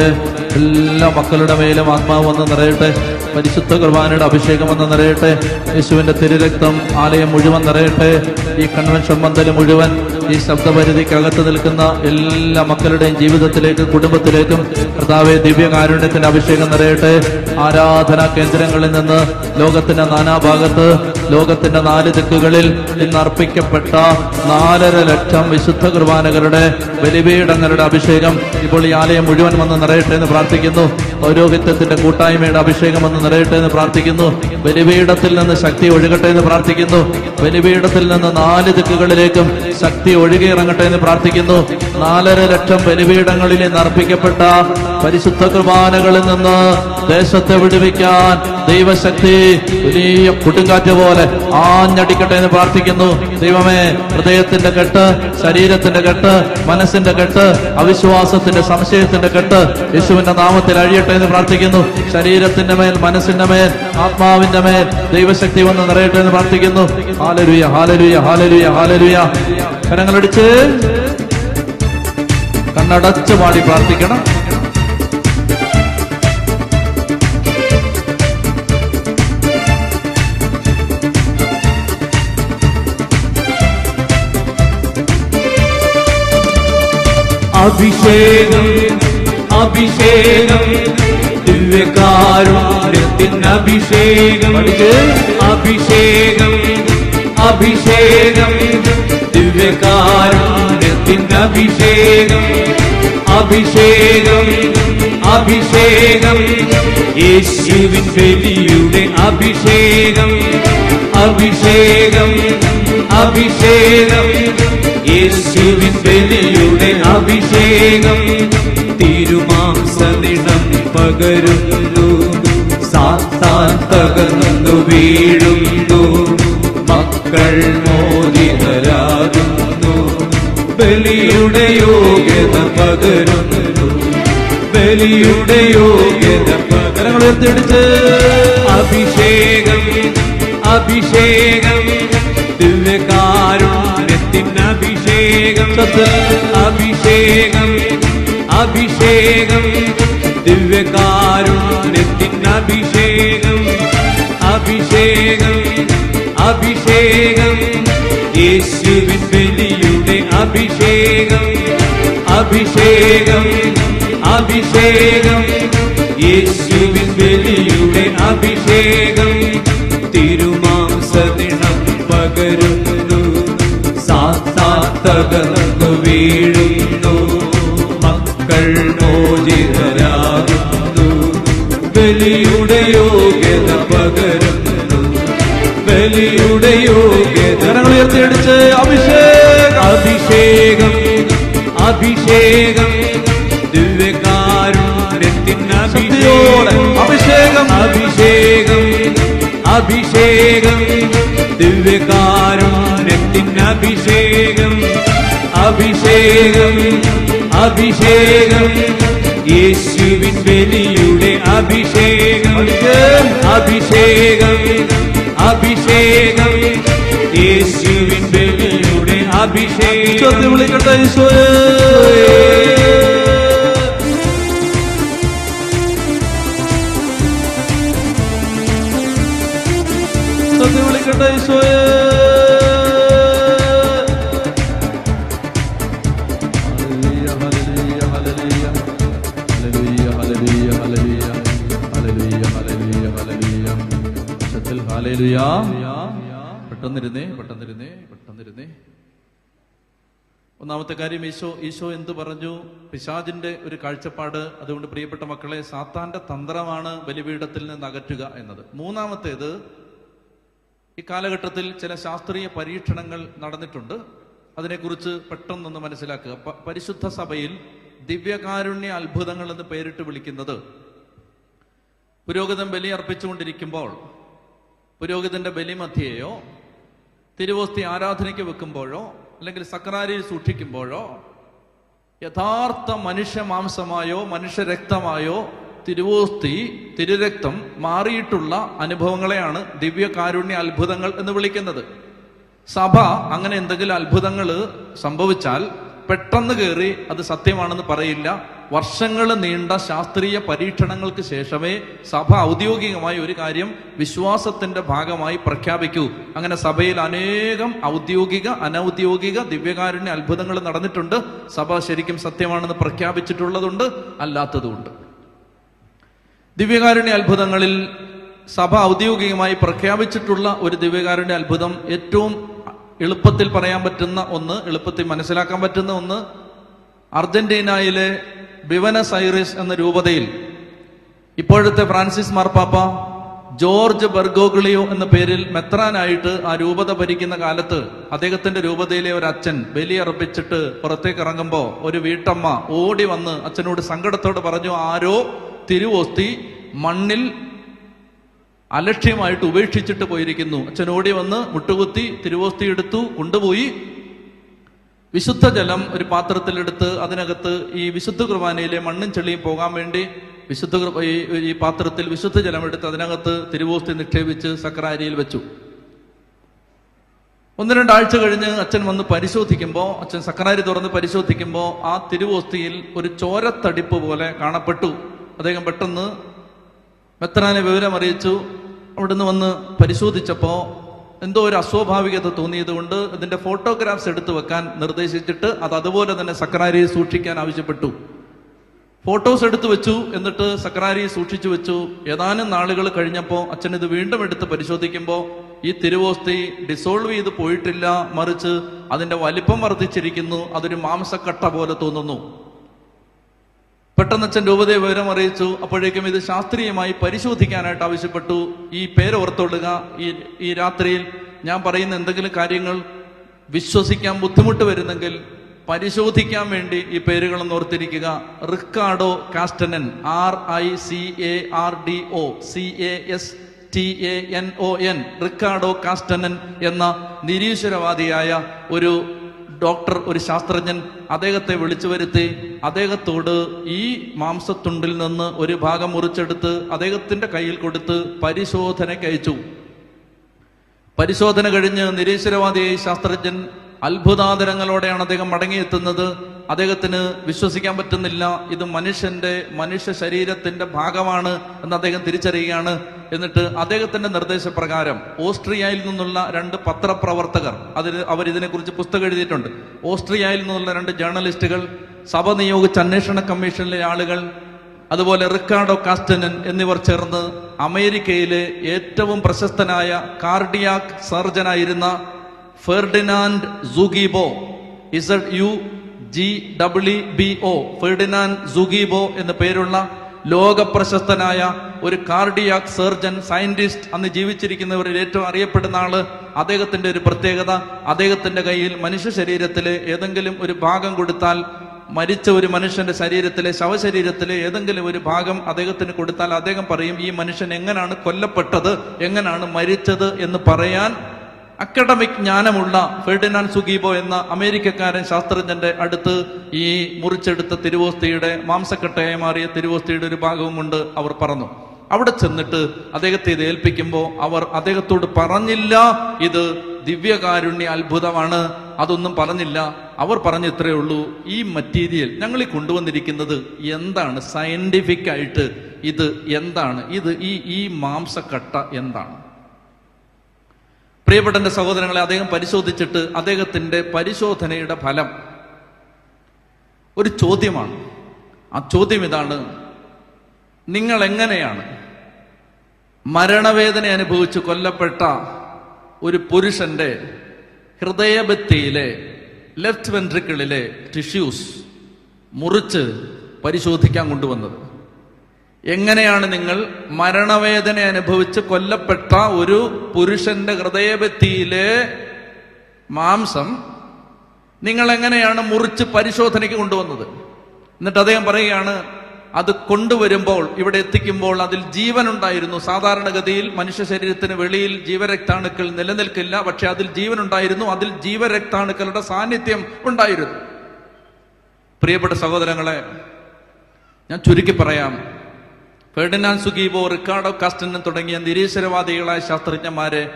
എല്ലാ മക്കളുടെ മേലും ആത്മാവ് വന്ന് നിറയട്ടെ. പരിശുദ്ധ കുർബാനയുടെ അഭിഷേകം വന്ന് നിറയട്ടെ. യേശുവിന്റെ തിരുരക്തം ആലയം മുഴുവൻ നിറയട്ടെ. ഈ കൺവെൻഷൻ പന്തൽ മുഴുവൻ ഈ ശബ്ദപരിധിക്കകത്ത് നിൽക്കുന്ന എല്ലാ മക്കളുടെയും ജീവിതത്തിലേക്കും കുടുംബത്തിലേക്കും കർത്താവെ ദിവ്യകാരുണ്യത്തിന്റെ അഭിഷേകം നിറയട്ടെ. ആരാധനാ കേന്ദ്രങ്ങളിൽ നിന്ന് ലോകത്തിന്റെ നാനാഭാഗത്ത് ലോകത്തിന്റെ നാല് ദിക്കുകളിൽ ഇന്ന് അർപ്പിക്കപ്പെട്ട നാലര ലക്ഷം വിശുദ്ധ കുർബാനകളുടെ ബലിപീഠങ്ങളുടെ അഭിഷേകം ഇപ്പോൾ ഈ ആലയം മുഴുവൻ വന്ന് നിറയട്ടെ എന്ന് പ്രാർത്ഥിക്കുന്നു. പൗരോഹിത്യത്തിന്റെ കൂട്ടായ്മയുടെ അഭിഷേകം വന്ന് നിറയട്ടെ എന്ന് പ്രാർത്ഥിക്കുന്നു. ബലിപീഠത്തിൽ നിന്ന് ശക്തി ഒഴുകട്ടെ എന്ന് പ്രാർത്ഥിക്കുന്നു. ബലിപീഠത്തിൽ നിന്ന് നാല് ദിക്കുകളിലേക്കും ശക്തി ഒഴുകിയിറങ്ങട്ടെ എന്ന് പ്രാർത്ഥിക്കുന്നു. നാലര ലക്ഷം ബലിപീഠങ്ങളിൽ നിന്ന് അർപ്പിക്കപ്പെട്ട പരിശുദ്ധ കുർബാനകളിൽ നിന്ന് ദേശത്തെ വിടുവിക്കാൻ ദൈവശക്തി വലിയ കൊടുങ്കാറ്റ് പോലെ ആഞ്ഞടിക്കട്ടെ എന്ന് പ്രാർത്ഥിക്കുന്നു. ദൈവമേ ഹൃദയത്തിന്റെ കെട്ട് ശരീരത്തിന്റെ കെട്ട് മനസ്സിന്റെ കെട്ട് അവിശ്വാസത്തിന്റെ സംശയത്തിന്റെ കെട്ട് യേശുവിന്റെ നാമത്തിൽ അഴിയട്ടെ എന്ന് പ്രാർത്ഥിക്കുന്നു. ശരീരത്തിന്റെ മേൽ മനസ്സിന്റെ മേൽ ആത്മാവിന്റെ മേൽ ദൈവശക്തി വന്ന് നിറയട്ടെ എന്ന് പ്രാർത്ഥിക്കുന്നു. ഹാലലുയ ഹാലലുയ ഹാലലുയ ഹാലലുയ. കരങ്ങളടിച്ച് കണ്ണടച്ച് പാടി പ്രാർത്ഥിക്കണം. അഭിഷേകം അഭിഷേകം. ദിവ്യകാരുണ്യത്തിൻ അഭിഷേകം. അഭിഷേകം അഭിഷേകം. ദിവ്യകാരുണ്യത്തിൻ അഭിഷേകം. അഭിഷേകം അഭിഷേകം. യേശുവിൻ ബലിയുടെ അഭിഷേകം. അഭിഷേകം അഭിഷേകം. യേശുവിൻ ബലിയുടെ അഭിഷേകം തിരുമാസദിനം പകരുന്നു. സാത്താൻ തകർന്നു വീഴുന്നു. മക്കൾ മോദിതരാകുന്നു ബലിയുടെ യോഗ്യത പകരുന്നു. ബലിയുടെ യോഗ്യത പകരങ്ങൾ എടുത്തിടിച്ച് അഭിഷേകം അഭിഷേകം. ദിവ്യകാരുണ്യത്തിൻ അഭിഷേകം അഭിഷേകം ദിവ്യകാരുണ്യത്തിൻ അഭിഷേകം അഭിഷേകം അഭിഷേകം യേശുവിൻ ബലിയുടെ അഭിഷേകം അഭിഷേകം അഭിഷേകം യേശുവിൻ ബലിയുടെ അഭിഷേകം തിരുമാംസദിനം പകരുന്നു സാത്താൻ തകർന്നു ബലിയുടെ യോഗ്യത പകരുന്നു ബലിയുടെ യോഗ്യത. കരങ്ങൾ ഉയർത്തിയടിച്ച് അഭിഷേകം. അഭിഷേകം അഭിഷേകം. ദിവ്യകാരുണ്യത്തിൻ ശക്തിയോടെ അഭിഷേകം. അഭിഷേകം. അഭിഷേകം അഭിഷേകം അഭിഷേകം അഭിഷേകം. യേശുവിൻ ബലിയുടെ അഭിഷേകം അഭിഷേകം അഭിഷേകം. യേശുവിൻ ബലിയുടെ അഭിഷേകം. വിളിക്കട്ടെ യേശുവേ വിളിക്കട്ടെ ഈശോയെ? പെട്ടെന്നിരുന്നേ പെട്ടെന്നിരുന്നേ പെട്ടെന്നിരുന്നേ. ഒന്നാമത്തെ കാര്യം ഈശോ ഈശോ എന്ത് പറഞ്ഞു? പിശാജിന്റെ ഒരു കാഴ്ചപ്പാട് അതുകൊണ്ട് പ്രിയപ്പെട്ട മക്കളെ സാത്താന്റെ തന്ത്രമാണ് ബലിപീഠത്തിൽ നിന്ന് അകറ്റുക എന്നത്. മൂന്നാമത്തേത് ഈ കാലഘട്ടത്തിൽ ചില ശാസ്ത്രീയ പരീക്ഷണങ്ങൾ നടന്നിട്ടുണ്ട്. അതിനെക്കുറിച്ച് പെട്ടെന്നൊന്ന് മനസ്സിലാക്കുക. പരിശുദ്ധ സഭയിൽ ദിവ്യകാരുണ്യ അത്ഭുതങ്ങൾ എന്ന് പേരിട്ട് വിളിക്കുന്നത്. പുരോഹിതൻ ബലി അർപ്പിച്ചുകൊണ്ടിരിക്കുമ്പോൾ പുരോഹിതന്റെ ബലിമധ്യയോ തിരുവോസ്തി ആരാധനയ്ക്ക് വെക്കുമ്പോഴോ അല്ലെങ്കിൽ സക്രാരിയിൽ സൂക്ഷിക്കുമ്പോഴോ യഥാർത്ഥ മനുഷ്യ മാംസമായോ മനുഷ്യരക്തമായോ തിരുവോസ്തി തിരുരക്തം മാറിയിട്ടുള്ള അനുഭവങ്ങളെയാണ് ദിവ്യകാരുണ്യ അത്ഭുതങ്ങൾ എന്ന് വിളിക്കുന്നത്. സഭ അങ്ങനെ എന്തെങ്കിലും അത്ഭുതങ്ങൾ സംഭവിച്ചാൽ പെട്ടെന്ന് കയറി അത് സത്യമാണെന്ന് പറയില്ല. വർഷങ്ങൾ നീണ്ട ശാസ്ത്രീയ പരീക്ഷണങ്ങൾക്ക് ശേഷമേ സഭ ഔദ്യോഗികമായി ഒരു കാര്യം വിശ്വാസത്തിന്റെ ഭാഗമായി പ്രഖ്യാപിക്കൂ. അങ്ങനെ സഭയിൽ അനേകം ഔദ്യോഗിക അനൗദ്യോഗിക ദിവ്യകാരുണ്യ അത്ഭുതങ്ങൾ നടന്നിട്ടുണ്ട്. സഭ ശരിക്കും സത്യമാണെന്ന് പ്രഖ്യാപിച്ചിട്ടുള്ളതുണ്ട് അല്ലാത്തതുമുണ്ട്. ദിവ്യകാരുണ്യ അത്ഭുതങ്ങളിൽ സഭ ഔദ്യോഗികമായി പ്രഖ്യാപിച്ചിട്ടുള്ള ഒരു ദിവ്യകാരുണ്യ അത്ഭുതം ഏറ്റവും എളുപ്പത്തിൽ പറയാൻ പറ്റുന്ന ഒന്ന് എളുപ്പത്തിൽ മനസ്സിലാക്കാൻ പറ്റുന്ന ഒന്ന് അർജന്റീനയിലെ ബിവനസ് ഐറിസ് എന്ന രൂപതയിൽ ഇപ്പോഴത്തെ ഫ്രാൻസിസ് മാർപ്പാപ്പ ജോർജ് ബർഗോഗ്ലിയോ എന്ന പേരിൽ മെത്രാനായിട്ട് ആ രൂപത ഭരിക്കുന്ന കാലത്ത് അദ്ദേഹത്തിന്റെ രൂപതയിലെ ഒരു അച്ഛൻ ബലിയർപ്പിച്ചിട്ട് പുറത്തേക്ക് ഇറങ്ങുമ്പോൾ ഒരു വീട്ടമ്മ ഓടി വന്ന് അച്ഛനോട് സങ്കടത്തോട് പറഞ്ഞു ആരോ തിരുവോസ്തി മണ്ണിൽ അലക്ഷ്യമായിട്ട് ഉപേക്ഷിച്ചിട്ട് പോയിരിക്കുന്നു. അച്ഛൻ ഓടി വന്ന് മുട്ടുകുത്തി തിരുവോസ്തി എടുത്തു കൊണ്ടുപോയി. വിശുദ്ധ ജലം ഒരു പാത്രത്തിലെടുത്ത് അതിനകത്ത് ഈ വിശുദ്ധ കുർബാനയിലെ മണ്ണും ചെളിയും പോകാൻ വേണ്ടി വിശുദ്ധ ഈ പാത്രത്തിൽ വിശുദ്ധ ജലം എടുത്ത് അതിനകത്ത് തിരുവോസ്തി നിക്ഷേപിച്ച് സക്രാരിയിൽ വെച്ചു. ഒന്ന് രണ്ടാഴ്ച കഴിഞ്ഞ് അച്ഛൻ വന്ന് പരിശോധിക്കുമ്പോൾ അച്ഛൻ സക്രാരി തുറന്ന് പരിശോധിക്കുമ്പോൾ ആ തിരുവോസ്തിയിൽ ഒരു ചോരത്തടിപ്പ് പോലെ കാണപ്പെട്ടു. അദ്ദേഹം പെട്ടെന്ന് മെത്രാനെ വിവരം അറിയിച്ചു അവിടുന്ന് വന്ന് പരിശോധിച്ചപ്പോൾ എന്തോ ഒരു അസ്വാഭാവികത തോന്നിയതുകൊണ്ട് ഇതിന്റെ ഫോട്ടോഗ്രാഫ്സ് എടുത്തു വെക്കാൻ നിർദ്ദേശിച്ചിട്ട് അത് അതുപോലെ തന്നെ സക്രാരിയെ സൂക്ഷിക്കാൻ ആവശ്യപ്പെട്ടു. ഫോട്ടോസ് എടുത്തു വെച്ചു എന്നിട്ട് സക്രാരിയെ സൂക്ഷിച്ചു വെച്ചു. ഏതാനും നാളുകൾ കഴിഞ്ഞപ്പോൾ അച്ഛൻ ഇത് വീണ്ടും എടുത്ത് പരിശോധിക്കുമ്പോൾ ഈ തിരുവോസ്തി ഡിസോൾവ് ചെയ്ത് പോയിട്ടില്ല മറിച്ച് അതിന്റെ വലിപ്പം വർദ്ധിച്ചിരിക്കുന്നു അതൊരു മാംസക്കട്ട പോലെ തോന്നുന്നു. പെട്ടെന്ന് അച്ഛൻ രൂപതയെ വിവരം അറിയിച്ചു. അപ്പോഴേക്കും ഇത് ശാസ്ത്രീയമായി പരിശോധിക്കാനായിട്ട് ആവശ്യപ്പെട്ടു. ഈ പേര് ഓർത്തുകൊള്ളുക ഈ ഈ രാത്രിയിൽ ഞാൻ പറയുന്ന എന്തെങ്കിലും കാര്യങ്ങൾ വിശ്വസിക്കാൻ ബുദ്ധിമുട്ട് വരുന്നെങ്കിൽ പരിശോധിക്കാൻ വേണ്ടി ഈ പേരുകളൊന്ന് ഓർത്തിരിക്കുക. Ricardo Castanon. R I C A R D O. C A S T A N O N. Ricardo Castanon എന്ന നിരീശ്വരവാദിയായ ഒരു ഡോക്ടർ ഒരു ശാസ്ത്രജ്ഞൻ അദ്ദേഹത്തെ വിളിച്ചു വരുത്തി അദ്ദേഹത്തോട് ഈ മാംസത്തുണ്ടിൽ നിന്ന് ഒരു ഭാഗം മുറിച്ചെടുത്ത് അദ്ദേഹത്തിന്റെ കയ്യിൽ കൊടുത്ത് പരിശോധനയ്ക്ക് അയച്ചു. പരിശോധന കഴിഞ്ഞ് നിരീശ്വരവാദിയായി ശാസ്ത്രജ്ഞൻ അത്ഭുതാതരങ്ങളോടെയാണ് അദ്ദേഹം മടങ്ങിയെത്തുന്നത്. അദ്ദേഹത്തിന് വിശ്വസിക്കാൻ പറ്റുന്നില്ല. ഇത് മനുഷ്യന്റെ മനുഷ്യ ശരീരത്തിന്റെ ഭാഗമാണ് എന്ന് അദ്ദേഹം തിരിച്ചറിയുകയാണ്. എന്നിട്ട് അദ്ദേഹത്തിന്റെ നിർദ്ദേശപ്രകാരം ഓസ്ട്രിയയിൽ നിന്നുള്ള രണ്ട് പത്രപ്രവർത്തകർ അതിന് അവർ ഇതിനെക്കുറിച്ച് പുസ്തകം എഴുതിയിട്ടുണ്ട്. ഓസ്ട്രിയയിൽ നിന്നുള്ള രണ്ട് ജേർണലിസ്റ്റുകൾ സഭ നിയോഗിച്ച അന്വേഷണ കമ്മീഷനിലെ ആളുകൾ അതുപോലെ റിക്കാർഡോ കാസ്റ്റനൻ എന്നിവർ ചേർന്ന് അമേരിക്കയിലെ ഏറ്റവും പ്രശസ്തനായ cardiac സർജനായിരുന്ന Ferdinand Zugibe Z U G W B O Ferdinand Zugibe എന്ന പേരുള്ള ലോക പ്രശസ്തനായ ഒരു കാർഡിയാക് സർജൻ സയന്റിസ്റ്റ് അന്ന് ജീവിച്ചിരിക്കുന്നവരിൽ ഏറ്റവും അറിയപ്പെടുന്ന ആൾ അദ്ദേഹത്തിന്റെ ഒരു പ്രത്യേകത. അദ്ദേഹത്തിന്റെ കയ്യിൽ മനുഷ്യ ശരീരത്തിലെ ഏതെങ്കിലും ഒരു ഭാഗം കൊടുത്താൽ മരിച്ച ഒരു മനുഷ്യന്റെ ശരീരത്തിലെ ശവശരീരത്തിലെ ഏതെങ്കിലും ഒരു ഭാഗം അദ്ദേഹത്തിന് കൊടുത്താൽ അദ്ദേഹം പറയും ഈ മനുഷ്യൻ എങ്ങനെയാണ് കൊല്ലപ്പെട്ടത്? എങ്ങനെയാണ് മരിച്ചത്? എന്ന് പറയാൻ അക്കഡമിക് ജ്ഞാനമുള്ള ഫെർഡിനാൻഡ് സുഗീബോ എന്ന അമേരിക്കക്കാരൻ ശാസ്ത്രജ്ഞന്റെ അടുത്ത് ഈ മുറിച്ചെടുത്ത തിരുവോസ്തിയുടെ മാംസക്കട്ടയായി മാറിയ തിരുവോസ്തിയുടെ ഒരു ഭാഗവും കൊണ്ട് അവർ പറഞ്ഞു അവിടെ ചെന്നിട്ട് അദ്ദേഹത്തെ ഇത് ഏൽപ്പിക്കുമ്പോൾ അവർ അദ്ദേഹത്തോട് പറഞ്ഞില്ല ഇത് ദിവ്യകാരുണ്യ അത്ഭുതമാണ് അതൊന്നും പറഞ്ഞില്ല. അവർ പറഞ്ഞു ഇത്രയേ ഉള്ളൂ ഈ മറ്റീരിയൽ ഞങ്ങൾ ഈ കൊണ്ടുവന്നിരിക്കുന്നത് എന്താണ്? സയന്റിഫിക് ആയിട്ട് ഇത് എന്താണ്? ഇത് ഈ ഈ മാംസക്കട്ട എന്താണ്? പ്രിയപ്പെട്ട സഹോദരങ്ങളെ അദ്ദേഹം പരിശോധിച്ചിട്ട് അദ്ദേഹത്തിന്റെ പരിശോധനയുടെ ഫലം ഒരു ചോദ്യമാണ്. ആ ചോദ്യം ഇതാണ് നിങ്ങൾ എങ്ങനെയാണ് മരണവേദന അനുഭവിച്ച് കൊല്ലപ്പെട്ട ഒരു പുരുഷന്റെ ഹൃദയഭിത്തിയിലെ ലെഫ്റ്റ് വെൻട്രിക്കിളിലെ ടിഷ്യൂസ് മുറിച്ച് പരിശോധിക്കാൻ കൊണ്ടുവന്നത്? എങ്ങനെയാണ് നിങ്ങൾ മരണവേദന അനുഭവിച്ച് കൊല്ലപ്പെട്ട ഒരു പുരുഷന്റെ ഹൃദയഭിത്തിയിലെ മാംസം നിങ്ങൾ എങ്ങനെയാണ് മുറിച്ച് പരിശോധനയ്ക്ക് കൊണ്ടുവന്നത്? എന്നിട്ട് അദ്ദേഹം പറയുകയാണ് അത് കൊണ്ടുവരുമ്പോൾ ഇവിടെ എത്തിക്കുമ്പോൾ അതിൽ ജീവൻ ഉണ്ടായിരുന്നു സാധാരണഗതിയിൽ മനുഷ്യ ശരീരത്തിന് വെളിയിൽ ജീവരക്താണുക്കൾ നിലനിൽക്കില്ല പക്ഷെ അതിൽ ജീവൻ ഉണ്ടായിരുന്നു അതിൽ ജീവരക്താണുക്കളുടെ സാന്നിധ്യം ഉണ്ടായിരുന്നു. പ്രിയപ്പെട്ട സഹോദരങ്ങളെ ഞാൻ ചുരുക്കി പറയാം. ഫെർഡിനാൻഡ് സുഗീബോ റിക്കാർഡോ കാസ്റ്റനൻ തുടങ്ങിയ നിരീശ്വരവാദികളായ ശാസ്ത്രജ്ഞന്മാരെ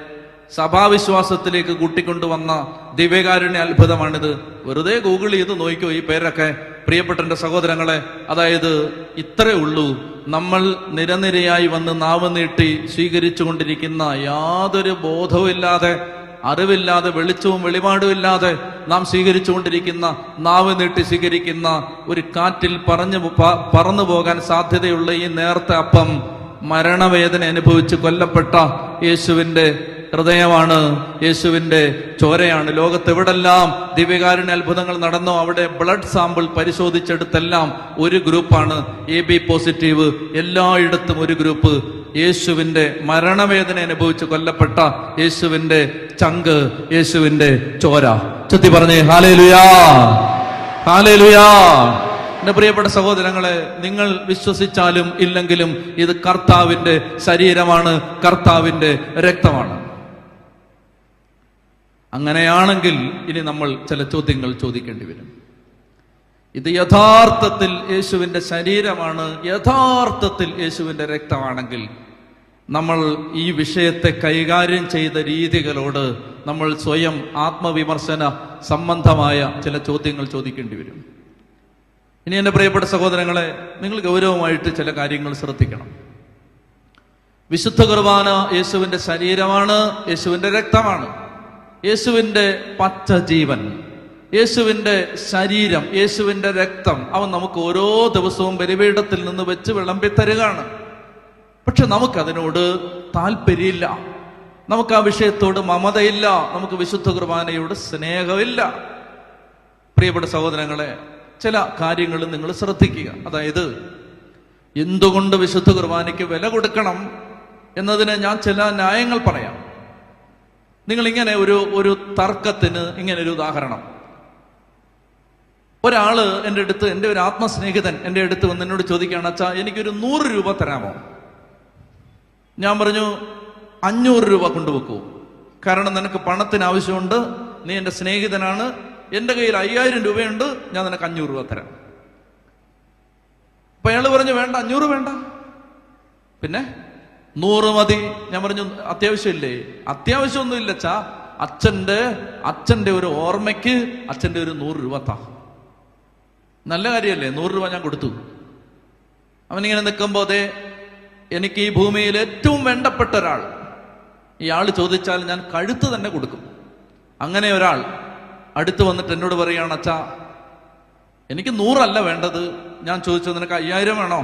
സഭാവിശ്വാസത്തിലേക്ക് കൂട്ടിക്കൊണ്ടുവന്ന ദിവ്യകാരുണ്യ അത്ഭുതമാണിത്. വെറുതെ ഗൂഗിൾ ചെയ്ത് നോക്കിക്കോ ഈ പേരൊക്കെ? പ്രിയപ്പെട്ട സഹോദരങ്ങളെ അതായത് ഇത്രേ ഉള്ളൂ. നമ്മൾ നിരനിരയായി വന്ന് നാവ് നീട്ടി സ്വീകരിച്ചു കൊണ്ടിരിക്കുന്ന യാതൊരു ബോധവുമില്ലാതെ അറിവില്ലാതെ വെളിച്ചവും വെളിപാടുമില്ലാതെ നാം സ്വീകരിച്ചുകൊണ്ടിരിക്കുന്ന നാവ് നീട്ടി സ്വീകരിക്കുന്ന ഒരു കാറ്റിൽ പറഞ്ഞു പറന്നു പോകാൻ സാധ്യതയുള്ള ഈ നേർത്ത അപ്പം മരണവേദന അനുഭവിച്ച് കൊല്ലപ്പെട്ട യേശുവിന്റെ ഹൃദയമാണ് യേശുവിന്റെ ചോരയാണ്. ലോകത്ത് എവിടെല്ലാം ദിവ്യകാരുണ്യ അത്ഭുതങ്ങൾ നടന്നോ അവിടെ ബ്ലഡ് സാമ്പിൾ പരിശോധിച്ചെടുത്തെല്ലാം ഒരു ഗ്രൂപ്പാണ് എ ബി പോസിറ്റീവ്. എല്ലായിടത്തും ഒരു ഗ്രൂപ്പ് യേശുവിന്റെ മരണവേദന അനുഭവിച്ച് കൊല്ലപ്പെട്ട യേശുവിന്റെ ചങ്ക് യേശുവിന്റെ ചോര. ചുത്തി പറഞ്ഞേ ഹാലേലുയാ! ഹാലേലുയാ! എന്റെ പ്രിയപ്പെട്ട സഹോദരങ്ങളെ നിങ്ങൾ വിശ്വസിച്ചാലും ഇല്ലെങ്കിലും ഇത് കർത്താവിന്റെ ശരീരമാണ് കർത്താവിന്റെ രക്തമാണ്. അങ്ങനെയാണെങ്കിൽ ഇനി നമ്മൾ ചില ചോദ്യങ്ങൾ ചോദിക്കേണ്ടി വരും. ഇത് യഥാർത്ഥത്തിൽ യേശുവിന്റെ ശരീരമാണ്. യഥാർത്ഥത്തിൽ യേശുവിന്റെ രക്തമാണെങ്കിൽ നമ്മൾ ഈ വിഷയത്തെ കൈകാര്യം ചെയ്ത രീതികളോട് നമ്മൾ സ്വയം ആത്മവിമർശന സംബന്ധമായ ചില ചോദ്യങ്ങൾ ചോദിക്കേണ്ടി വരും. ഇനി എന്റെ പ്രിയപ്പെട്ട സഹോദരങ്ങളെ നിങ്ങൾ ഗൗരവമായിട്ട് ചില കാര്യങ്ങൾ ശ്രദ്ധിക്കണം. വിശുദ്ധ കുർബാന യേശുവിന്റെ ശരീരമാണ് യേശുവിന്റെ രക്തമാണ്. യേശുവിന്റെ പച്ച ജീവൻ. യേശുവിന്റെ ശരീരം യേശുവിന്റെ രക്തം അവൻ നമുക്ക് ഓരോ ദിവസവും ബലിപീഠത്തിൽ നിന്ന് വെച്ച് വിളമ്പി തരികയാണ്. പക്ഷെ നമുക്കതിനോട് താല്പര്യമില്ല. നമുക്ക് ആ വിഷയത്തോട് മമതയില്ല. നമുക്ക് വിശുദ്ധ കുർബാനയോട് സ്നേഹമില്ല. പ്രിയപ്പെട്ട സഹോദരങ്ങളെ ചില കാര്യങ്ങൾ നിങ്ങൾ ശ്രദ്ധിക്കുക. അതായത് എന്തുകൊണ്ട് വിശുദ്ധ കുർബാനയ്ക്ക് വില കൊടുക്കണം എന്നതിന് ഞാൻ ചില ന്യായങ്ങൾ പറയാം. നിങ്ങൾ ഇങ്ങനെ ഒരു ഒരു തർക്കത്തിന് ഇങ്ങനെ ഒരു ഉദാഹരണം. ഒരാൾ എന്റെ അടുത്ത് എന്റെ ഒരു ആത്മസ്നേഹിതൻ എന്റെ അടുത്ത് വന്ന് എന്നോട് ചോദിക്കുകയാണ് അച്ഛാ എനിക്കൊരു നൂറ് രൂപ തരാമോ? ഞാൻ പറഞ്ഞു അഞ്ഞൂറ് രൂപ കൊണ്ടുവെക്കൂ. കാരണം നിനക്ക് പണത്തിന് ആവശ്യമുണ്ട് നീ എന്റെ സ്നേഹിതനാണ് എന്റെ കയ്യിൽ അയ്യായിരം രൂപയുണ്ട് ഞാൻ നിനക്ക് അഞ്ഞൂറ് രൂപ തരാം. അപ്പൊ അയാൾ പറഞ്ഞു വേണ്ട അഞ്ഞൂറ് വേണ്ട. പിന്നെ നൂറ് മതി. ഞാൻ പറഞ്ഞു അത്യാവശ്യമില്ലേ? അത്യാവശ്യമൊന്നുമില്ല ചാ അച്ഛന്റെ അച്ഛന്റെ ഒരു ഓർമ്മയ്ക്ക് അച്ഛന്റെ ഒരു നൂറ് രൂപ താ. നല്ല കാര്യമല്ലേ? നൂറ് രൂപ ഞാൻ കൊടുത്തു. അവനിങ്ങനെ നിൽക്കുമ്പോൾ അതെ എനിക്ക് ഈ ഭൂമിയിൽ ഏറ്റവും വേണ്ടപ്പെട്ട ഒരാൾ. ഇയാൾ ചോദിച്ചാൽ ഞാൻ കഴുത്ത് തന്നെ കൊടുക്കും. അങ്ങനെ ഒരാൾ അടുത്ത് വന്നിട്ട് എന്നോട് പറയുകയാണ് അച്ഛാ എനിക്ക് നൂറല്ല വേണ്ടത്. ഞാൻ ചോദിച്ചു നിനക്ക് അയ്യായിരം വേണോ?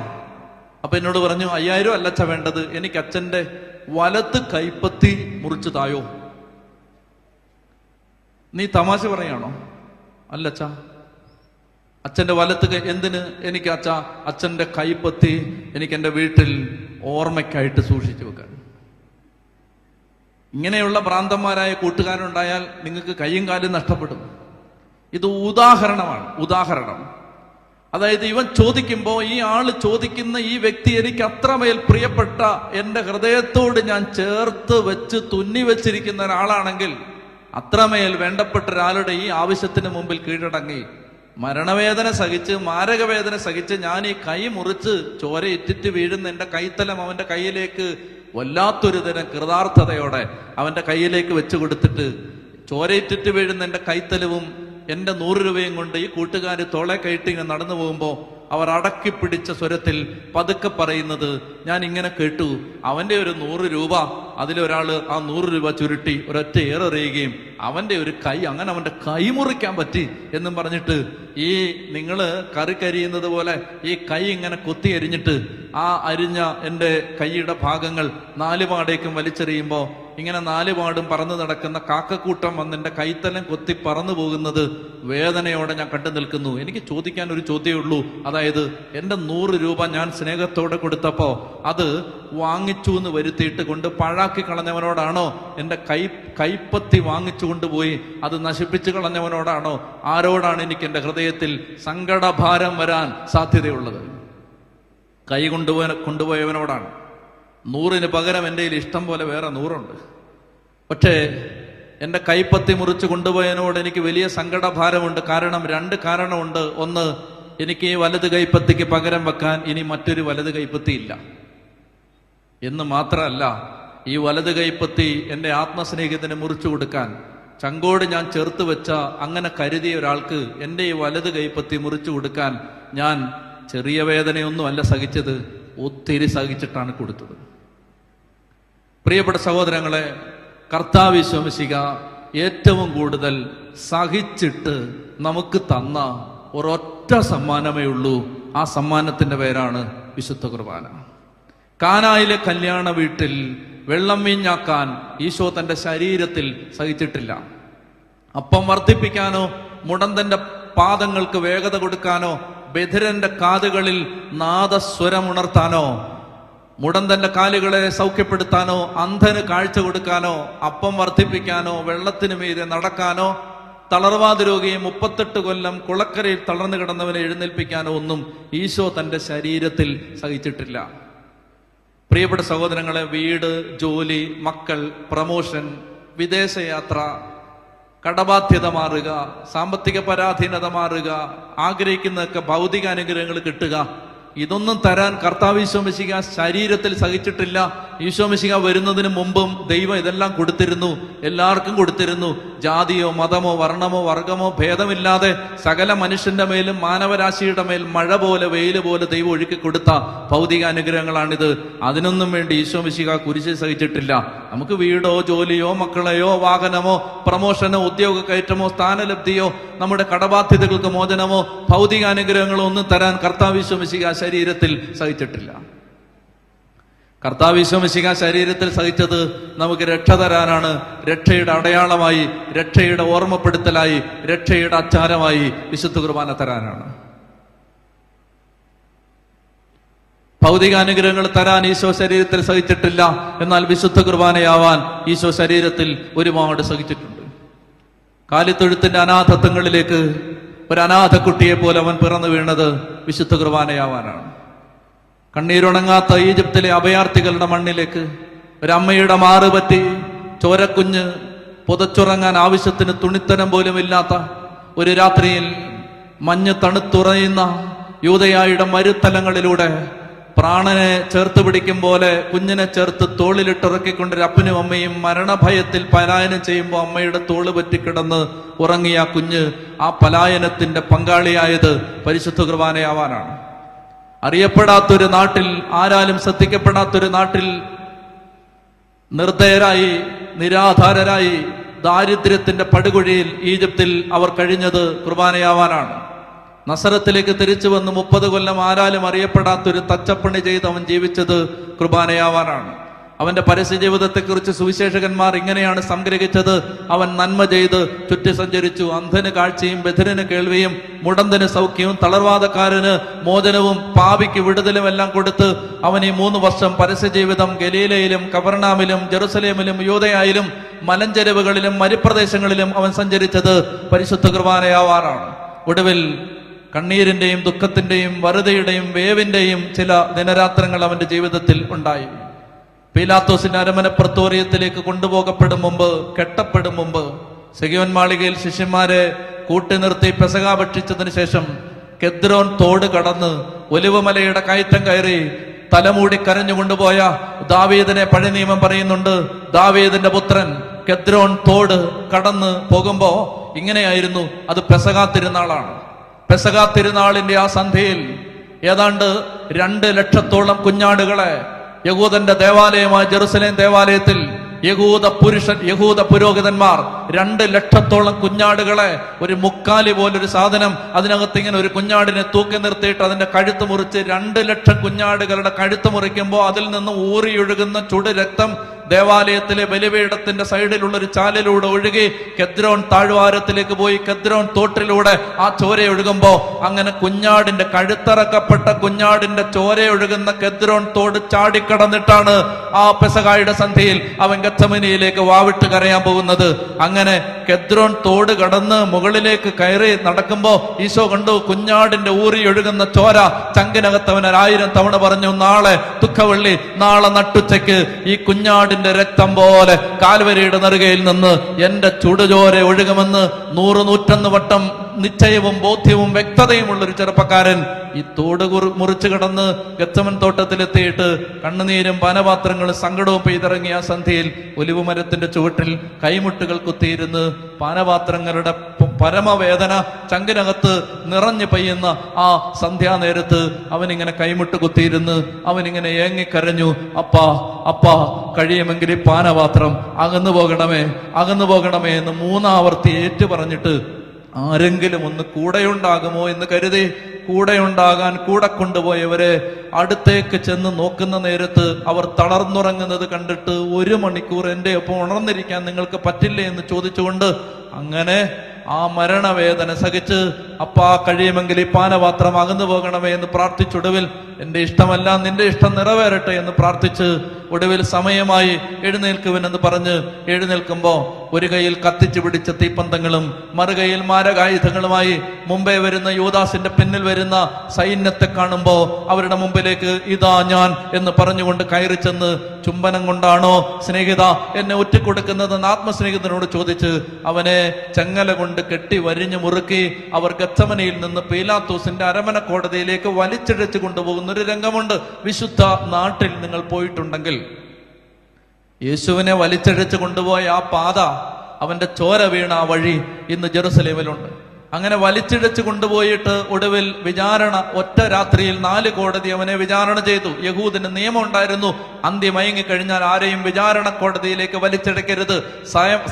അപ്പൊ എന്നോട് പറഞ്ഞു അയ്യായിരം അല്ല അച്ഛ വേണ്ടത്. എനിക്ക് അച്ഛന്റെ വലത്ത് കൈപ്പത്തി മുറിച്ചു തായോ? നീ തമാശ പറയാണോ? അല്ല അച്ഛന്റെ വലത്ത് എന്തിന്? എനിക്ക് അച്ഛ അച്ഛന്റെ കൈപ്പത്തി എനിക്ക് എന്റെ വീട്ടിൽ ഓർമ്മയ്ക്കായിട്ട് സൂക്ഷിച്ചു വെക്കാൻ. ഇങ്ങനെയുള്ള ഭ്രാന്തന്മാരായ കൂട്ടുകാരുണ്ടായാൽ നിങ്ങൾക്ക് കൈയും കാലും നഷ്ടപ്പെടും. ഇത് ഉദാഹരണമാണ് ഉദാഹരണം. അതായത് ഇവൻ ചോദിക്കുമ്പോൾ ഈ ആൾ ചോദിക്കുന്ന ഈ വ്യക്തി എനിക്ക് അത്രമേൽ പ്രിയപ്പെട്ട എന്റെ ഹൃദയത്തോട് ഞാൻ ചേർത്ത് വെച്ച് തുന്നി വെച്ചിരിക്കുന്ന ഒരാളാണെങ്കിൽ അത്രമേൽ വേണ്ടപ്പെട്ട ഒരാളുടെ ഈ ആവശ്യത്തിന് മുമ്പിൽ കീഴടങ്ങി മരണവേദന സഹിച്ച് മാരകവേദന സഹിച്ച് ഞാൻ ഈ കൈ മുറിച്ച് ചോര ഇറ്റിറ്റ് വീഴുന്ന എന്റെ കൈത്തലം അവന്റെ കയ്യിലേക്ക് വല്ലാത്തൊരു തരം കൃതാർത്ഥതയോടെ അവന്റെ കയ്യിലേക്ക് വെച്ചു കൊടുത്തിട്ട് ചോരയിറ്റിറ്റ് വീഴുന്ന എന്റെ കൈത്തലവും എന്റെ നൂറ് രൂപയും കൊണ്ട് ഈ കൂട്ടുകാർ തോളെ കയറ്റി ഇങ്ങനെ നടന്നു പോകുമ്പോൾ അവർ അടക്കി പിടിച്ച സ്വരത്തിൽ പതുക്കെ പറയുന്നത് ഞാൻ ഇങ്ങനെ കേട്ടു. അവന്റെ ഒരു നൂറ് രൂപ അതിലൊരാൾ ആ നൂറ് രൂപ ചുരുട്ടി ഒരൊറ്റ ഏറെറിയുകയും അവന്റെ ഒരു കൈ അങ്ങനെ അവന്റെ കൈ മുറിക്കാൻ പറ്റി എന്നും പറഞ്ഞിട്ട് ഈ നിങ്ങൾ കറി കരിയുന്നത് പോലെ ഈ കൈ ഇങ്ങനെ കൊത്തി എരിഞ്ഞിട്ട് ആ അരിഞ്ഞ എന്റെ കൈയുടെ ഭാഗങ്ങൾ നാലുപാടേക്കും വലിച്ചെറിയുമ്പോൾ ഇങ്ങനെ നാല് നാലുപാടും പറന്നു നടക്കുന്ന കാക്കക്കൂട്ടം വന്ന് എന്റെ കൈത്തലം കൊത്തി പറന്നു പോകുന്നത് വേദനയോടെ ഞാൻ കണ്ടു നിൽക്കുന്നു. എനിക്ക് ചോദിക്കാൻ ഒരു ചോദ്യമേ ഉള്ളൂ. അതായത് എന്റെ നൂറ് രൂപ ഞാൻ സ്നേഹത്തോടെ കൊടുത്തപ്പോൾ അത് വാങ്ങിച്ചു എന്ന് വരുത്തിയിട്ട് കൊണ്ട് പാഴാക്കി കളഞ്ഞവനോടാണോ? എന്റെ കൈ കൈപ്പത്തി വാങ്ങിച്ചു കൊണ്ടുപോയി അത് നശിപ്പിച്ചു കളഞ്ഞവനോടാണോ? ആരോടാണ് എനിക്ക് എന്റെ ഹൃദയത്തിൽ സങ്കടഭാരം വരാൻ സാധ്യതയുള്ളത്? കൈ കൊണ്ടുപോയ കൊണ്ടുപോയവനോടാണ്. നൂറിന് പകരം എന്റെ കയ്യിൽ ഇഷ്ടം പോലെ വേറെ നൂറുണ്ട്. പക്ഷേ എന്റെ കൈപ്പത്തി മുറിച്ച് കൊണ്ടുപോയതിനോട് എനിക്ക് വലിയ സങ്കടഭാരമുണ്ട്. കാരണം രണ്ട് കാരണമുണ്ട്. ഒന്ന് എനിക്ക് ഈ വലത് കൈപ്പത്തിക്ക് പകരം വെക്കാൻ ഇനി മറ്റൊരു വലത് കൈപ്പത്തി ഇല്ല. എന്ന് മാത്രമല്ല ഈ വലത് കൈപ്പത്തി എന്റെ ആത്മസ്നേഹത്തിന് മുറിച്ചു കൊടുക്കാൻ ചങ്കോട് ഞാൻ ചേർത്ത് വെച്ച അങ്ങനെ കരുതിയ ഒരാൾക്ക് എന്റെ ഈ വലത് കൈപ്പത്തി മുറിച്ചു കൊടുക്കാൻ ഞാൻ ചെറിയ വേദനയൊന്നും അല്ല സഹിച്ചത് ഒത്തിരി സഹിച്ചിട്ടാണ് കൊടുത്തത്. പ്രിയപ്പെട്ട സഹോദരങ്ങളെ കർത്താവ് വിശ്വസിക്ക ഏറ്റവും കൂടുതൽ സഹിച്ചിട്ട് നമുക്ക് തന്ന ഒരൊറ്റ സമ്മാനമേ ഉള്ളൂ. ആ സമ്മാനത്തിന്റെ പേരാണ് വിശുദ്ധ കുർബാന. കാനായിലെ കല്യാണ വീട്ടിൽ വെള്ളം വീഞ്ഞാക്കാൻ ഈശോ തന്റെ ശരീരത്തിൽ സഹിച്ചിട്ടില്ല. അപ്പം വർദ്ധിപ്പിക്കാനോ മുടന്തന്റെ പാദങ്ങൾക്ക് വേഗത കൊടുക്കാനോ ബധിരന്റെ കാതുകളിൽ നാദസ്വരമുണർത്താനോ മുടന്തന്റെ കാലുകളെ സൗഖ്യപ്പെടുത്താനോ അന്ധന് കാഴ്ച കൊടുക്കാനോ അപ്പം വർദ്ധിപ്പിക്കാനോ വെള്ളത്തിന് മീതെ നടക്കാനോ തളർവാത രോഗിയെ മുപ്പത്തെട്ട് കൊല്ലം കുളക്കരയിൽ തളർന്നു കിടന്നവനെ എഴുന്നേൽപ്പിക്കാനോ ഒന്നും ഈശോ തന്റെ ശരീരത്തിൽ സഹിച്ചിട്ടില്ല. പ്രിയപ്പെട്ട സഹോദരങ്ങളെ വീട് ജോലി മക്കൾ പ്രമോഷൻ വിദേശയാത്ര കടബാധ്യത മാറുക സാമ്പത്തിക പരാധീനത മാറുക ആഗ്രഹിക്കുന്നതൊക്കെ ഭൗതിക അനുഗ്രഹങ്ങൾ കിട്ടുക ഇതൊന്നും തരാൻ കർത്താവ് ഈശോമിശിക ശരീരത്തിൽ സഹിച്ചിട്ടില്ല. ഈശോമിശിക വരുന്നതിന് മുമ്പും ദൈവം ഇതെല്ലാം കൊടുത്തിരുന്നു. എല്ലാവർക്കും കൊടുത്തിരുന്നു. ജാതിയോ മതമോ വർണമോ വർഗമോ ഭേദമില്ലാതെ സകല മനുഷ്യന്റെ മേലും മാനവരാശിയുടെ മേൽ മഴ പോലെ വെയിൽ പോലെ ദൈവം ഒഴുക്കി കൊടുത്ത ഭൗതിക അനുഗ്രഹങ്ങളാണിത്. അതിനൊന്നും വേണ്ടി ഈശോമിശിക കുരിശി സഹിച്ചിട്ടില്ല. നമുക്ക് വീടോ ജോലിയോ മക്കളെയോ വാഹനമോ പ്രമോഷനോ ഉദ്യോഗ കയറ്റമോ സ്ഥാനലബ്ധിയോ നമ്മുടെ കടബാധ്യതകൾക്ക് മോചനമോ ഭൗതിക അനുഗ്രഹങ്ങളോ ഒന്നും തരാൻ കർത്താവ് ഈശോ മിശിക ശരീരത്തിൽ സഹിച്ചിട്ടില്ല. കർത്താവ് വിശ്വമിശിക ശരീരത്തിൽ സഹിച്ചത് നമുക്ക് രക്ഷ തരാനാണ്. രക്ഷയുടെ അടയാളമായി രക്ഷയുടെ ഓർമ്മപ്പെടുത്തലായി രക്ഷയുടെ അച്ചാരമായി വിശുദ്ധ കുർബാന തരാനാണ്. ഭൗതിക അനുഗ്രഹങ്ങൾ തരാൻ ഈശോ ശരീരത്തിൽ സഹിച്ചിട്ടില്ല. എന്നാൽ വിശുദ്ധ കുർബാനയാവാൻ ഈശോ ശരീരത്തിൽ ഒരുപാട് സഹിച്ചിട്ടുണ്ട്. കാലിത്തൊഴുത്തിന്റെ അനാഥത്വങ്ങളിലേക്ക് ഒരു അനാഥ കുട്ടിയെ പോലെ അവൻ പിറന്നു വീണത് വിശുദ്ധ കുർബാനയാവാനാണ്. കണ്ണീരുണങ്ങാത്ത ഈജിപ്തിലെ അഭയാർത്ഥികളുടെ മണ്ണിലേക്ക് ഒരമ്മയുടെ മാറ് പറ്റി ചോരക്കുഞ്ഞ് പുതച്ചുറങ്ങാൻ ആവശ്യത്തിന് തുണിത്തരം പോലും ഇല്ലാത്ത ഒരു രാത്രിയിൽ മഞ്ഞ് തണുത്തുറയുന്ന യൂതയായുടെ മരുത്തലങ്ങളിലൂടെ പ്രാണനെ ചേർത്ത് പിടിക്കും പോലെ കുഞ്ഞിനെ ചേർത്ത് തോളിലിട്ടിറക്കിക്കൊണ്ടൊരു അപ്പനും അമ്മയും മരണഭയത്തിൽ പലായനം ചെയ്യുമ്പോൾ അമ്മയുടെ തോൾ പറ്റിക്കിടന്ന് ഉറങ്ങിയ ആ കുഞ്ഞ് ആ പലായനത്തിന്റെ പങ്കാളിയായത് പരിശുദ്ധ കുർബാനയാവാനാണ് അറിയപ്പെടാത്തൊരു നാട്ടിൽ ആരാലും ശ്രദ്ധിക്കപ്പെടാത്തൊരു നാട്ടിൽ നിർദ്ദയരായി നിരാധാരരായി ദാരിദ്ര്യത്തിന്റെ പടുകുഴിയിൽ ഈജിപ്തിൽ അവർ കഴിഞ്ഞത് കുർബാനയാവാനാണ്. നസറത്തിലേക്ക് തിരിച്ചു വന്ന് മുപ്പത് കൊല്ലം ആരാലും അറിയപ്പെടാത്തൊരു തച്ചപ്പണി ചെയ്ത് അവൻ ജീവിച്ചത് കുർബാനയാവാനാണ്. അവന്റെ പരസ്യ ജീവിതത്തെക്കുറിച്ച് സുവിശേഷകന്മാർ ഇങ്ങനെയാണ് സംഗ്രഹിച്ചത്. അവൻ നന്മ ചെയ്ത് ചുറ്റി സഞ്ചരിച്ചു. അന്ധന് കാഴ്ചയും ബധിരന് കേൾവിയും മുടന്തന് സൗഖ്യവും തളർവാദക്കാരന് മോചനവും പാപിക്ക് വിടുതലും എല്ലാം കൊടുത്ത് അവൻ ഈ മൂന്ന് വർഷം പരസ്യ ജീവിതം ഗലീലയിലും കവർണാമിലും ജെറുസലേമിലും യൂതയായാലും മലഞ്ചെരുവുകളിലും മരുപ്രദേശങ്ങളിലും അവൻ സഞ്ചരിച്ചത് പരിശുദ്ധ കുർബാനയാവാറാണ് ഒടുവിൽ കണ്ണീരിന്റെയും ദുഃഖത്തിന്റെയും വറുതയുടെയും വേവിന്റെയും ചില ദിനരാത്രങ്ങൾ അവന്റെ ജീവിതത്തിൽ ഉണ്ടായി. പീലാത്തോസിന്റെ അരമന പ്രത്തോറിയത്തിലേക്ക് കൊണ്ടുപോകപ്പെടും മുമ്പ് കെട്ടപ്പെടും മുമ്പ് സെഗിയോൻ മാളികയിൽ ശിഷ്യന്മാരെ കൂട്ടി നിർത്തി പെസക ഭക്ഷിച്ചതിന് ശേഷം കെദ്രോൻ തോട് കടന്ന് ഒലിവുമലയുടെ കയറ്റം കയറി തലമൂടി കരഞ്ഞു കൊണ്ടുപോയ ദാവീദിനെ പഴയ നിയമം പറയുന്നുണ്ട് ദാവീദിന്റെ പുത്രൻ കെദ്രോൻ തോട് കടന്ന് പോകുമ്പോ ഇങ്ങനെയായിരുന്നു അത് പെസക തിരുനാളാണ്. പെസക തിരുനാളിന്റെ ആ സന്ധ്യയിൽ ഏതാണ്ട് രണ്ട് ലക്ഷത്തോളം കുഞ്ഞാടുകളെ യഹൂദന്റെ ദേവാലയമായ ജെറുസലേം ദേവാലയത്തിൽ യഹൂദ പുരുഷൻ യഹൂദ പുരോഹിതന്മാർ രണ്ട് ലക്ഷത്തോളം കുഞ്ഞാടുകളെ ഒരു മുക്കാലി പോലൊരു സാധനം അതിനകത്ത് ഇങ്ങനെ ഒരു കുഞ്ഞാടിനെ തൂക്കി നിർത്തിയിട്ട് അതിന്റെ കഴുത്ത് മുറിച്ച് രണ്ട് ലക്ഷം കുഞ്ഞാടുകളുടെ കഴുത്ത് മുറിക്കുമ്പോൾ അതിൽ നിന്ന് ഊറിയൊഴുകുന്ന ചുടു രക്തം ദേവാലയത്തിലെ ബലിപീഠത്തിന്റെ സൈഡിലുള്ള ഒരു ചാലിലൂടെ ഒഴുകി കെദ്രോൺ താഴ്വാരത്തിലേക്ക് പോയി. കെദ്രോൺ തോട്ടിലൂടെ ആ ചോര ഒഴുകുമ്പോ അങ്ങനെ കുഞ്ഞാടിന്റെ കഴുത്തറക്കപ്പെട്ട കുഞ്ഞാടിന്റെ ചോര ഒഴുകുന്ന കെദ്രോൺ തോട് ചാടിക്കടന്നിട്ടാണ് ആ പെസകായുടെ സന്ധ്യയിൽ അവൻ ഗത്തമനിയിലേക്ക് വാവിട്ട് കരയാൻ പോകുന്നത്. അങ്ങനെ കെദ്രോൺ തോട് കടന്ന് മുകളിലേക്ക് കയറി നടക്കുമ്പോ ഈശോ കണ്ടു കുഞ്ഞാടിന്റെ ഊറി ഒഴുകുന്ന ചോര ചങ്കിനകത്ത് അവൻ ഒരായിരം തവണ പറഞ്ഞു നാളെ ദുഃഖവള്ളി നാളെ നട്ടുച്ചയ്ക്ക് ഈ കുഞ്ഞാടിന്റെ രക്തം പോലെ കാൽവരിയുടെ നെറുകയിൽ നിന്ന് എന്റെ ചുടുചോര ഒഴുകുമെന്ന് നൂറ് നൂറ്റൊന്ന് വട്ടം നിശ്ചയവും ബോധ്യവും വ്യക്തതയുമുള്ള ഒരു ചെറുപ്പക്കാരൻ ഈ തോട് മുറിച്ചു കിടന്ന് ഗത്തമൻ തോട്ടത്തിലെത്തിയിട്ട് കണ്ണുനീരും പാനപാത്രങ്ങളും സങ്കടവും പെയ്തിറങ്ങിയ സന്ധ്യയിൽ ഒലിവുമരത്തിന്റെ ചുവട്ടിൽ കൈമുട്ടുകൾ കുത്തിയിരുന്ന് പാനപാത്രങ്ങളുടെ പരമവേദന ചങ്കിനകത്ത് നിറഞ്ഞു പെയ്യുന്ന ആ സന്ധ്യാനേരത്ത് അവനിങ്ങനെ കൈമുട്ട് കുത്തിയിരുന്ന് അവനിങ്ങനെ ഏങ്ങിക്കരഞ്ഞു അപ്പാ അപ്പാ കഴിയുമെങ്കിൽ ഈ പാനപാത്രം അകന്നു പോകണമേ അകന്നു പോകണമേ എന്ന് മൂന്നാവർത്തി ഏറ്റു പറഞ്ഞിട്ട് ആരെങ്കിലും ഒന്ന് കൂടെയുണ്ടാകുമോ എന്ന് കരുതി കൂടെയുണ്ടാകാൻ കൂടെ കൊണ്ടുപോയവരെ അടുത്തേക്ക് ചെന്ന് നോക്കുന്ന നേരത്ത് അവർ തളർന്നുറങ്ങുന്നത് കണ്ടിട്ട് ഒരു മണിക്കൂർ എന്റെ ഒപ്പം ഉണർന്നിരിക്കാൻ നിങ്ങൾക്ക് പറ്റില്ലേ? എന്ന് ചോദിച്ചുകൊണ്ട് അങ്ങനെ ആ മരണവേദന സഹിച്ച് അപ്പാ കഴിയുമെങ്കിൽ ഈ പാനപാത്രം അകന്നു പോകണമേ എന്ന് പ്രാർത്ഥിച്ചൊടുവിൽ എന്റെ ഇഷ്ടമല്ല നിന്റെ ഇഷ്ടം നിറവേറട്ടെ എന്ന് പ്രാർത്ഥിച്ച് ഒടുവിൽ സമയമായി എഴുന്നേൽക്കുവൻ എന്ന് പറഞ്ഞ് എഴുന്നേൽക്കുമ്പോൾ ഒരു കയ്യിൽ കത്തിച്ചു പിടിച്ച തീപ്പന്തങ്ങളും മറുകൈയിൽ മാരകായുധങ്ങളുമായി മുമ്പേ വരുന്ന യുവദാസിന്റെ പിന്നിൽ വരുന്ന സൈന്യത്തെ കാണുമ്പോൾ അവരുടെ മുമ്പിലേക്ക് ഇതാ ഞാൻ എന്ന് പറഞ്ഞുകൊണ്ട് കയറി ചെന്ന് ചുംബനം കൊണ്ടാണോ സ്നേഹിത എന്നെ ഒറ്റക്കൊടുക്കുന്നതെന്ന് ആത്മസ്നേഹിതനോട് ചോദിച്ച് അവനെ ചെങ്ങല കൊണ്ട് കെട്ടി വരിഞ്ഞു മുറുക്കി അവർ ഗത്തമനയിൽ നിന്ന് പീലാത്തോസിന്റെ അരമന കോടതിയിലേക്ക് വലിച്ചിഴച്ചു കൊണ്ടുപോകുന്ന ഒരു രംഗമുണ്ട്. വിശുദ്ധ നാട്ടിൽ നിങ്ങൾ പോയിട്ടുണ്ടെങ്കിൽ യേശുവിനെ വലിച്ചഴച്ച് കൊണ്ടുപോയ ആ പാത അവന്റെ ചോര വീണ ആ വഴി ഇന്ന് ജെറുസലേമിലുണ്ട്. അങ്ങനെ വലിച്ചിഴച്ച് കൊണ്ടുപോയിട്ട് ഒടുവിൽ വിചാരണ ഒറ്റ രാത്രിയിൽ നാല് കോടതി അവനെ വിചാരണ ചെയ്തു. യഹൂദിന് നിയമം ഉണ്ടായിരുന്നു. അന്ത്യം മയങ്ങിക്കഴിഞ്ഞാൽ ആരെയും വിചാരണ കോടതിയിലേക്ക് വലിച്ചിഴക്കരുത്.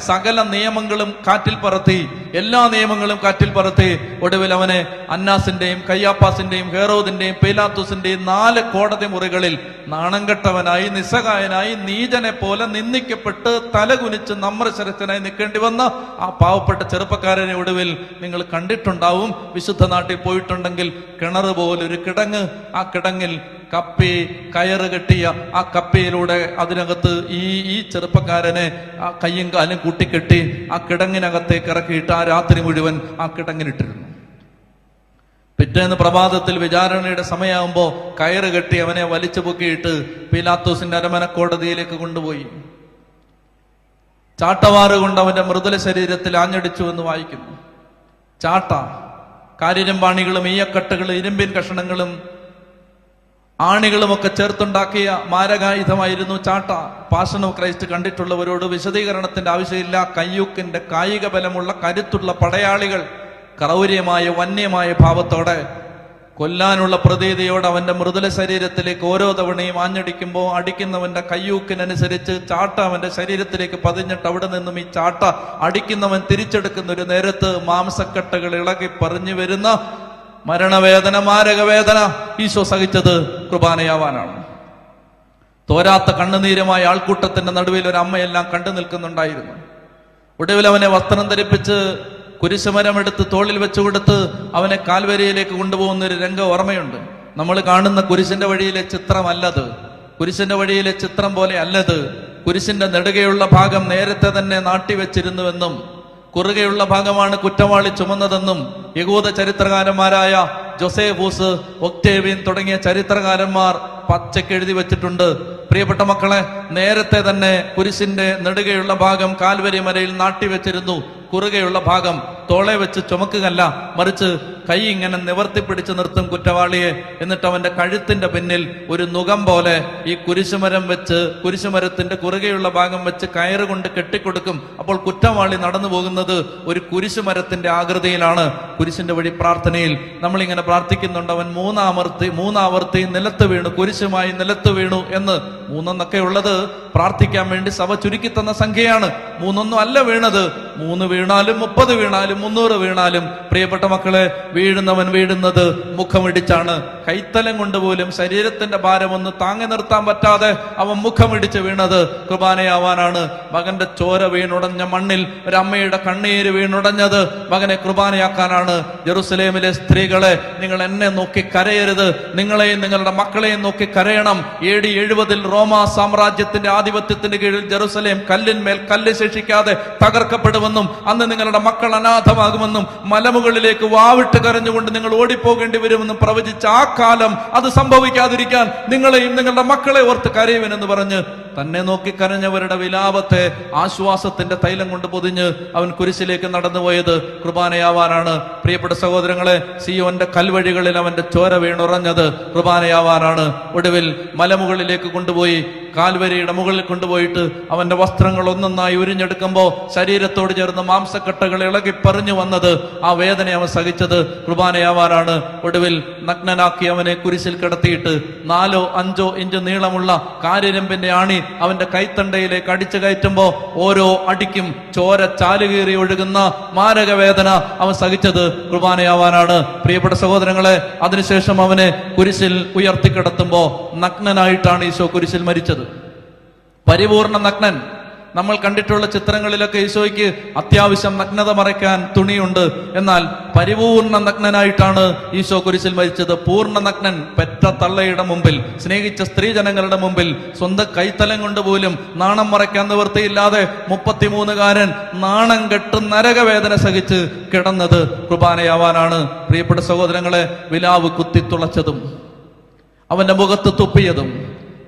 സകല നിയമങ്ങളും കാറ്റിൽ പറത്തി. എല്ലാ നിയമങ്ങളും കാറ്റിൽ പറത്തി. ഒടുവിൽ അവനെ അന്നാസിന്റെയും കയ്യാപ്പാസിന്റെയും ഹേറോദിന്റെയും പീലാത്തുസിന്റെയും നാല് കോടതി മുറികളിൽ നാണം കെട്ടവനായി നിസ്സഹായനായി നീചനെ പോലെ നിന്ദിക്കപ്പെട്ട് തലകുനിച്ച് നമ്രശരത്തിനായി നിൽക്കേണ്ടി വന്ന ആ പാവപ്പെട്ട ചെറുപ്പക്കാരനെ ഒടുവിൽ നിങ്ങൾ കണ്ടിട്ടുണ്ടാവും. വിശുദ്ധ നാട്ടിൽ പോയിട്ടുണ്ടെങ്കിൽ കിണർ പോലൊരു കിടങ്ങ്. ആ കിടങ്ങിൽ കപ്പി കയറ് കെട്ടിയ ആ കപ്പിയിലൂടെ അതിനകത്ത് ഈ ഈ ചെറുപ്പക്കാരനെ ആ കയ്യും കാലും കൂട്ടിക്കെട്ടി ആ കിടങ്ങിനകത്തേക്ക് ഇറക്കിയിട്ട് ആ രാത്രി മുഴുവൻ ആ കിടങ്ങിനിട്ടിരുന്നു. പിറ്റേന്ന് പ്രഭാതത്തിൽ വിചാരണയുടെ സമയമാകുമ്പോൾ കയറ് കെട്ടി അവനെ വലിച്ചു പൊക്കിയിട്ട് പീലാത്തോസിന്റെ അരമന കോടതിയിലേക്ക് കൊണ്ടുപോയി. ചാട്ടവാറ് കൊണ്ട് അവന്റെ മൃദുല ശരീരത്തിൽ ആഞ്ഞടിച്ചു എന്ന് വായിക്കുന്നു. ചാട്ട കാരിരമ്പാണികളും ഈയക്കട്ടകളും ഇരുമ്പിൻ കഷണങ്ങളും ആണികളുമൊക്കെ ചേർത്തുണ്ടാക്കിയ മാരകായുധമായിരുന്നു ചാട്ട. പാഷൻ ഓഫ് ക്രൈസ്റ്റ് കണ്ടിട്ടുള്ളവരോട് വിശദീകരണത്തിന്റെ ആവശ്യമില്ല. കയ്യൂക്കിന്റെ കായിക ബലമുള്ള കരുത്തുള്ള പടയാളികൾ ക്രൗര്യമായ വന്യമായ ഭാവത്തോടെ കൊല്ലാനുള്ള പ്രതീതിയോട് അവന്റെ മൃദുല ശരീരത്തിലേക്ക് ഓരോ തവണയും ആഞ്ഞടിക്കുമ്പോൾ അടിക്കുന്നവന്റെ കയ്യൂക്കിനനുസരിച്ച് ചാട്ട അവന്റെ ശരീരത്തിലേക്ക് പതിഞ്ഞിട്ട് അവിടെ നിന്നും ഈ ചാട്ട അടിക്കുന്നവൻ തിരിച്ചെടുക്കുന്ന ഒരു നേരത്ത് മാംസക്കട്ടകൾ ഇളകി പറഞ്ഞു വരുന്ന മരണവേദന മാരകവേദന ഈശോ സഹിച്ചത് കുർബാനയാവാനാണ്. തോരാത്ത കണ്ണുനീരമായ ആൾക്കൂട്ടത്തിന്റെ നടുവിൽ ഒരു അമ്മയെല്ലാം കണ്ടു നിൽക്കുന്നുണ്ടായിരുന്നു. ഒടുവിൽ അവനെ വസ്ത്രം ധരിപ്പിച്ച് കുരിശുമരം എടുത്ത് തോളിൽ വെച്ചു കൊടുത്ത് അവനെ കാൽവരിയിലേക്ക് കൊണ്ടുപോകുന്ന ഒരു രംഗം ഓർമ്മയുണ്ട്. നമ്മൾ കാണുന്ന കുരിശിന്റെ വഴിയിലെ ചിത്രം ചിത്രമല്ലത്. കുരിശിന്റെ വഴിയിലെ ചിത്രം പോലെ അല്ലത്. കുരിശിന്റെ നെടുകയുള്ള ഭാഗം നേരത്തെ തന്നെ നാട്ടിവെച്ചിരുന്നുവെന്നും കുറുകെയുള്ള ഭാഗമാണ് കുറ്റവാളി ചുമന്നതെന്നും യഹൂദ ചരിത്രകാരന്മാരായ ജോസേഫൂസ് ഒക്ടേവിയൻ തുടങ്ങിയ ചരിത്രകാരന്മാർ പച്ചയ്ക്ക് എഴുതി വെച്ചിട്ടുണ്ട്. പ്രിയപ്പെട്ട മക്കളെ നേരത്തെ തന്നെ കുരിശിന്റെ നെടുകയുള്ള ഭാഗം കാൽവരി മരയിൽ നാട്ടിവെച്ചിരുന്നു കുറുകെയുള്ള ഭാഗം തോളെ വെച്ച് ചുമക്കുകയല്ല മറിച്ച് കൈ ഇങ്ങനെ നിവർത്തി പിടിച്ചു നിർത്തും കുറ്റവാളിയെ. എന്നിട്ട് അവന്റെ കഴുത്തിന്റെ പിന്നിൽ ഒരു നുകം പോലെ ഈ കുരിശുമരം വെച്ച് കുരിശുമരത്തിന്റെ കുറുകെയുള്ള ഭാഗം വെച്ച് കയറുകൊണ്ട് കെട്ടിക്കൊടുക്കും. അപ്പോൾ കുറ്റവാളി നടന്നു പോകുന്നത് ഒരു കുരിശുമരത്തിന്റെ ആകൃതിയിലാണ്. കുരിശിന്റെ വഴി പ്രാർത്ഥനയിൽ നമ്മളിങ്ങനെ പ്രാർത്ഥിക്കുന്നുണ്ട് അവൻ മൂന്നാമർത്തി മൂന്നാവർത്തി നിലത്ത് വീണു കുരിശുമായി നിലത്ത് വീണു എന്ന് മൂന്നെന്നൊക്കെ ഉള്ളത് പ്രാർത്ഥിക്കാൻ വേണ്ടി സഭ ചുരുക്കി തന്ന സംഖ്യയാണ്. മൂന്നൊന്നും അല്ല വീണത്. മൂന്ന് വീണാലും മുപ്പത് വീണാലും മുന്നൂറ് വീണാലും പ്രിയപ്പെട്ട മക്കളെ വീഴുന്നവൻ വീഴുന്നത് മുഖമിടിച്ചാണ്. കൈത്തലം കൊണ്ട് പോലും ശരീരത്തിന്റെ ഭാരം ഒന്ന് താങ്ങി നിർത്താൻ പറ്റാതെ അവൻ മുഖമിടിച്ച് വീണത് കുർബാനയാവാനാണ്. മകന്റെ ചോര വീണുടഞ്ഞ മണ്ണിൽ ഒരമ്മയുടെ കണ്ണീര് വീണുടഞ്ഞത് മകനെ ജെറുസലേമിലെ സ്ത്രീകളെ നിങ്ങൾ എന്നെ നോക്കി കരയരുത്. നിങ്ങളെയും നിങ്ങളുടെ മക്കളെയും നോക്കി കരയണം. എ ഡി എഴുപതിൽ റോമ സാമ്രാജ്യത്തിന്റെ ആധിപത്യത്തിന്റെ കീഴിൽ ജെറുസലേം കല്ലിന്മേൽ കല്ല് ശേഷിക്കാതെ തകർക്കപ്പെടുമെന്നും അന്ന് നിങ്ങളുടെ മക്കൾ അനാഥമാകുമെന്നും മലമുകളിലേക്ക് വാവിട്ട് കരഞ്ഞുകൊണ്ട് നിങ്ങൾ ഓടിപ്പോകേണ്ടി വരുമെന്നും പ്രവചിച്ച ആ കാലം അത് സംഭവിക്കാതിരിക്കാൻ നിങ്ങളെയും നിങ്ങളുടെ മക്കളെ ഓർത്ത് കരയുവനെന്ന് പറഞ്ഞ് തന്നെ നോക്കി കരഞ്ഞവരുടെ വിലാപത്തെ ആശ്വാസത്തിന്റെ തൈലം കൊണ്ട് പൊതിഞ്ഞ് അവൻ കുരിശിലേക്ക് നടന്നുപോയത് കുർബാനയാവാനാണ്. പ്രിയപ്പെട്ട സഹോദരങ്ങളെ സിയോന്റെ കൽവഴികളിൽ അവന്റെ ചോര വീണുറഞ്ഞത് കുർബാനയാവാനാണ്. ഒടുവിൽ മലമുകളിലേക്ക് കൊണ്ടുപോയി കാൽവരിയുടെ മുകളിൽ കൊണ്ടുപോയിട്ട് അവന്റെ വസ്ത്രങ്ങൾ ഒന്നൊന്നായി ഉരിഞ്ഞെടുക്കുമ്പോൾ ശരീരത്തോട് ചേർന്ന് മാംസക്കെട്ടകൾ ഇളകി പറഞ്ഞു വന്നത് ആ വേദന അവൻ സഹിച്ചത് കുർബാനയാവാനാണ്. ഒടുവിൽ നഗ്നനാക്കി അവനെ കുരിശിൽ കിടത്തിയിട്ട് നാലോ അഞ്ചോ ഇഞ്ച് നീളമുള്ള കാര്യരമ്പിന്റെ ആണി അവന്റെ കൈത്തണ്ടയിലേക്ക് അടിച്ചു കയറ്റുമ്പോ ഓരോ അടിക്കും ചോര ചാലുകീറി ഒഴുകുന്ന മാരക വേദന അവൻ സഹിച്ചത് കുർബാനയാവാനാണ്. പ്രിയപ്പെട്ട സഹോദരങ്ങളെ അതിനുശേഷം അവനെ കുരിശിൽ ഉയർത്തിക്കിടത്തുമ്പോൾ നഗ്നനായിട്ടാണ് ഈശോ കുരിശിൽ മരിച്ചത്. പരിപൂർണ നഗ്നൻ. നമ്മൾ കണ്ടിട്ടുള്ള ചിത്രങ്ങളിലൊക്കെ ഈശോയ്ക്ക് അത്യാവശ്യം നഗ്നത മറയ്ക്കാൻ തുണിയുണ്ട്. എന്നാൽ പരിപൂർണ നഗ്നനായിട്ടാണ് ഈശോ കുരിശിൽ മരിച്ചത്. പൂർണ നഗ്നൻ പെറ്റ തള്ളയുടെ മുമ്പിൽ സ്നേഹിച്ച സ്ത്രീജനങ്ങളുടെ മുമ്പിൽ സ്വന്തം കൈത്തലം കൊണ്ട് പോലും നാണം മറയ്ക്കാൻ നിവൃത്തിയില്ലാതെ മുപ്പത്തിമൂന്നുകാരൻ നാണം കെട്ട് നരകവേദന സഹിച്ച് കിടന്നത് കുർബാനയാവാനാണ്. പ്രിയപ്പെട്ട സഹോദരങ്ങളെ വിലാവ് കുത്തിത്തുളച്ചതും അവന്റെ മുഖത്ത് തുപ്പിയതും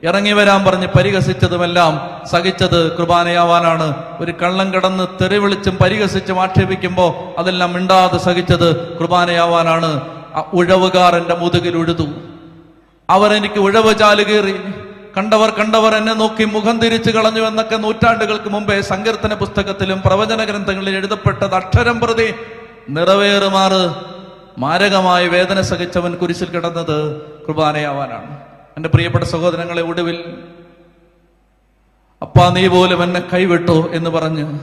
ഇറങ്ങി വരാൻ പറഞ്ഞ് പരിഹസിച്ചതുമെല്ലാം സഹിച്ചത് കുർബാനയാവാനാണ്. ഒരു കള്ളം കടന്ന് തെറിവിളിച്ചും പരിഹസിച്ചും ആക്ഷേപിക്കുമ്പോൾ അതെല്ലാം മിണ്ടാതെ സഹിച്ചത് കുർബാനയാവാനാണ്. ഉഴവുകാർ എന്റെ മുതുകിൽ ഉഴുതു. അവരെനിക്ക് ഉഴവ് ചാൽ കീറി. കണ്ടവർ കണ്ടവർ എന്നെ നോക്കി മുഖം തിരിച്ചു കളഞ്ഞു എന്നൊക്കെ നൂറ്റാണ്ടുകൾക്ക് മുമ്പേ സങ്കീർത്തന പുസ്തകത്തിലും പ്രവചന ഗ്രന്ഥങ്ങളിൽ എഴുതപ്പെട്ടത് അക്ഷരം പ്രതി നിറവേറുമാറ്. മാരകമായി വേദന സഹിച്ചവൻ കുരിശിൽ കിടന്നത് കുർബാനയാവാനാണ്. എന്റെ പ്രിയപ്പെട്ട സഹോദരങ്ങളെ ഒടുവിൽ അപ്പാ നീ പോലും എന്നെ കൈവിട്ടു എന്ന് പറഞ്ഞ്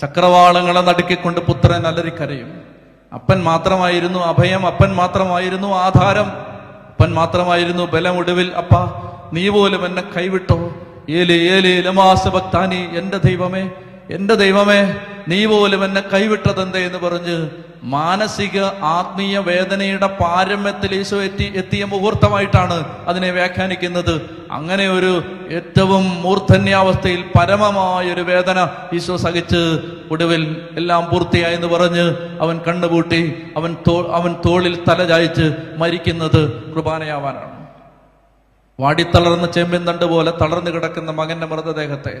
ചക്രവാളങ്ങളെ നടുക്കിക്കൊണ്ട് പുത്രൻ അലറിക്കരയും. അപ്പൻ മാത്രമായിരുന്നു അഭയം അപ്പൻ മാത്രമായിരുന്നു ആധാരം അപ്പൻ മാത്രമായിരുന്നു ബലം. ഒടുവിൽ അപ്പ നീ പോലും എന്നെ കൈവിട്ടോ. ഏലി ഏലി ലമാസ ഭക്താനി എന്റെ ദൈവമേ എന്റെ ദൈവമേ നീ പോലും എന്നെ കൈവിട്ടതെന്തേ? എന്ന് പറഞ്ഞ് മാനസിക ആത്മീയ വേദനയുടെ പാരമ്യത്തിൽ ഈശോ എത്തി എത്തിയ മുഹൂർത്തമായിട്ടാണ് അതിനെ വ്യാഖ്യാനിക്കുന്നത്. അങ്ങനെ ഒരു ഏറ്റവും മൂർധന്യാവസ്ഥയിൽ പരമമായ ഒരു വേദന ഈശോ സഹിച്ച് ഒടുവിൽ എല്ലാം പൂർത്തിയായി എന്ന് പറഞ്ഞ് അവൻ കണ്ണുപൂട്ടി അവൻ തോ അവൻ തോളിൽ തല ചായച്ച് മരിക്കുന്നത് കുർബാനയാവാനാണ്. വാടിത്തളർന്ന ചെമ്പിൻ തണ്ട് പോലെ തളർന്നു കിടക്കുന്ന മകന്റെ മൃതദേഹത്തെ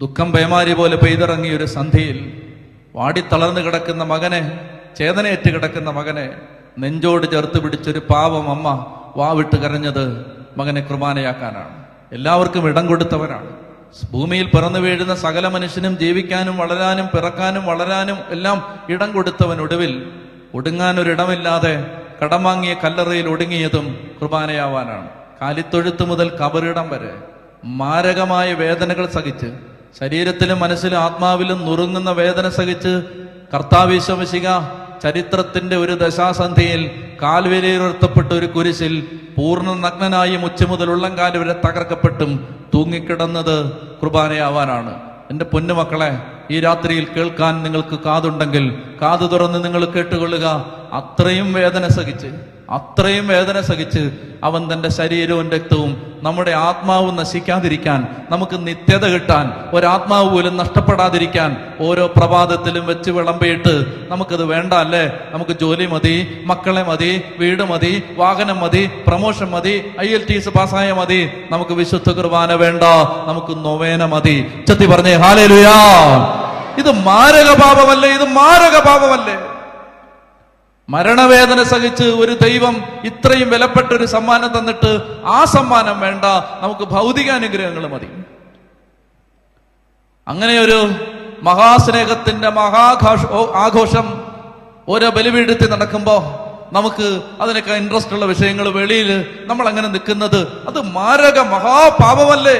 ദുഃഖം പേമാരി പോലെ പെയ്തിറങ്ങിയ ഒരു സന്ധിയിൽ വാടിത്തളർന്നു കിടക്കുന്ന മകനെ ചേതനയേറ്റ് കിടക്കുന്ന മകനെ നെഞ്ചോട് ചേർത്ത് പിടിച്ചൊരു പാവം അമ്മ വാവിട്ട് കരഞ്ഞത് മകനെ കുർബാനയാക്കാനാണ്. എല്ലാവർക്കും ഇടം കൊടുത്തവരാണ് ഭൂമിയിൽ പിറന്നു വീഴുന്ന സകല മനുഷ്യനും ജീവിക്കാനും വളരാനും പിറക്കാനും വളരാനും എല്ലാം ഇടം കൊടുത്തവൻ ഒടുവിൽ ഒടുങ്ങാനൊരിടമില്ലാതെ കടം വാങ്ങിയ കല്ലറയിൽ ഒടുങ്ങിയതും കുർബാനയാവാനാണ്. കാലിത്തൊഴുത്ത് മുതൽ കബറിടം വരെ മാരകമായ വേദനകൾ സഹിച്ച് ശരീരത്തിലും മനസ്സിലും ആത്മാവിലും നുറുങ്ങുന്ന വേദന സഹിച്ച് കർത്താവിശ്വമിശിക ചരിത്രത്തിന്റെ ഒരു ദശാസന്ധിയിൽ കാൽവിലയുയർത്തപ്പെട്ട ഒരു കുരിശിൽ പൂർണ നഗ്നനായി മുച്ച മുതൽ ഉള്ളംകാൽ വരെ തകർക്കപ്പെട്ടും തൂങ്ങിക്കിടന്നത് കുർബാനയാവാനാണ്. എന്റെ പൊന്നുമക്കളെ ഈ രാത്രിയിൽ കേൾക്കാൻ നിങ്ങൾക്ക് കാതുണ്ടെങ്കിൽ കാതു തുറന്ന് നിങ്ങൾ കേട്ടുകൊള്ളുക. അത്രയും വേദന സഹിച്ച് അത്രയും വേദന സഹിച്ച് അവൻ തന്റെ ശരീരവും രക്തവും നമ്മുടെ ആത്മാവ് നശിക്കാതിരിക്കാൻ നമുക്ക് നിത്യത കിട്ടാൻ ഒരാത്മാവ് പോലും നഷ്ടപ്പെടാതിരിക്കാൻ ഓരോ പ്രഭാതത്തിലും വെച്ച് വിളമ്പിയിട്ട് നമുക്കത് വേണ്ട അല്ലേ? നമുക്ക് ജോലി മതി മക്കളെ മതി വീട് മതി വാഹനം മതി പ്രമോഷൻ മതി ഐ എൽ ടി എസ് പാസ്സായ മതി നമുക്ക് വിശുദ്ധ കുർബാന വേണ്ട നമുക്ക് നൊവേന മതി. ചത്തി പറഞ്ഞേ ഹാലേലുയാ. ഇത് മാരക പാപമല്ലേ ഇത് മാരക പാപമല്ലേ മരണവേദന സഹിച്ച് ഒരു ദൈവം ഇത്രയും വിലപ്പെട്ട ഒരു സമ്മാനം തന്നിട്ട് ആ സമ്മാനം വേണ്ട നമുക്ക് ഭൗതിക അനുഗ്രഹങ്ങൾ മതി. അങ്ങനെ ഒരു മഹാസ്നേഹത്തിന്റെ മഹാഘോഷ ആഘോഷം ഓരോ ബലിപീഠത്തിൽ നടക്കുമ്പോ നമുക്ക് അതിനൊക്കെ ഇൻട്രസ്റ്റ് ഉള്ള വിഷയങ്ങൾ വെളിയിൽ നമ്മൾ അങ്ങനെ നിൽക്കുന്നത് അത് മാരക മഹാപാപമല്ലേ?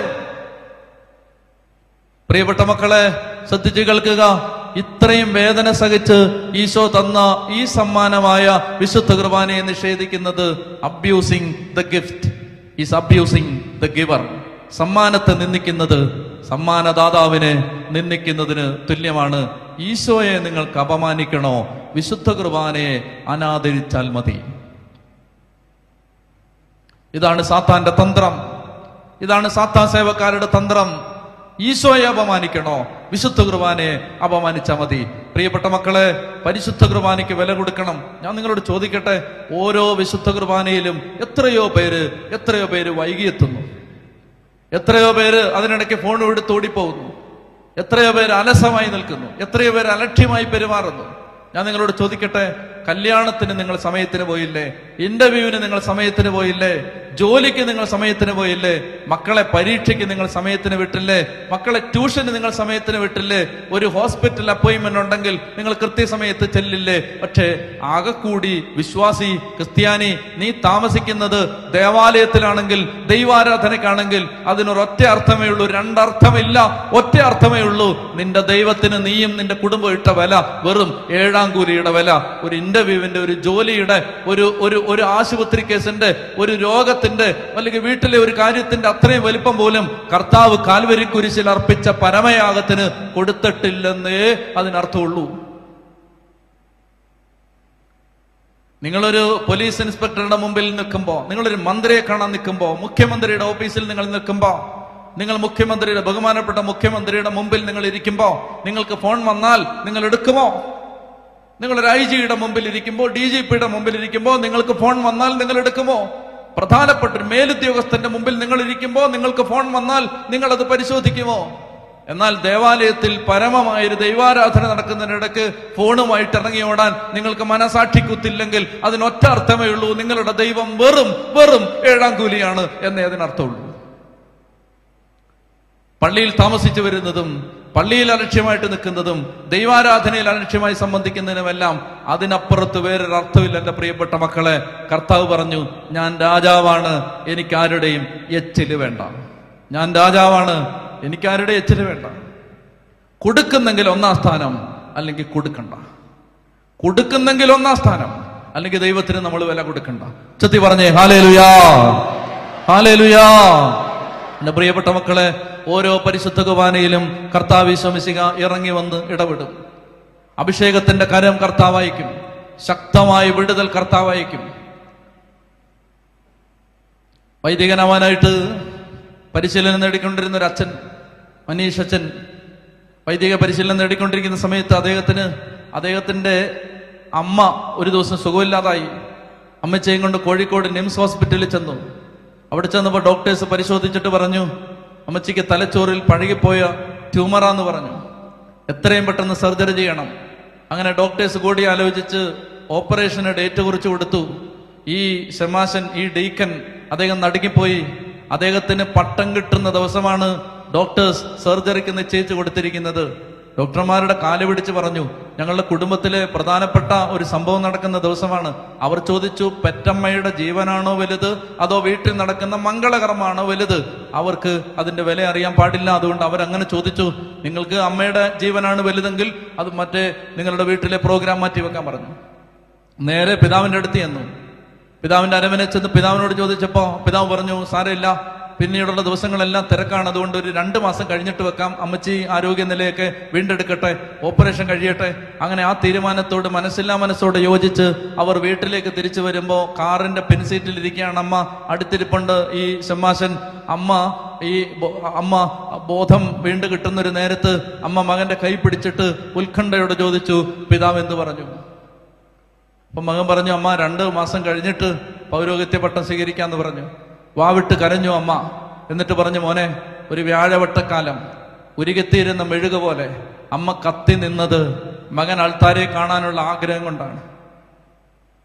പ്രിയപ്പെട്ട മക്കളെ ശ്രദ്ധിച്ച് കേൾക്കുക. ഇത്രയും വേദന സഹിച്ച് ഈശോ തന്ന ഈ സമ്മാനമായ വിശുദ്ധ കുർബാനയെ നിഷേധിക്കുന്നത് abusing the gift. Is abusing the giver സമ്മാനത്തെ നിന്ദിക്കുന്നത് സമ്മാനദാതാവിനെ നിന്ദിക്കുന്നതിന് തുല്യമാണ്. ഈശോയെ നിങ്ങൾക്ക് അപമാനിക്കണോ? വിശുദ്ധ കുർബാനയെ അനാദരിച്ചാൽ മതി. ഇതാണ് സാത്താന്റെ തന്ത്രം. ഇതാണ് സാത്താൻ സേവക്കാരുടെ തന്ത്രം. ഈശോയെ അപമാനിക്കണോ? വിശുദ്ധ കുർബാനെ അപമാനിച്ചാൽ മതി. പ്രിയപ്പെട്ട മക്കളെ പരിശുദ്ധ കുർബാനയ്ക്ക് വില കൊടുക്കണം. ഞാൻ നിങ്ങളോട് ചോദിക്കട്ടെ ഓരോ വിശുദ്ധ കുർബാനയിലും എത്രയോ പേര് എത്രയോ പേര് വൈകിയെത്തുന്നു. എത്രയോ പേര് അതിനിടയ്ക്ക് ഫോൺ എടുത്ത് ഓടിപ്പോകുന്നു. എത്രയോ പേര് അലസമായി നിൽക്കുന്നു. എത്രയോ പേര് അലക്ഷ്യമായി പെരുമാറുന്നു. ഞാൻ നിങ്ങളോട് ചോദിക്കട്ടെ കല്യാണത്തിന് നിങ്ങൾ സമയത്തിന് പോയില്ലേ? ഇന്റർവ്യൂവിന് നിങ്ങൾ സമയത്തിന് പോയില്ലേ? ജോലിക്ക് നിങ്ങൾ സമയത്തിന് പോയില്ലേ? മക്കളെ പരീക്ഷയ്ക്ക് നിങ്ങൾ സമയത്തിന് വിട്ടില്ലേ? മക്കളെ ട്യൂഷന് നിങ്ങൾ സമയത്തിന് വിട്ടില്ലേ? ഒരു ഹോസ്പിറ്റൽ അപ്പോയിന്റ്മെന്റ് ഉണ്ടെങ്കിൽ നിങ്ങൾ കൃത്യസമയത്ത് ചെല്ലില്ലേ? പക്ഷേ ആകെക്കൂടി വിശ്വാസി ക്രിസ്ത്യാനി നീ താമസിക്കുന്നത് ദേവാലയത്തിലാണെങ്കിൽ ദൈവാരാധനയ്ക്കാണെങ്കിൽ അതിനൊരൊറ്റ അർത്ഥമേ ഉള്ളൂ രണ്ടർത്ഥമില്ല. ഒറ്റ അർത്ഥമേ ഉള്ളൂ. നിന്റെ ദൈവത്തിന് നീയും നിന്റെ കുടുംബം ഇട്ട വില വെറും ഏഴാം കൂലിയുടെ വില. ഒരു ഇന്റർവ്യൂവിന്റെ ഒരു ജോലിയുടെ ഒരു ഒരു ഒരു ആശുപത്രി കേസിന്റെ ഒരു രോഗത്തിന്റെ അല്ലെങ്കിൽ വീട്ടിലെ ഒരു കാര്യത്തിന്റെ അത്രയും വലിപ്പം പോലും കർത്താവ് കാൽവരി കുരിശിൽ അർപ്പിച്ച പരമയാഗത്തിന് കൊടുത്തിട്ടില്ലെന്നേ അതിനർത്ഥമുള്ളൂ. നിങ്ങളൊരു പോലീസ് ഇൻസ്പെക്ടറുടെ മുമ്പിൽ നിൽക്കുമ്പോൾ നിങ്ങളൊരു മന്ത്രിയെ കാണാൻ നിൽക്കുമ്പോൾ മുഖ്യമന്ത്രിയുടെ ഓഫീസിൽ നിങ്ങൾ നിൽക്കുമ്പോൾ നിങ്ങൾ മുഖ്യമന്ത്രിയുടെ ബഹുമാനപ്പെട്ട മുഖ്യമന്ത്രിയുടെ മുമ്പിൽ നിങ്ങൾ ഇരിക്കുമ്പോൾ നിങ്ങൾക്ക് ഫോൺ വന്നാൽ നിങ്ങൾ എടുക്കുമോ? നിങ്ങൾ ഒരു ഐ ജിയുടെ മുമ്പിൽ ഇരിക്കുമ്പോൾ ഡി ജി പിയുടെ മുമ്പിൽ ഇരിക്കുമ്പോൾ നിങ്ങൾക്ക് ഫോൺ വന്നാൽ നിങ്ങൾ എടുക്കുമോ? പ്രധാനപ്പെട്ട ഒരു മേലുദ്യോഗസ്ഥന്റെ മുമ്പിൽ നിങ്ങൾ ഇരിക്കുമ്പോൾ നിങ്ങൾക്ക് ഫോൺ വന്നാൽ നിങ്ങൾ അത് പരിശോധിക്കുമോ? എന്നാൽ ദേവാലയത്തിൽ പരമമായൊരു ദൈവാരാധന നടക്കുന്നതിനിടക്ക് ഫോണുമായിട്ട് ഇറങ്ങി ഓടാൻ നിങ്ങൾക്ക് മനസാക്ഷി കുത്തില്ലെങ്കിൽ അതിനൊറ്റ അർത്ഥമേ ഉള്ളൂ. നിങ്ങളുടെ ദൈവം വെറും വെറും ഏഴാം കൂലിയാണ് എന്നേ അതിനർത്ഥമുള്ളൂ. പള്ളിയിൽ താമസിച്ചു വരുന്നതും പള്ളിയിൽ അലക്ഷ്യമായിട്ട് നിൽക്കുന്നതും ദൈവാരാധനയിൽ അലക്ഷ്യമായി സംബന്ധിക്കുന്നതിനുമെല്ലാം അതിനപ്പുറത്ത് വേറൊരു അർത്ഥമില്ല എന്റെ പ്രിയപ്പെട്ട മക്കളെ. കർത്താവ് പറഞ്ഞു ഞാൻ രാജാവാണ് എനിക്കാരുടെയും എച്ചിൽ വേണ്ട. ഞാൻ രാജാവാണ് എനിക്കാരുടെ എച്ചിൽ വേണ്ട. കൊടുക്കുന്നെങ്കിൽ ഒന്നാം സ്ഥാനം അല്ലെങ്കിൽ കൊടുക്കണ്ട. കൊടുക്കുന്നെങ്കിൽ ഒന്നാം സ്ഥാനം അല്ലെങ്കിൽ ദൈവത്തിന് നമ്മൾ വില കൊടുക്കണ്ട. ചെത്തി പറഞ്ഞേ ഹാലേലുയാ ഹാലേലുയാ. എന്റെ പ്രിയപ്പെട്ട മക്കളെ ഓരോ പരിശുദ്ധ കുർബാനയിലും കർത്താവ് ശമിശിക ഇറങ്ങി വന്ന് ഇടപെടും. അഭിഷേകത്തിന്റെ കരം കർത്താവായിരിക്കും. ശക്തമായ വിടുതൽ കർത്താവായിരിക്കും. വൈദികനാവാനായിട്ട് പരിശീലനം നേടിക്കൊണ്ടിരുന്ന ഒരു അച്ഛൻ മനീഷ് അച്ഛൻ വൈദിക പരിശീലനം നേടിക്കൊണ്ടിരിക്കുന്ന സമയത്ത് അദ്ദേഹത്തിന് അദ്ദേഹത്തിന്റെ അമ്മ ഒരു ദിവസം സുഖമില്ലാതായി. അമ്മച്ചയും കൊണ്ട് കോഴിക്കോട് നിംസ് ഹോസ്പിറ്റലിൽ ചെന്നു. അവിടെ ചെന്നപ്പോൾ ഡോക്ടേഴ്സ് പരിശോധിച്ചിട്ട് പറഞ്ഞു അമ്മച്ചിക്ക് തലച്ചോറിൽ പഴകിപ്പോയ ട്യൂമറാന്ന് പറഞ്ഞു. എത്രയും പെട്ടെന്ന് സർജറി ചെയ്യണം. അങ്ങനെ ഡോക്ടേഴ്സ് കൂടി ആലോചിച്ച് ഓപ്പറേഷന് ഡേറ്റ് കുറിച്ച് കൊടുത്തു. ഈ ഷമാശൻ ഈ ഡീക്കൻ അദ്ദേഹം നടുങ്ങിപ്പോയി. അദ്ദേഹത്തിന് പട്ടം കിട്ടുന്ന ദിവസമാണ് ഡോക്ടേഴ്സ് സർജറിക്ക് നിശ്ചയിച്ചു കൊടുത്തിരിക്കുന്നത്. ഡോക്ടർമാരുടെ കാൽ പിടിച്ച് പറഞ്ഞു ഞങ്ങളുടെ കുടുംബത്തിലെ പ്രധാനപ്പെട്ട ഒരു സംഭവം നടക്കുന്ന ദിവസമാണ്. അവർ ചോദിച്ചു പെറ്റമ്മയുടെ ജീവനാണോ വലുത്? അതോ വീട്ടിൽ നടക്കുന്ന മംഗളകർമ്മമാണോ വലുത്? അവർക്ക് അതിന്റെ വില അറിയാൻ പാടില്ല. അതുകൊണ്ട് അവരങ്ങനെ ചോദിച്ചു നിങ്ങൾക്ക് അമ്മയുടെ ജീവനാണ് വലുതെങ്കിൽ അത് മറ്റേ നിങ്ങളുടെ വീട്ടിലെ പ്രോഗ്രാം മാറ്റി വെക്കാൻ പറഞ്ഞു. നേരെ പിതാവിന്റെ അടുത്ത് ചെന്നു. പിതാവിന്റെ അരമനെ ചെന്ന് പിതാവിനോട് ചോദിച്ചപ്പോ പിതാവ് പറഞ്ഞു സാരമില്ല പിന്നീടുള്ള ദിവസങ്ങളെല്ലാം തിരക്കാണ്. അതുകൊണ്ട് ഒരു രണ്ട് മാസം കഴിഞ്ഞിട്ട് വെക്കാം. അമ്മച്ചി ആരോഗ്യനിലയൊക്കെ വീണ്ടെടുക്കട്ടെ ഓപ്പറേഷൻ കഴിയട്ടെ. അങ്ങനെ ആ തീരുമാനത്തോട് മനസ്സില്ലാ മനസ്സോട് യോജിച്ച് അവർ വീട്ടിലേക്ക് തിരിച്ചു വരുമ്പോൾ കാറിന്റെ പിൻസീറ്റിൽ ഇരിക്കുകയാണ് അമ്മ. അടുത്തിരിപ്പുണ്ട് ഈ ശമ്മാശൻ. അമ്മ ഈ അമ്മ ബോധം വീണ്ടു കിട്ടുന്നൊരു നേരത്ത് അമ്മ മകന്റെ കൈ പിടിച്ചിട്ട് ഉത്കണ്ഠയോട് ചോദിച്ചു പിതാവ് എന്ന് പറഞ്ഞു? അപ്പം മകൻ പറഞ്ഞു അമ്മ രണ്ട് മാസം കഴിഞ്ഞിട്ട് പൗരോഹിത്യ പട്ടം സ്വീകരിക്കാമെന്ന് പറഞ്ഞു. വാവിട്ട് കരഞ്ഞു അമ്മ. എന്നിട്ട് പറഞ്ഞു മോനെ ഒരു വ്യാഴവട്ടക്കാലം. ഉരുകെത്തിയിരുന്ന മെഴുക പോലെ അമ്മ കത്തി നിന്നത് മകൻ അൾത്താരെ കാണാനുള്ള ആഗ്രഹം കൊണ്ടാണ്.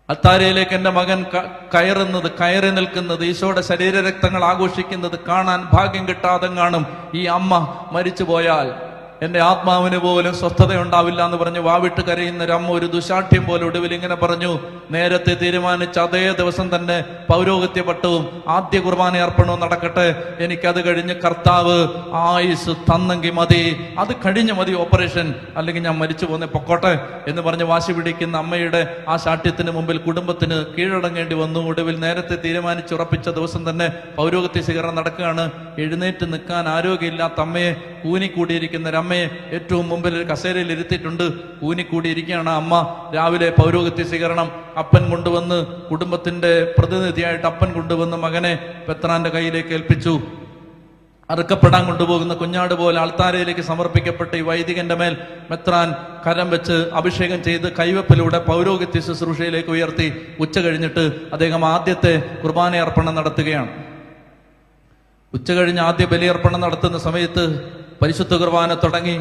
അൾത്താരയിലേക്ക് എന്റെ മകൻ കയറുന്നത് കയറി നിൽക്കുന്നത് ഈശോയുടെ ശരീരരക്തങ്ങൾ ആഘോഷിക്കുന്നത് കാണാൻ ഭാഗ്യം കിട്ടാതെ കാണും ഈ അമ്മ മരിച്ചു പോയാൽ എന്റെ ആത്മാവിന് പോലും സ്വസ്ഥത ഉണ്ടാവില്ല എന്ന് പറഞ്ഞു വാവിട്ട് കരയുന്ന ഒരു അമ്മ ഒരു ദുശാഠ്യം പോലെ ഒടുവിൽ ഇങ്ങനെ പറഞ്ഞു നേരത്തെ തീരുമാനിച്ച അതേ ദിവസം തന്നെ പൗരോഹിത്യ പട്ടവും ആദ്യ കുർബാന അർപ്പണവും നടക്കട്ടെ. എനിക്കത് കഴിഞ്ഞ് കർത്താവ് ആയുസ് തന്നെങ്കിൽ മതി. അത് കഴിഞ്ഞ് മതി ഓപ്പറേഷൻ. അല്ലെങ്കിൽ ഞാൻ മരിച്ചു പോന്നെ പൊക്കോട്ടെ. എന്ന് പറഞ്ഞ് വാശി പിടിക്കുന്ന അമ്മയുടെ ആ ശാഠ്യത്തിന് മുമ്പിൽ കുടുംബത്തിന് കീഴടങ്ങേണ്ടി വന്നു. ഒടുവിൽ നേരത്തെ തീരുമാനിച്ചുറപ്പിച്ച ദിവസം തന്നെ പൗരോഹിത്യ സ്വീകരണം നടക്കുകയാണ്. എഴുന്നേറ്റ് നിൽക്കാൻ ആരോഗ്യമില്ലാത്ത അമ്മയെ കൂനിക്കൂടിയിരിക്കുന്ന ഒരു അമ്മയെ ഏറ്റവും മുമ്പിൽ കസേരയിൽ ഇരുത്തിയിട്ടുണ്ട്. കൂനിക്കൂടിയിരിക്കുകയാണ് ആ അമ്മ. രാവിലെ പൗരോഗത്യ സ്വീകരണം. അപ്പൻ കൊണ്ടുവന്ന് കുടുംബത്തിന്റെ പ്രതിനിധിയായിട്ട് അപ്പൻ കൊണ്ടുവന്ന് മകനെ പെത്രാന്റെ കയ്യിലേക്ക് ഏൽപ്പിച്ചു. അറുക്കപ്പെടാൻ കൊണ്ടുപോകുന്ന കുഞ്ഞാട് പോലെ ആൾത്താരയിലേക്ക് സമർപ്പിക്കപ്പെട്ട ഈ വൈദികന്റെ മേൽ മെത്രാൻ കരം വെച്ച് അഭിഷേകം ചെയ്ത് കൈവപ്പിലൂടെ പൗരോഗത്യ ശുശ്രൂഷയിലേക്ക് ഉയർത്തി. ഉച്ച കഴിഞ്ഞിട്ട് അദ്ദേഹം ആദ്യത്തെ കുർബാന അർപ്പണം നടത്തുകയാണ്. ഉച്ച കഴിഞ്ഞ് ആദ്യ ബലിയർപ്പണം നടത്തുന്ന സമയത്ത് പരിശുദ്ധ കുർബാന തുടങ്ങി.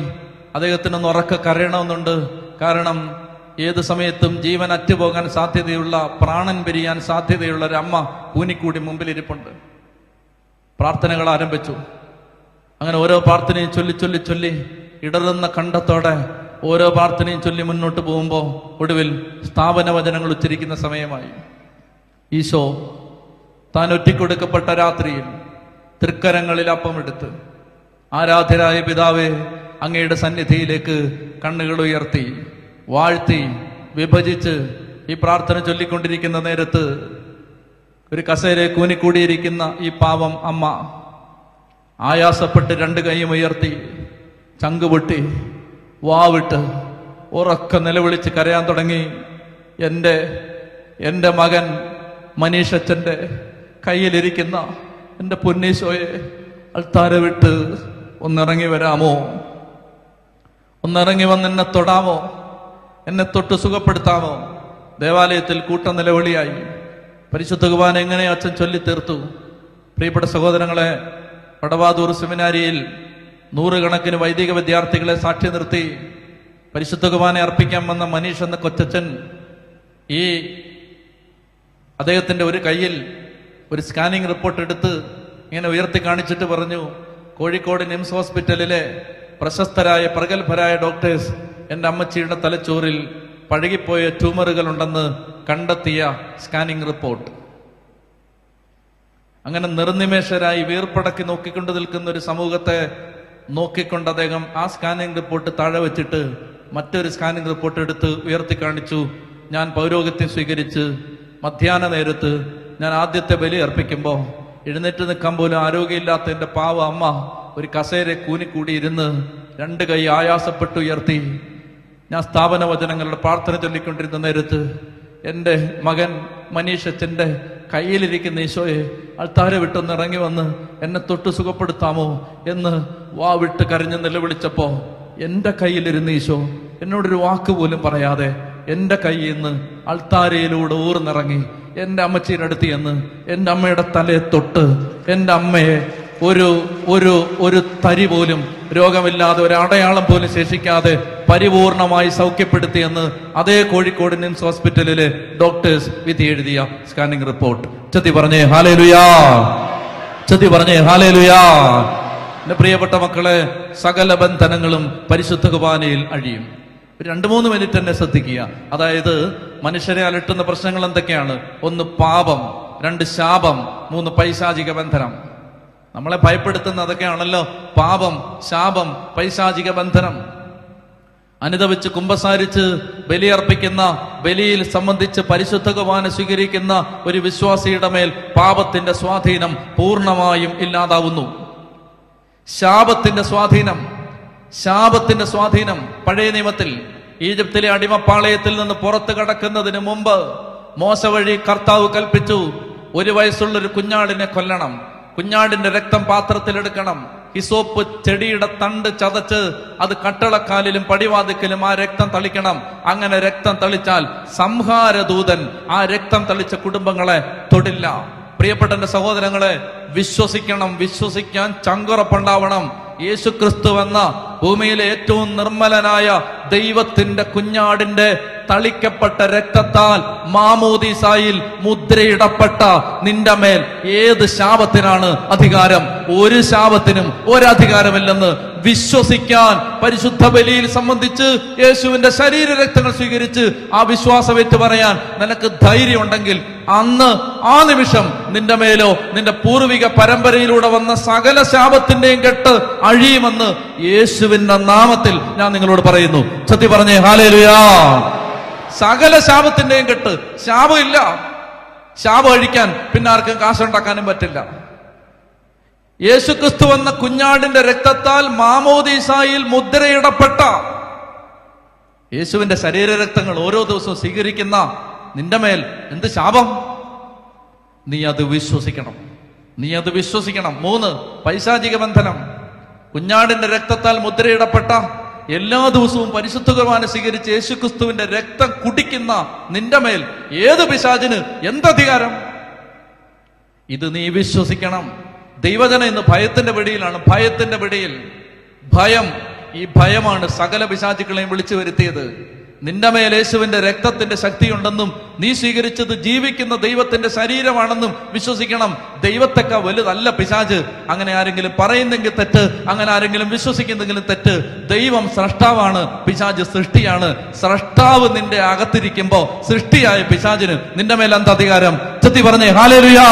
അദ്ദേഹത്തിനൊന്ന് ഉറക്ക കരയണമെന്നുണ്ട്. കാരണം ഏത് സമയത്തും ജീവൻ അറ്റുപോകാൻ സാധ്യതയുള്ള പ്രാണൻ പിരിയാൻ സാധ്യതയുള്ള ഒരു അമ്മ കൂനിക്കൂടി മുമ്പിലിരിപ്പുണ്ട് പ്രാർത്ഥനകൾ ആരംഭിച്ചു. അങ്ങനെ ഓരോ പ്രാർത്ഥനയും ചൊല്ലി ചൊല്ലി ചൊല്ലി ഇടറുന്ന കണ്ടത്തോടെ ഓരോ പ്രാർത്ഥനയും ചൊല്ലി മുന്നോട്ട് പോകുമ്പോൾ ഒടുവിൽ സ്ഥാപന വചനങ്ങൾ ഉച്ചരിക്കുന്ന സമയമായി. ഈശോ താൻ ഒറ്റിക്കൊടുക്കപ്പെട്ട രാത്രിയിൽ തൃക്കരങ്ങളിൽ അപ്പമെടുത്ത് ആരാധ്യരായ പിതാവെ അങ്ങയുടെ സന്നിധിയിലേക്ക് കണ്ണുകൾ ഉയർത്തി വാഴ്ത്തി വിഭജിച്ച് ഈ പ്രാർത്ഥന ചൊല്ലിക്കൊണ്ടിരിക്കുന്ന നേരത്ത് ഒരു കസേരെ കൂനിക്കൂടിയിരിക്കുന്ന ഈ പാവം അമ്മ ആയാസപ്പെട്ട് രണ്ട് കൈയും ഉയർത്തി ചങ്കുപൊട്ടി വാവിട്ട് ഉറക്ക നിലവിളിച്ച് കരയാൻ തുടങ്ങി. എന്റെ എന്റെ മകൻ മനീഷച്ചന്റെ കയ്യിലിരിക്കുന്ന എന്റെ പൊന്നീശോയെ അൾത്താര വിട്ട് ഒന്നിറങ്ങി വരാമോ? ഒന്നിറങ്ങി വന്ന് എന്നെ തൊടാമോ? എന്നെ തൊട്ട് സുഖപ്പെടുത്താമോ? ദേവാലയത്തിൽ കൂട്ട നിലവിളിയായി. പരിശുദ്ധ കുർബാന എങ്ങനെ അച്ഛൻ ചൊല്ലിത്തീർത്തു പ്രിയപ്പെട്ട സഹോദരങ്ങളെ വടവാതൂർ സെമിനാരിയിൽ നൂറുകണക്കിന് വൈദിക വിദ്യാർത്ഥികളെ സാക്ഷി നിർത്തി പരിശുദ്ധ കുർബാന അർപ്പിക്കാൻ വന്ന മനീഷ് എന്ന കൊച്ചച്ഛൻ ഈ അദ്ദേഹത്തിന്റെ ഒരു കയ്യിൽ ഒരു സ്കാനിങ് റിപ്പോർട്ട് എടുത്ത് ഇങ്ങനെ ഉയർത്തി കാണിച്ചിട്ട് പറഞ്ഞു കോഴിക്കോട് നിംസ് ഹോസ്പിറ്റലിലെ പ്രശസ്തരായ പ്രഗത്ഭരായ ഡോക്ടേഴ്സ് എന്റെ അമ്മച്ചിയുടെ തലച്ചോറിൽ പഴകിപ്പോയ ട്യൂമറുകൾ ഉണ്ടെന്ന് കണ്ടെത്തിയ സ്കാനിംഗ് റിപ്പോർട്ട്. അങ്ങനെ നിർനിമേഷരായി വീർപ്പടക്കി നോക്കിക്കൊണ്ട് നിൽക്കുന്ന ഒരു സമൂഹത്തെ നോക്കിക്കൊണ്ട് അദ്ദേഹം ആ സ്കാനിംഗ് റിപ്പോർട്ട് താഴെ വെച്ചിട്ട് മറ്റൊരു സ്കാനിംഗ് റിപ്പോർട്ട് എടുത്ത് ഉയർത്തി കാണിച്ചു. ഞാൻ പൗരോഗത്യം സ്വീകരിച്ച് മധ്യാഹ്ന നേരത്ത് ഞാൻ ആദ്യത്തെ ബലി അർപ്പിക്കുമ്പോൾ എഴുന്നേറ്റ് നിൽക്കാൻ പോലും ആരോഗ്യമില്ലാത്ത എന്റെ പാവ അമ്മ ഒരു കസേര കൂനിക്കൂടി ഇരുന്ന് രണ്ട് കൈ ആയാസപ്പെട്ട് ഉയർത്തി. ഞാൻ സ്ഥാപന വചനങ്ങളുടെ പ്രാർത്ഥന ചൊല്ലിക്കൊണ്ടിരുന്ന നേരത്ത് എന്റെ മകൻ മനീഷ് അച്ഛന്റെ കയ്യിലിരിക്കുന്ന ഈശോയെ അൾത്താര വിട്ടൊന്ന് ഇറങ്ങി വന്ന് എന്നെ തൊട്ട് സുഖപ്പെടുത്താമോ എന്ന് വാ വിട്ട് കരഞ്ഞ് നിലവിളിച്ചപ്പോ എന്റെ കയ്യിലിരുന്ന ഈശോ എന്നോടൊരു വാക്ക് പോലും പറയാതെ എന്റെ കയ്യിൽ നിന്ന് അൾത്താരയിലൂടെ ഊർന്നിറങ്ങി എന്റെ അമ്മച്ചിയുടെ അടുത്ത് ചെന്ന് എന്റെ അമ്മയുടെ തലയെ തൊട്ട് എന്റെ അമ്മയെ ഒരു ഒരു ഒരു തരി പോലും രോഗമില്ലാതെ ഒരു അടയാളം പോലും ശേഷിക്കാതെ പരിപൂർണമായി സൗഖ്യപ്പെടുത്തിയെന്ന് അതേ കോഴിക്കോട് നിംസ് ഹോസ്പിറ്റലിലെ ഡോക്ടേഴ്സ് വിധി എഴുതിയ സ്കാനിംഗ് റിപ്പോർട്ട്. ചതി പറഞ്ഞേ ഹാലേലുയാ! ചതി പറഞ്ഞേ ഹാലേലുയാ! എന്റെ പ്രിയപ്പെട്ട മക്കളെ സകല ബന്ധനങ്ങളും പരിശുദ്ധ കുർബാനയിൽ അഴിയും. രണ്ട് മൂന്ന് മിനിറ്റ് തന്നെ ശ്രദ്ധിക്കുക. അതായത് മനുഷ്യരെ അലട്ടുന്ന പ്രശ്നങ്ങൾ എന്തൊക്കെയാണ്? ഒന്ന് പാപം രണ്ട് ശാപം മൂന്ന് പൈശാചിക ബന്ധനം. നമ്മളെ ഭയപ്പെടുത്തുന്ന അതൊക്കെയാണല്ലോ. പാപം ശാപം പൈശാചിക ബന്ധനം. അനുദവിച്ച് കുമ്പസാരിച്ച് ബലിയർപ്പിക്കുന്ന ബലിയിൽ സംബന്ധിച്ച് പരിശുദ്ധ കുർബാന സ്വീകരിക്കുന്ന ഒരു വിശ്വാസിയുടെ മേൽ പാപത്തിന്റെ സ്വാധീനം പൂർണമായും ഇല്ലാതാവുന്നു. ശാപത്തിന്റെ സ്വാധീനം. ശാപത്തിന്റെ സ്വാധീനം പഴയ നിയമത്തിൽ ഈജിപ്തിലെ അടിമപ്പാളയത്തിൽ നിന്ന് പുറത്തു കടക്കുന്നതിന് മുമ്പ് മോശ വഴി കർത്താവ് കൽപ്പിച്ചു ഒരു വയസ്സുള്ള ഒരു കുഞ്ഞാടിനെ കൊല്ലണം കുഞ്ഞാടിന്റെ രക്തം പാത്രത്തിലെടുക്കണം ഹിസോപ്പ് ചെടിയുടെ തണ്ട് ചതച്ച് അത് കട്ടളക്കാലിലും പടിവാതിക്കലും ആ രക്തം തളിക്കണം. അങ്ങനെ രക്തം തളിച്ചാൽ സംഹാരദൂതൻ ആ രക്തം തളിച്ച കുടുംബങ്ങളെ തൊടില്ല. പ്രിയപ്പെട്ട സഹോദരങ്ങളെ വിശ്വസിക്കണം വിശ്വസിക്കാൻ ചങ്കുറപ്പുണ്ടാവണം. യേശു ക്രിസ്തു എന്ന ഭൂമിയിലെ ഏറ്റവും നിർമ്മലനായ ദൈവത്തിന്റെ കുഞ്ഞാടിന്റെ തളിക്കപ്പെട്ട രക്തത്താൽ മാമോദീസായിൽ മുദ്രയിടപ്പെട്ട നിന്റെ മേൽ ഏത് ശാപത്തിനാണ് അധികാരം? ഒരു ശാപത്തിനും ഒരധികാരമില്ലെന്ന് വിശ്വസിക്കാൻ പരിശുദ്ധ ബലിയിൽ സംബന്ധിച്ച് യേശുവിന്റെ ശരീര രക്തങ്ങൾ സ്വീകരിച്ച് ആ വിശ്വാസം ഏറ്റു പറയാൻ നിനക്ക് ധൈര്യം ഉണ്ടെങ്കിൽ അന്ന് ആ നിമിഷം നിന്റെ മേലോ നിന്റെ പൂർവിക പരമ്പരയിലൂടെ വന്ന സകല ശാപത്തിന്റെയും കെട്ട് അഴിയുമെന്ന് യേശുവിന്റെ നാമത്തിൽ ഞാൻ നിങ്ങളോട് പറയുന്നു. സത്യം പറഞ്ഞേ ഹാലേലുയാ സകല ശാപത്തിന്റെയും കെട്ട് ശാപമില്ല ശാപം അഴിക്കാൻ പിന്നെ ആർക്കും കാശുണ്ടാക്കാനും പറ്റില്ല. യേശുക്രിസ്തു എന്ന കുഞ്ഞാടിന്റെ രക്തത്താൽ മാമോദീസായിൽ മുദ്രയിടപ്പെട്ട യേശുവിന്റെ ശരീരരക്തങ്ങൾ ഓരോ ദിവസവും സ്വീകരിക്കുന്ന നിന്റെ മേൽ എന്ത് ശാപം? നീ അത് വിശ്വസിക്കണം. നീ അത് വിശ്വസിക്കണം. മൂന്ന് പൈശാചിക ബന്ധനം. കുഞ്ഞാടിന്റെ രക്തത്താൽ മുദ്രയിടപ്പെട്ട എല്ലാ ദിവസവും പരിശുദ്ധ കുർബാന സ്വീകരിച്ച് യേശുക്രിസ്തുവിന്റെ രക്തം കുടിക്കുന്ന നിന്റെ മേൽ ഏത് പിശാചിന് എന്തധികാരം? ഇത് നീ വിശ്വസിക്കണം. ദൈവജനം ഇന്ന് ഭയത്തിന്റെ പിടിയിലാണ് ഭയത്തിന്റെ പിടിയിൽ ഭയം. ഈ ഭയമാണ് സകല പിശാചുക്കളെയും വിളിച്ചു വരുത്തിയത്. നിന്റെ മേൽ യേശുവിന്റെ രക്തത്തിന്റെ ശക്തിയുണ്ടെന്നും നീ സ്വീകരിച്ചത് ജീവിക്കുന്ന ദൈവത്തിന്റെ ശരീരമാണെന്നും വിശ്വസിക്കണം. ദൈവത്തെക്കാ വലുതല്ല പിശാജ് അങ്ങനെ ആരെങ്കിലും പറയുന്നെങ്കിൽ തെറ്റ്. അങ്ങനെ ആരെങ്കിലും വിശ്വസിക്കുന്നെങ്കിലും തെറ്റ്. ദൈവം സ്രഷ്ടാവാണ് പിശാജ് സൃഷ്ടിയാണ്. സ്രഷ്ടാവ് നിന്റെ അകത്തിരിക്കുമ്പോ സൃഷ്ടിയായ പിശാജിന് നിന്റെ മേൽ എന്ത് അധികാരം ചെത്തി പറഞ്ഞേ ഹാലേലുയാ.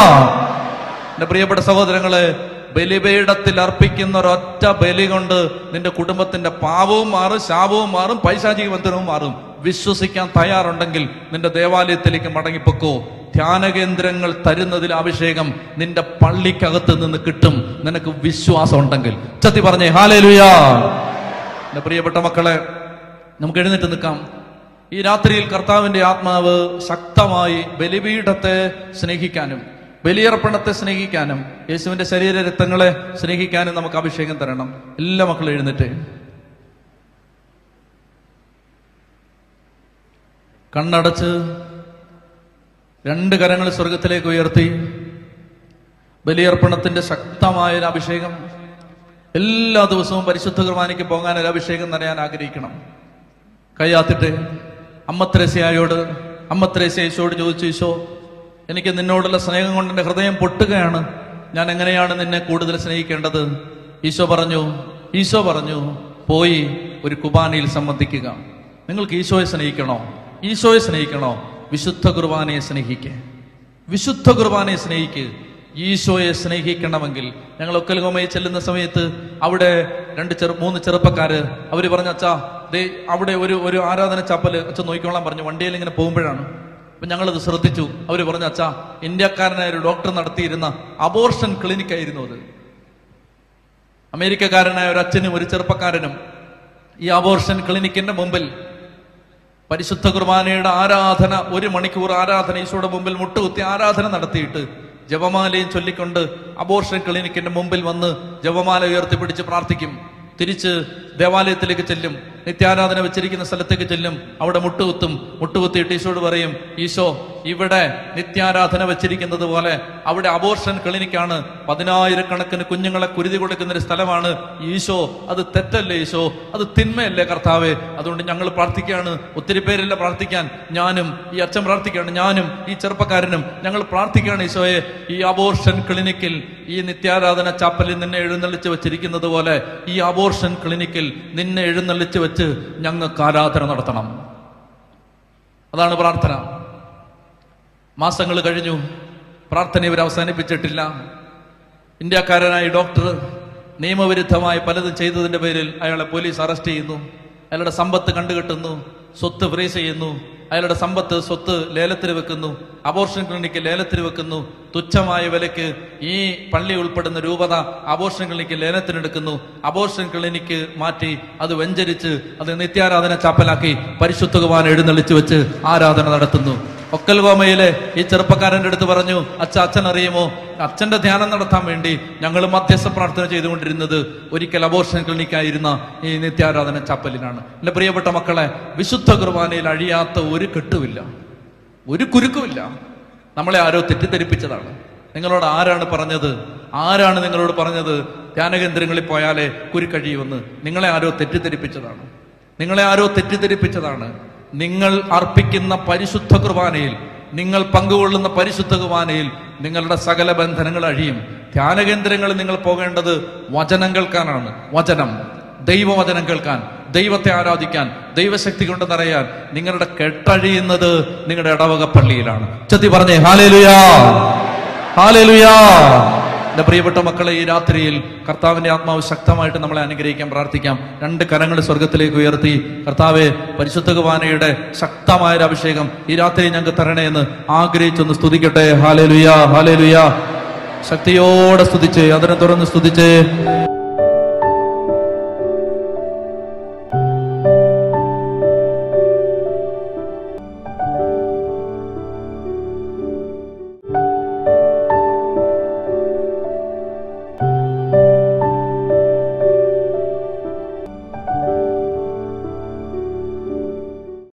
എന്റെ പ്രിയപ്പെട്ട സഹോദരങ്ങളെ ബലിപീഠത്തിൽ അർപ്പിക്കുന്ന ഒരൊറ്റ ബലി കൊണ്ട് നിന്റെ കുടുംബത്തിന്റെ പാവവും മാറും ശാപവും മാറും പൈശാചിക ബന്ധനവും മാറും. വിശ്വസിക്കാൻ തയ്യാറുണ്ടെങ്കിൽ നിന്റെ ദേവാലയത്തിലേക്ക് മടങ്ങിപ്പോക്കോ. ധ്യാന കേന്ദ്രങ്ങൾ തരുന്നതിൽ അഭിഷേകം നിന്റെ പള്ളിക്കകത്ത് നിന്ന് കിട്ടും. നിനക്ക് വിശ്വാസം ഉണ്ടെങ്കിൽ. ചത്തി പറഞ്ഞേ ഹാലേലുയാ. എന്റെ പ്രിയപ്പെട്ട മക്കളെ നമുക്ക് എഴുന്നേറ്റ് നിൽക്കാം. ഈ രാത്രിയിൽ കർത്താവിന്റെ ആത്മാവ് ശക്തമായി ബലിപീഠത്തെ സ്നേഹിക്കാനും ബലിയർപ്പണത്തെ സ്നേഹിക്കാനും യേശുവിന്റെ ശരീര രക്തങ്ങളെ സ്നേഹിക്കാനും നമുക്ക് അഭിഷേകം തരണം. എല്ലാ മക്കളും എഴുന്നേറ്റ്. കണ്ണടച്ച് രണ്ട് കരങ്ങൾ സ്വർഗത്തിലേക്ക് ഉയർത്തി. ബലിയർപ്പണത്തിന്റെ ശക്തമായ ഒരു അഭിഷേകം. എല്ലാ ദിവസവും പരിശുദ്ധ കുർബാനയ്ക്ക് പോകാൻ ഒരു അഭിഷേകം നിറയാൻ ആഗ്രഹിക്കണം. കയ്യാത്തിട്ട് അമ്മ ത്രേസ്യയോട് അമ്മ യേശോട് ചോദിച്ചു ഈശോ എനിക്ക് നിന്നോടുള്ള സ്നേഹം കൊണ്ട് എന്റെ ഹൃദയം പൊട്ടുകയാണ്. ഞാൻ എങ്ങനെയാണ് നിന്നെ കൂടുതൽ സ്നേഹിക്കേണ്ടത്? ഈശോ പറഞ്ഞു ഈശോ പറഞ്ഞു പോയി ഒരു കുർബാനയിൽ സംബന്ധിക്കുക. നിങ്ങൾക്ക് ഈശോയെ സ്നേഹിക്കണോ? ഈശോയെ സ്നേഹിക്കണോ? വിശുദ്ധ കുർബാനയെ സ്നേഹിക്കേ. വിശുദ്ധ കുർബാനയെ സ്നേഹിക്ക്. ഈശോയെ സ്നേഹിക്കണമെങ്കിൽ ഞങ്ങൾ ഒക്കൽഗോമയിൽ ചെല്ലുന്ന സമയത്ത് അവിടെ രണ്ട് ചെറു മൂന്ന് ചെറുപ്പക്കാര് അവർ പറഞ്ഞ അച്ഛാ ദേ അവിടെ ഒരു ഒരു ആരാധന ചപ്പൽ അച്ഛൻ നോക്കിക്കോളാൻ പറഞ്ഞു. വണ്ടിയിൽ ഇങ്ങനെ പോകുമ്പോഴാണ്. അപ്പൊ ഞങ്ങളത് ശ്രദ്ധിച്ചു. അവർ പറഞ്ഞു അച്ഛാ ഇന്ത്യക്കാരനായ ഒരു ഡോക്ടർ നടത്തിയിരുന്ന അബോർഷൻ ക്ലിനിക് ആയിരുന്നു അത്. അമേരിക്കക്കാരനായ ഒരു അച്ഛനും ഒരു ചെറുപ്പക്കാരനും ഈ അബോർഷൻ ക്ലിനിക്കിന്റെ മുമ്പിൽ പരിശുദ്ധ കുർബാനയുടെ ആരാധന ഒരു മണിക്കൂർ ആരാധന ഈശോയുടെ മുമ്പിൽ മുട്ടുകുത്തി ആരാധന നടത്തിയിട്ട് ജപമാലയും ചൊല്ലിക്കൊണ്ട് അബോർഷൻ ക്ലിനിക്കിന്റെ മുമ്പിൽ വന്ന് ജപമാല ഉയർത്തിപ്പിടിച്ച് പ്രാർത്ഥിക്കും. തിരിച്ച് ദേവാലയത്തിലേക്ക് ചെല്ലും. നിത്യാരാധന വെച്ചിരിക്കുന്ന സ്ഥലത്തേക്ക് ചെല്ലും. അവിടെ മുട്ടുകുത്തും. മുട്ടുകുത്തിയിട്ട് ഈശോട് പറയും ഈശോ ഇവിടെ നിത്യാരാധന വെച്ചിരിക്കുന്നത് പോലെ അവിടെ അബോർഷൻ ക്ലിനിക്കാണ് പതിനായിരക്കണക്കിന് കുഞ്ഞുങ്ങളെ കുരുതി കൊടുക്കുന്ന ഒരു സ്ഥലമാണ്. ഈശോ അത് തെറ്റല്ലേ ഈശോ? അത് തിന്മയല്ലേ കർത്താവേ? അതുകൊണ്ട് ഞങ്ങൾ പ്രാർത്ഥിക്കുകയാണ്. ഒത്തിരി പേരില്ല പ്രാർത്ഥിക്കാൻ? ഞാനും ഈ അച്ഛൻ പ്രാർത്ഥിക്കുകയാണ്. ഞാനും ഈ ചെറുപ്പക്കാരനും ഞങ്ങൾ പ്രാർത്ഥിക്കുകയാണ് ഈശോയെ. ഈ അബോർഷൻ ക്ലിനിക്കിൽ ഈ നിത്യാരാധന ചാപ്പലിൽ നിന്നെ എഴുന്നള്ളിച്ച് വെച്ചിരിക്കുന്നത് പോലെ ഈ അബോർഷൻ ക്ലിനിക്കിൽ നിന്നെ എഴുന്നള്ളിച്ച് വെച്ച് ഞങ്ങൾക്ക് ആരാധന നടത്തണം. അതാണ് പ്രാർത്ഥന. മാസങ്ങൾ കഴിഞ്ഞു. പ്രാർത്ഥന ഇവർ അവസാനിപ്പിച്ചിട്ടില്ല. ഇന്ത്യക്കാരനായ ഡോക്ടർ നിയമവിരുദ്ധമായി പലതും ചെയ്തതിന്റെ പേരിൽ അയാളെ പോലീസ് അറസ്റ്റ് ചെയ്യുന്നു. അയാളുടെ സമ്പത്ത് കണ്ടുകെട്ടുന്നു. സ്വത്ത് ഫ്രീസ് ചെയ്യുന്നു. അയാളുടെ സമ്പത്ത് സ്വത്ത് ലേലത്തിൽ വെക്കുന്നു. അബോർഷൻ ക്ലിനിക്ക് ലേലത്തിൽ വെക്കുന്നു. തുച്ഛമായ വിലക്ക് ഈ പള്ളി ഉൾപ്പെടുന്ന രൂപത അബോർഷൻ ക്ലിനിക്ക് ലേലത്തിനെടുക്കുന്നു അബോർഷൻ ക്ലിനിക്ക് മാറ്റി അത് വെഞ്ചരിച്ച് അത് നിത്യാരാധന ചാപ്പലാക്കി പരിശുദ്ധ കുമാരൻ എഴുന്നള്ളിച്ച് വെച്ച് ആരാധന നടത്തുന്നു. ഒക്കൽഗോമയിലെ ഈ ചെറുപ്പക്കാരന്റെ അടുത്ത് പറഞ്ഞു അച്ഛ അച്ഛൻ അറിയുമോ? അച്ഛന്റെ ധ്യാനം നടത്താൻ വേണ്ടി ഞങ്ങൾ മധ്യസ്ഥ പ്രാർത്ഥന ചെയ്തുകൊണ്ടിരുന്നത് ഒരിക്കൽ അബോർഷൻ ക്ലിനിക്കായിരുന്ന ഈ നിത്യാരാധന ചാപ്പലിനാണ്. എന്റെ പ്രിയപ്പെട്ട മക്കളെ വിശുദ്ധ കുർബാനയിൽ അഴിയാത്ത ഒരു കെട്ടുമില്ല ഒരു കുരുക്കുമില്ല. നമ്മളെ ആരോ തെറ്റിദ്ധരിപ്പിച്ചതാണ്. നിങ്ങളോട് ആരാണ് പറഞ്ഞത്? ആരാണ് നിങ്ങളോട് പറഞ്ഞത്? ധ്യാനകേന്ദ്രങ്ങളിൽ പോയാലേ കുരുക്കഴിയുമെന്ന് നിങ്ങളെ ആരോ തെറ്റിദ്ധരിപ്പിച്ചതാണ്. നിങ്ങളെ ആരോ തെറ്റിദ്ധരിപ്പിച്ചതാണ്. നിങ്ങൾ അർപ്പിക്കുന്ന പരിശുദ്ധ കുർബാനയിൽ നിങ്ങൾ പങ്കുകൊള്ളുന്ന പരിശുദ്ധ കുർബാനയിൽ നിങ്ങളുടെ സകല ബന്ധനങ്ങൾ അഴിയും. ധ്യാനകേന്ദ്രങ്ങളിൽ നിങ്ങൾ പോകേണ്ടത് വചനം കേൾക്കാനാണ്. വചനം. ദൈവവചനം കേൾക്കാൻ ദൈവത്തെ ആരാധിക്കാൻ ദൈവശക്തി കൊണ്ട് നിറയാൻ നിങ്ങളുടെ കെട്ടഴിയുന്നത് നിങ്ങളുടെ ഇടവക പള്ളിയിലാണ് ചത്തി പറഞ്ഞേ ഹാലേലുയാ! ഹാലേലുയാ! എന്റെ പ്രിയപ്പെട്ട മക്കളെ ഈ രാത്രിയിൽ കർത്താവിന്റെ ആത്മാവ് ശക്തമായിട്ട് നമ്മളെ അനുഗ്രഹിക്കാൻ പ്രാർത്ഥിക്കാം. രണ്ട് കരങ്ങൾ സ്വർഗത്തിലേക്ക് ഉയർത്തി കർത്താവെ പരിശുദ്ധ കുമാനയുടെ ശക്തമായ ഒരു അഭിഷേകം ഈ രാത്രി ഞങ്ങൾക്ക് തരണേ എന്ന് ആഗ്രഹിച്ചൊന്ന് സ്തുതിക്കട്ടെ. ഹാലേലുയാ ഹാലേലുയാ ശക്തിയോടെ സ്തുതിച്ച് അതിനെ തുറന്ന് സ്തുതിച്ച്.